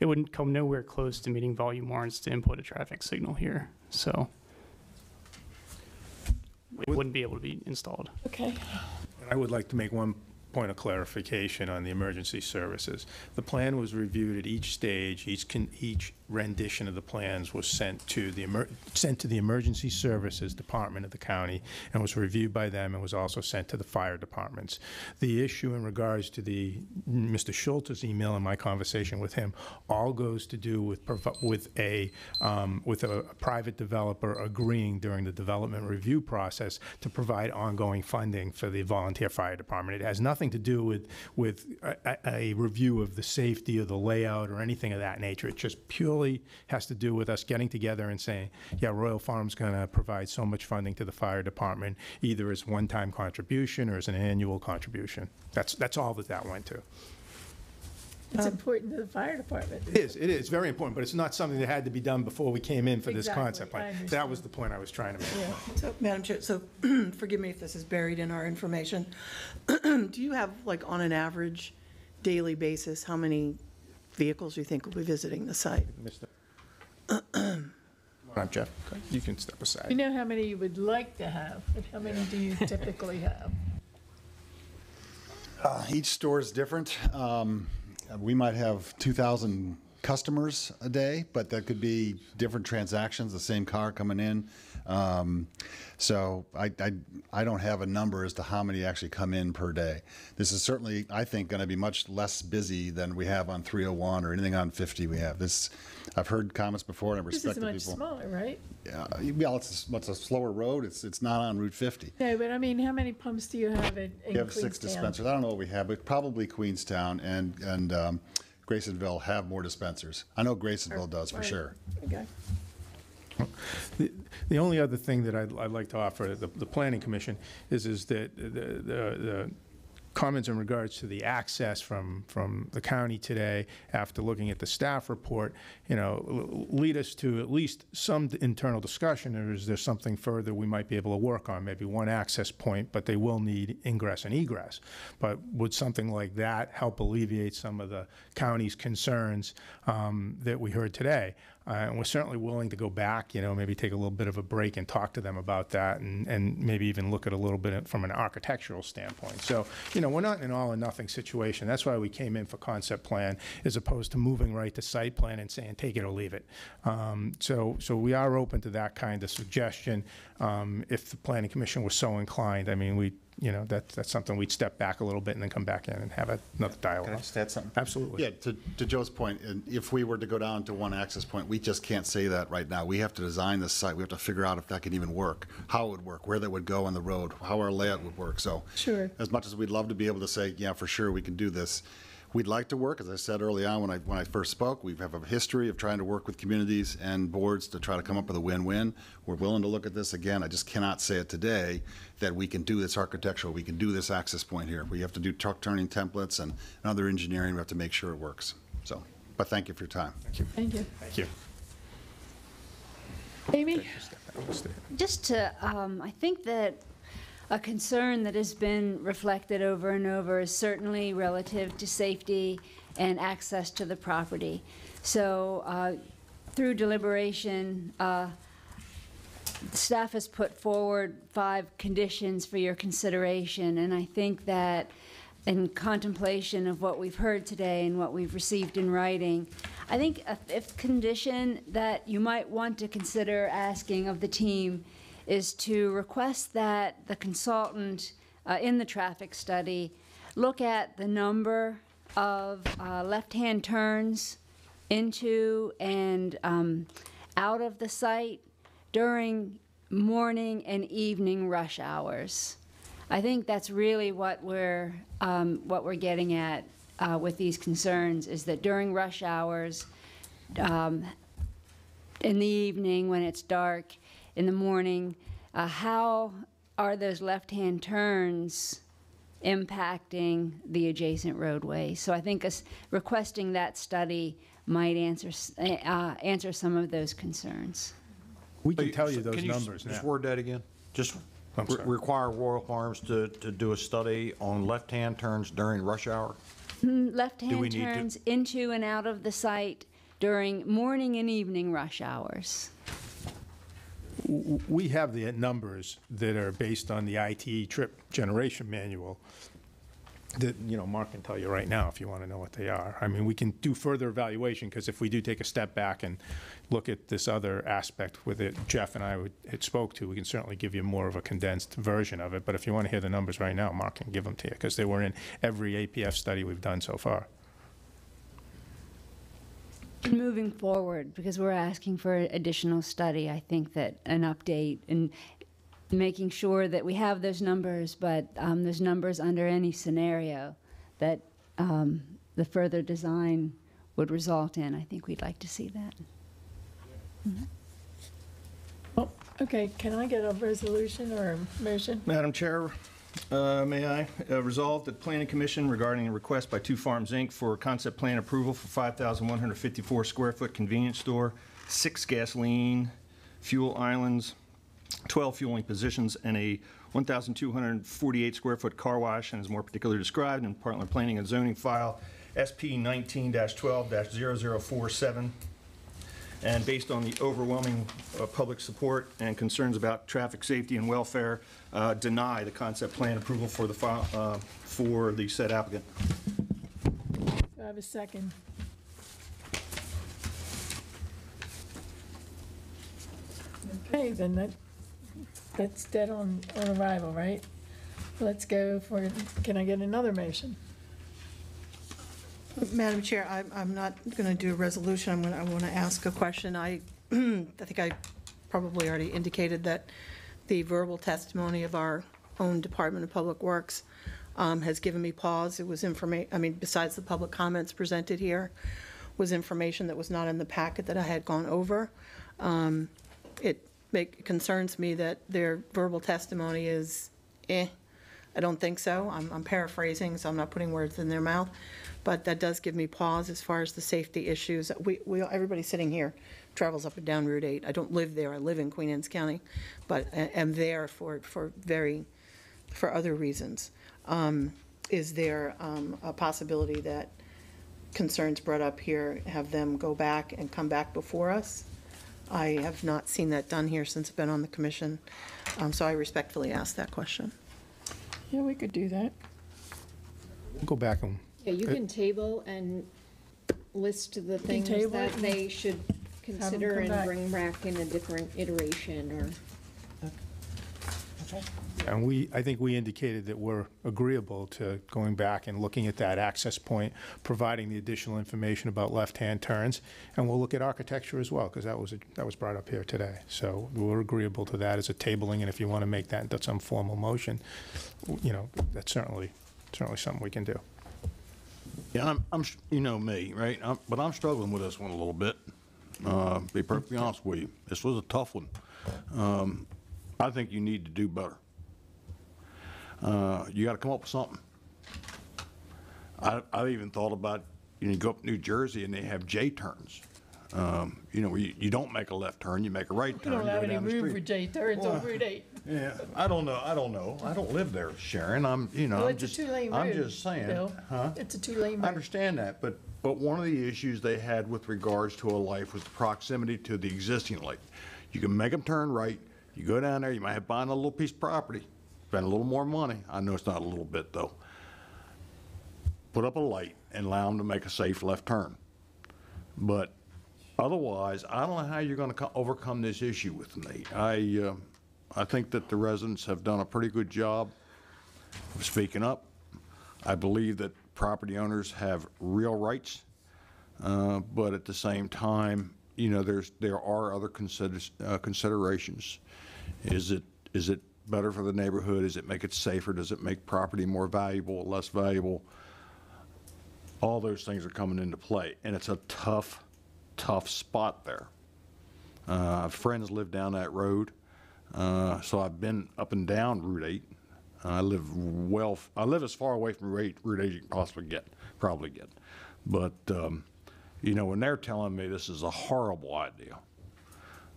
it wouldn't come nowhere close to meeting volume warrants to input a traffic signal here. So it wouldn't be able to be installed. Okay. I would like to make one point of clarification on the emergency services. The plan was reviewed at each stage, each, con- each rendition of the plans was sent to the, emer- sent to the Emergency Services Department of the county and was reviewed by them and was also sent to the fire departments. The issue in regards to the, Mr. Schultz's email and my conversation with him all goes to do with, provi- with a, um, with a a private developer agreeing during the development review process to provide ongoing funding for the volunteer fire department. It has nothing to do with, with a, a- review of the safety or the layout or anything of that nature. It just purely has to do with us getting together and saying, yeah, Royal Farm's going to provide so much funding to the fire department, either as one-time contribution or as an annual contribution. That's, that's all that that went to. It's um, important to the fire department. It is, it is, very important, but it's not something that had to be done before we came in for this concept. I plan. That was the point I was trying to make. So, Madam Chair, so forgive me if this is buried in our information. Do you have, like, on an average daily basis, how many vehicles you think will be visiting the site? Come on, Jeff, you can step aside. You know how many you would like to have, but how many do you typically have? Uh, Each store is different. Um, We might have 2,000 customers a day, but that could be different transactions, the same car coming in. Um, So I, I, I don't have a number as to how many actually come in per day. This is certainly, I think, going to be much less busy than we have on 301 or anything on 50 we have. This, I've heard comments before and I respect. This respect is much people. smaller, right? Yeah, well, it's, a- it's a slower road. It's, it's not on Route 50. No, but I mean, how many pumps do you have in in We have six Queenstown? dispensers. I don't know what we have, but probably Queenstown and, and um, Grasonville have more dispensers. I know Grasonville does for Right. sure. Okay. The- The only other thing that I'd, I'd like to offer the, the planning commission is, is that the, the, the comments in regards to the access from, from the county today, after looking at the staff report, you know, lead us to at least some internal discussion, or is there something further we might be able to work on? Maybe one access point, but they will need ingress and egress. But would something like that help alleviate some of the county's concerns um, that we heard today? Uh, And we're certainly willing to go back, you know, maybe take a little bit of a break and talk to them about that and, and maybe even look at a little bit from an architectural standpoint. So, you know, we're not in an all or nothing situation. That's why we came in for concept plan as opposed to moving right to site plan and saying, take it or leave it. Um, So, so we are open to that kind of suggestion um, if the planning commission was so inclined. I mean, we, you know, that, that's something we'd step back a little bit and then come back in and have another dialogue. Can I just add something? Absolutely. Yeah, to, to Joe's point, and if we were to go down to one access point, we just can't say that right now. We have to design the site. We have to figure out if that can even work, how it would work, where that would go on the road, how our layout would work. So Sure. as much as we'd love to be able to say, yeah, for sure, we can do this, we'd like to work, as I said early on when I, when I first spoke, we have a history of trying to work with communities and boards to try to come up with a win-win. We're willing to look at this again. I just cannot say it today that we can do this architectural, we can do this access point here. We have to do truck turning templates and and other engineering. We have to make sure it works. So, but thank you for your time. Thank you. Thank you. Thank you. Amy? Just to, um, I think that a concern that has been reflected over and over is certainly relative to safety and access to the property. So, uh, through deliberation, uh, staff has put forward five conditions for your consideration, and I think that in contemplation of what we've heard today and what we've received in writing, I think a fifth condition that you might want to consider asking of the team is to request that the consultant uh, in the traffic study look at the number of uh, left-hand turns into and um, out of the site during morning and evening rush hours. I think that's really what we're um, what we're getting at uh, with these concerns is that during rush hours, um, in the evening when it's dark, in the morning, uh, how are those left-hand turns impacting the adjacent roadway? So I think requesting that study might answer uh, answer some of those concerns. We can tell you those can s- numbers Just now. word that again? Just I'm re- sorry. require Royal Farms to, to do a study on left-hand turns during rush hour? Mm, we Left-hand need to- turns into and out of the site during morning and evening rush hours. W- w- We have the numbers that are based on the ITE trip generation manual that, you know, Mark can tell you right now if you want to know what they are. I mean, we can do further evaluation, because if we do take a step back and look at this other aspect with it, Jeff and I would- had spoke to, we can certainly give you more of a condensed version of it. But if you want to hear the numbers right now, Mark can give them to you, because they were in every APF study we've done so far. Moving forward, because we're asking for additional study, I think that an update and making sure that we have those numbers, but um, those numbers under any scenario that um, the further design would result in, I think we'd like to see that. Okay, can I get a resolution or a motion? Madam Chair, Uh, May I? Uh, that Planning Commission regarding a request by Two Farms, Inc. for concept plan approval for 5,154 square foot convenience store, six gasoline, fuel islands, 12 fueling positions, and a 1,248 square foot car wash, and is more particularly described in Portland Planning and Zoning File SP 19-12-0047. And based on the overwhelming uh, public support and concerns about traffic safety and welfare, uh, deny the concept plan approval for the file, uh, for the said applicant. Do I have a second? Okay, then that, that's dead on, on arrival, right? Let's go for, can I get another motion? Madam Chair, I'm, I'm not going to do a resolution, I'm going to, I want to ask a question. I, I think I probably already indicated that the verbal testimony of our own Department of Public Works um, has given me pause. It was information, I mean, besides the public comments presented here, was information that was not in the packet that I had gone over. Um, It make, concerns me that their verbal testimony is eh. I don't think so. I'm I'm paraphrasing, so I'm not putting words in their mouth. But that does give me pause as far as the safety issues. We, we, everybody sitting here travels up and down Route 8. I don't live there. I live in Queen Anne's County, but a- am there for, for very, for other reasons. Um, Is there um, a possibility that concerns brought up here, have them go back and come back before us? I have not seen that done here since I've been on the commission, um, so I respectfully ask that question. Yeah, we could do that. Go back and. Yeah, you uh, can table and list the things table that it they should consider come and back. bring back in a different iteration or. Okay. And we, I think we indicated that we're agreeable to going back and looking at that access point, providing the additional information about left-hand turns, and we'll look at architecture as well, because that was, that was brought up here today. So we're agreeable to that as a tabling, and if you want to make that into some formal motion, you know, that's certainly, certainly something we can do. Yeah, I'm, I'm, you know me, right? I'm- But I'm struggling with this one a little bit. Uh, Be perfectly honest with you. This was a tough one. Um, I think you need to do better. Uh, You got to come up with something. I, I've even thought about, you know, you go up to New Jersey and they have J turns. Um, You know, where you, you don't make a left turn, you make a right We turn. don't you have go any down the room street. for J turns on Well, Route 8. Yeah, I don't know, I don't know. I don't live there, Sharon. I'm, you know, Well, I'm it's a just, two-lane I'm road, just saying. Bill. Huh? It's a two-lane I road. understand that, but, but one of the issues they had with regards to a life was the proximity to the existing light. You can make them turn right, you go down there, you might have to buy a little piece of property, spend a little more money. I know it's not a little bit, though. Put up a light and allow them to make a safe left turn. But otherwise, I don't know how you're gonna co- overcome this issue with me. I, uh, I think that the residents have done a pretty good job of speaking up. I believe that property owners have real rights, uh, but at the same time, you know, there's, there are other consider- uh, considerations. Is it, is it better for the neighborhood? Does it make it safer? Does it make property more valuable, less valuable? All those things are coming into play, and it's a tough, tough spot there. Uh, Friends live down that road, uh, so I've been up and down Route 8. I live well, I live as far away from Route 8, Route 8 as you can possibly get, probably get. But, um, you know, when they're telling me this is a horrible idea,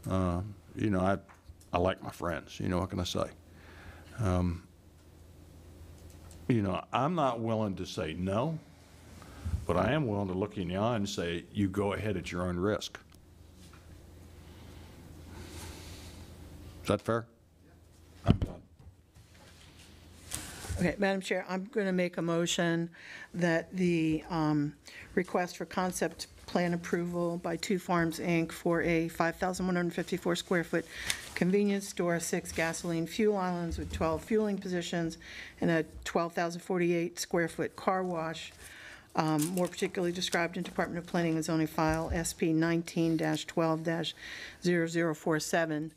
uh, you know, I, I like my friends, you know, what can I say? Um, You know, I'm not willing to say no, but I am willing to look in the eye and say, you go ahead at your own risk. That fair? I'm done. Okay, Madam Chair, I'm going to make a motion that the um, request for concept plan approval by Two Farms, Inc. for a 5,154 square foot convenience store, six gasoline fuel islands with 12 fueling positions, and a 12,048 square foot car wash, um, more particularly described in Department of Planning and Zoning File SP 19-12-0047,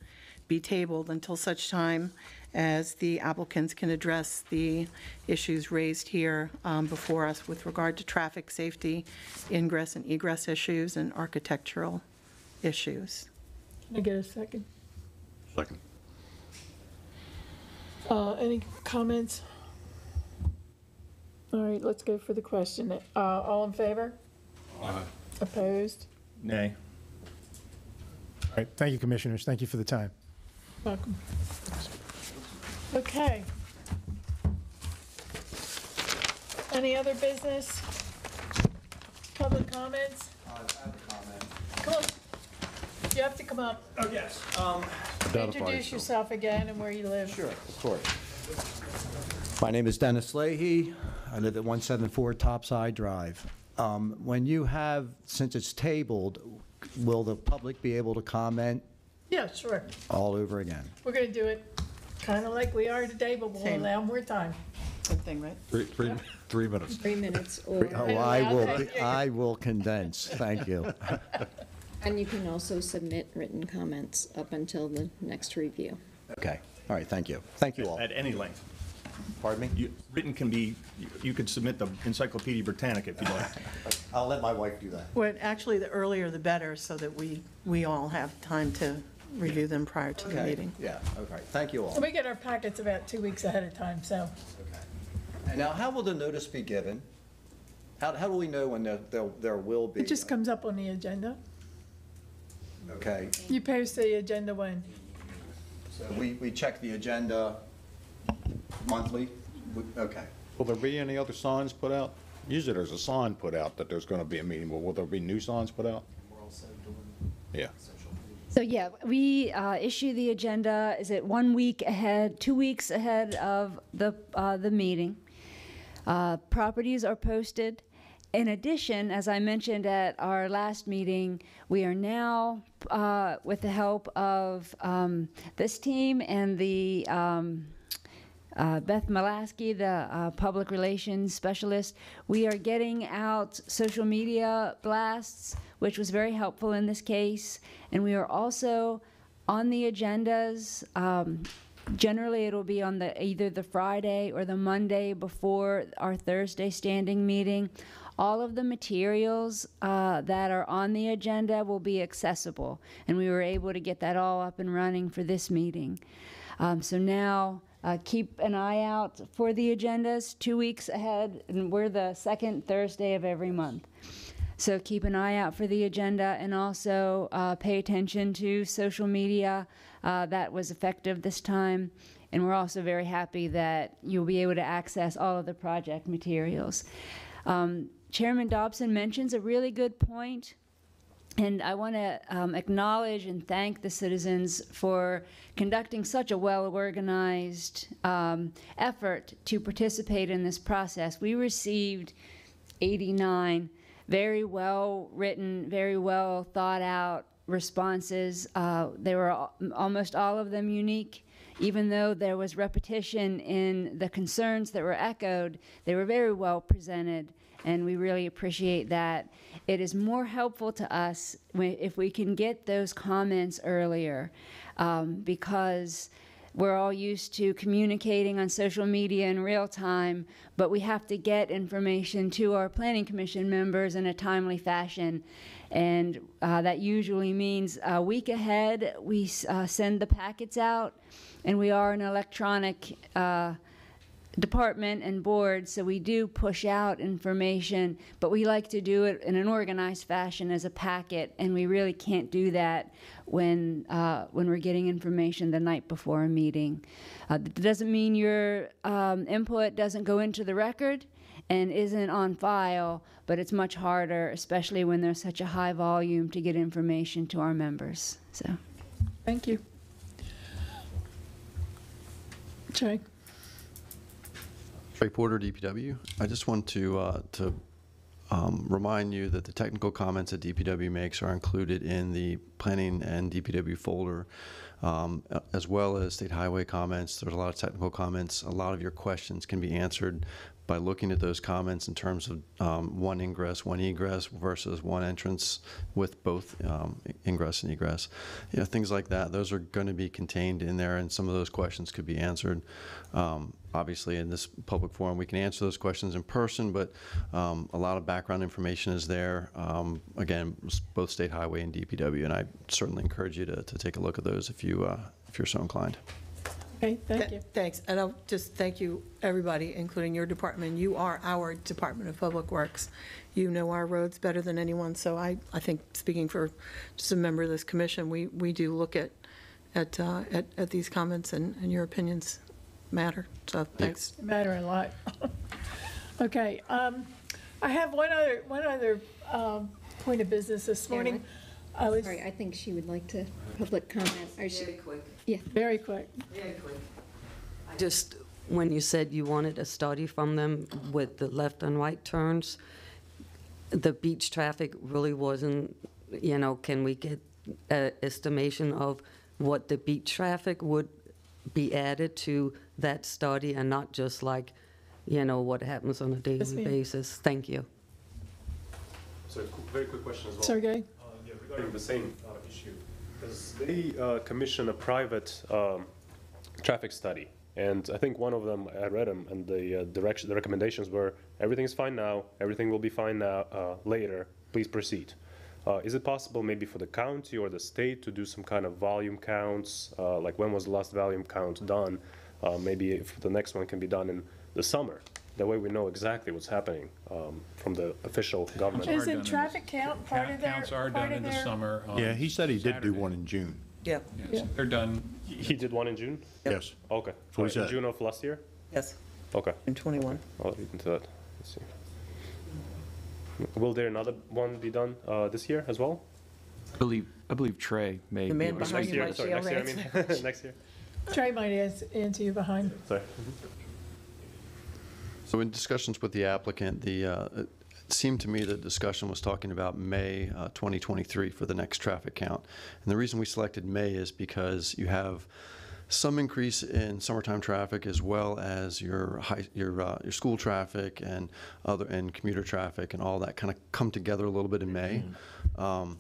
be tabled until such time as the applicants can address the issues raised here um, before us with regard to traffic safety, ingress and egress issues, and architectural issues. Can I get a second? Second. Uh, Any comments All right, let's go for the question. Uh, all in favor? Aye. Opposed? Nay. All right, thank you, Commissioners. Thank you for the time. Welcome. Okay. Any other business? Public comments? Come on. You have to come up. Oh, yes. Um, Introduce yourself again and where you live. Sure. Of course. My name is Dennis Leahy. I live at 174 Topside Drive. Um, When you have, since it's tabled, will the public be able to comment Yeah, sure. all over again? We're gonna do it kind of like we are today, but we'll Same. allow more time. Same thing, right? Three, three, three minutes. Three minutes, or, Oh, I will, I will condense. Thank you. and you can also submit written comments up until the next review. Okay, all right, thank you. Thank you all. At any length. Pardon me? You- Written can be, you- you could submit the Encyclopedia Britannica if you'd like. I'll let my wife do that. Well, actually, the earlier the better, so that we, we all have time to review them prior to the Okay, meeting. Yeah, okay, thank you all. We get our packets about two weeks ahead of time, so. And now, how will the notice be given? How, how do we know when there, there there will be? It just comes up on the agenda. Okay, You post the agenda when? so we, we check the agenda monthly? We- Okay. Will there be any other signs put out? Usually there's a sign put out that there's going to be a meeting, but will there be new signs put out? We're also doing Yeah. So yeah, we uh, issue the agenda, is it one week ahead, two weeks ahead of the, uh, the meeting? Uh, Properties are posted. In addition, as I mentioned at our last meeting, we are now, uh, with the help of um, this team and the um, uh, Beth Malasky, the uh, public relations specialist, we are getting out social media blasts, which was very helpful in this case. And we are also on the agendas. Um, generally, it'll be on the either the Friday or the Monday before our Thursday standing meeting. All of the materials uh, that are on the agenda will be accessible, and we were able to get that all up and running for this meeting. Um, so now, uh, keep an eye out for the agendas two weeks ahead, and we're the second Thursday of every month. So keep an eye out for the agenda and also uh, pay attention to social media. Uh, that was effective this time. And we're also very happy that you'll be able to access all of the project materials. Um, Chairman Dobson mentions a really good point. And I want to um, acknowledge and thank the citizens for conducting such a well-organized um, effort to participate in this process. We received 89 very well-written, very well thought-out responses. Uh, they were al- almost all of them unique. Even though there was repetition in the concerns that were echoed, they were very well presented and we really appreciate that. It is more helpful to us if we can get those comments earlier, um, because we're all used to communicating on social media in real time, but we have to get information to our planning commission members in a timely fashion. And uh, that usually means a week ahead, we uh, send the packets out, and we are an electronic uh, department and board, so we do push out information, but we like to do it in an organized fashion as a packet, and we really can't do that when uh, when we're getting information the night before a meeting. Uh, that doesn't mean your um, input doesn't go into the record and isn't on file, but it's much harder, especially when there's such a high volume, to get information to our members. So. Thank you. Jay? Trey Porter, DPW. I just want to, uh, to um, remind you that the technical comments that DPW makes are included in the planning and DPW folder, um, as well as state highway comments. There's a lot of technical comments. A lot of your questions can be answered by looking at those comments in terms of um, one ingress, one egress versus one entrance with both um, ingress and egress. You know, things like that. Those are going to be contained in there, and some of those questions could be answered. Um, obviously, in this public forum, we can answer those questions in person, but um, a lot of background information is there. Um, again, both state highway and DPW, and I certainly encourage you to, to take a look at those if you uh, if you're so inclined. Okay, thank you. Thanks, and I'll just thank you, everybody, including your department. You are our Department of Public Works. You know our roads better than anyone, so I, I think, speaking for just a member of this commission, we, we do look at, at, uh, at, at these comments, and, and your opinions matter, so thanks. Matter a lot. Okay, um, I have one other, one other, um, point of business this morning. I was. Sorry, I think she would like to public comment. Or she- Very quick. Yeah. Very quick. Very quick. Just when you said you wanted a study from them with the left and right turns, the beach traffic really wasn't, you know, can we get an estimation of what the beach traffic would be added to that study and not just like, you know, what happens on a daily ma'am. basis? Thank you. So, very quick question as well. Sergey? Uh, Yeah, regarding the same uh, issue, because they uh, commission a private um, traffic study, and I think one of them, I read them, and the uh, direction, the recommendations were, everything is fine now, everything will be fine now, uh, later, please proceed. Uh, Is it possible maybe for the county or the state to do some kind of volume counts, uh, like when was the last volume count done? Uh, Maybe if the next one can be done in the summer, that way we know exactly what's happening um, from the official government. Isn't traffic count part of their? Counts are part done of in the their- summer. on Yeah, he said he did do Saturday. one in June. Yeah. Yes, They're done. He did one in June? Yes. Okay. what he Alright, in said. June of last year? Yes. Okay. In 21. I'll read into that. Let's see. Will there another one be done uh, this year as well? I believe, I believe Trey may. The be man able to- behind Next year, might sorry, yell next year, I mean, next year. Trey might ans- answer you behind. Sorry. So in discussions with the applicant, the, uh, it seemed to me the discussion was talking about May uh, 2023 for the next traffic count. And the reason we selected May is because you have some increase in summertime traffic as well as your high, your, uh, your school traffic and other, and commuter traffic and all that kind of come together a little bit in May. Um,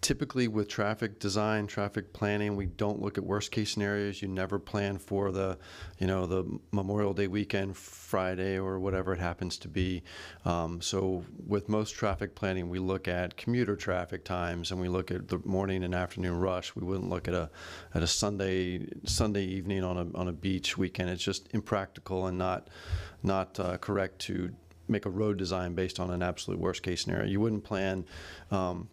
Typically with traffic design, traffic planning, we don't look at worst-case scenarios. You never plan for the, you know, the Memorial Day weekend, Friday, or whatever it happens to be. Um, So with most traffic planning, we look at commuter traffic times, and we look at the morning and afternoon rush. We wouldn't look at a, at a Sunday, Sunday evening on a, on a beach weekend. It's just impractical and not, not uh, correct to make a road design based on an absolute worst-case scenario. You wouldn't plan, um,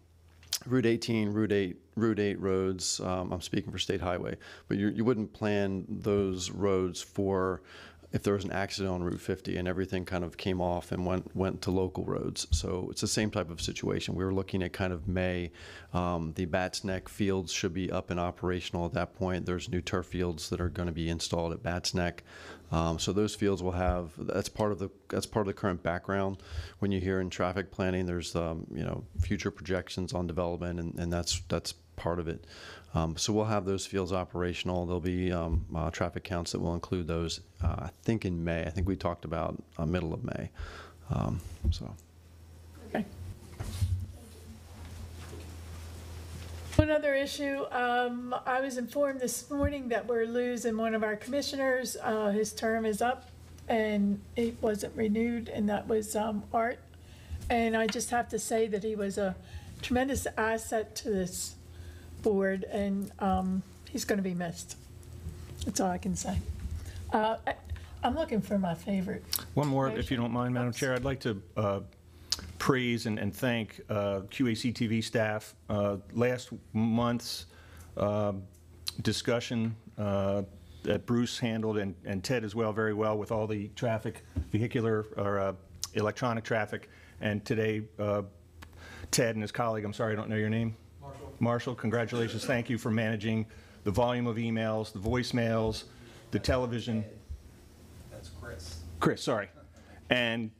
Route 18, Route 8, Route 8 roads, um, I'm speaking for State Highway, but you, you wouldn't plan those roads for if there was an accident on Route 50 and everything kind of came off and went, went to local roads. So it's the same type of situation. We were looking at kind of May. Um, the Batts Neck fields should be up and operational at that point. There's new turf fields that are going to be installed at Batts Neck. Um, so those fields will have, that's part of the, that's part of the current background. When you hear in traffic planning, there's, um, you know, future projections on development and, and that's, that's part of it. Um, so we'll have those fields operational. There'll be, um, uh, traffic counts that will include those, uh, I think in May. I think we talked about, uh, middle of May. Um, so. Okay. One other issue, um, I was informed this morning that we're losing one of our commissioners. Uh, his term is up and it wasn't renewed, and that was, um, Art. And I just have to say that he was a tremendous asset to this board and, um, he's gonna be missed. That's all I can say. Uh, I- I'm looking for my favorite. One more, if you don't mind, Madam Chair. I'd like to uh, praise and and thank uh, QAC-TV staff. Uh, Last month's uh, discussion uh, that Bruce handled, and and Ted as well, very well, with all the traffic, vehicular or uh, electronic traffic. And today, uh, Ted and his colleague, I'm sorry, I don't know your name? Marshall. Marshall, congratulations. Thank you for managing the volume of emails, the voicemails, the television. That's Chris. Chris, sorry. And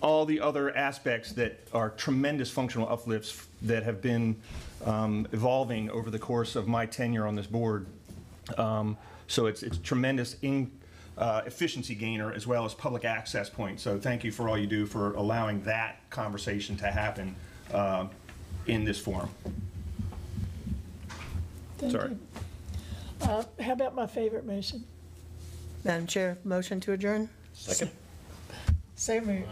all the other aspects that are tremendous functional uplifts that have been um, evolving over the course of my tenure on this board. Um, So it's, it's tremendous in, uh, efficiency gainer as well as public access point. So thank you for all you do for allowing that conversation to happen uh, in this forum. Thank Sorry. you. Uh, how about my favorite motion? Madam Chair, motion to adjourn? Second. So moved.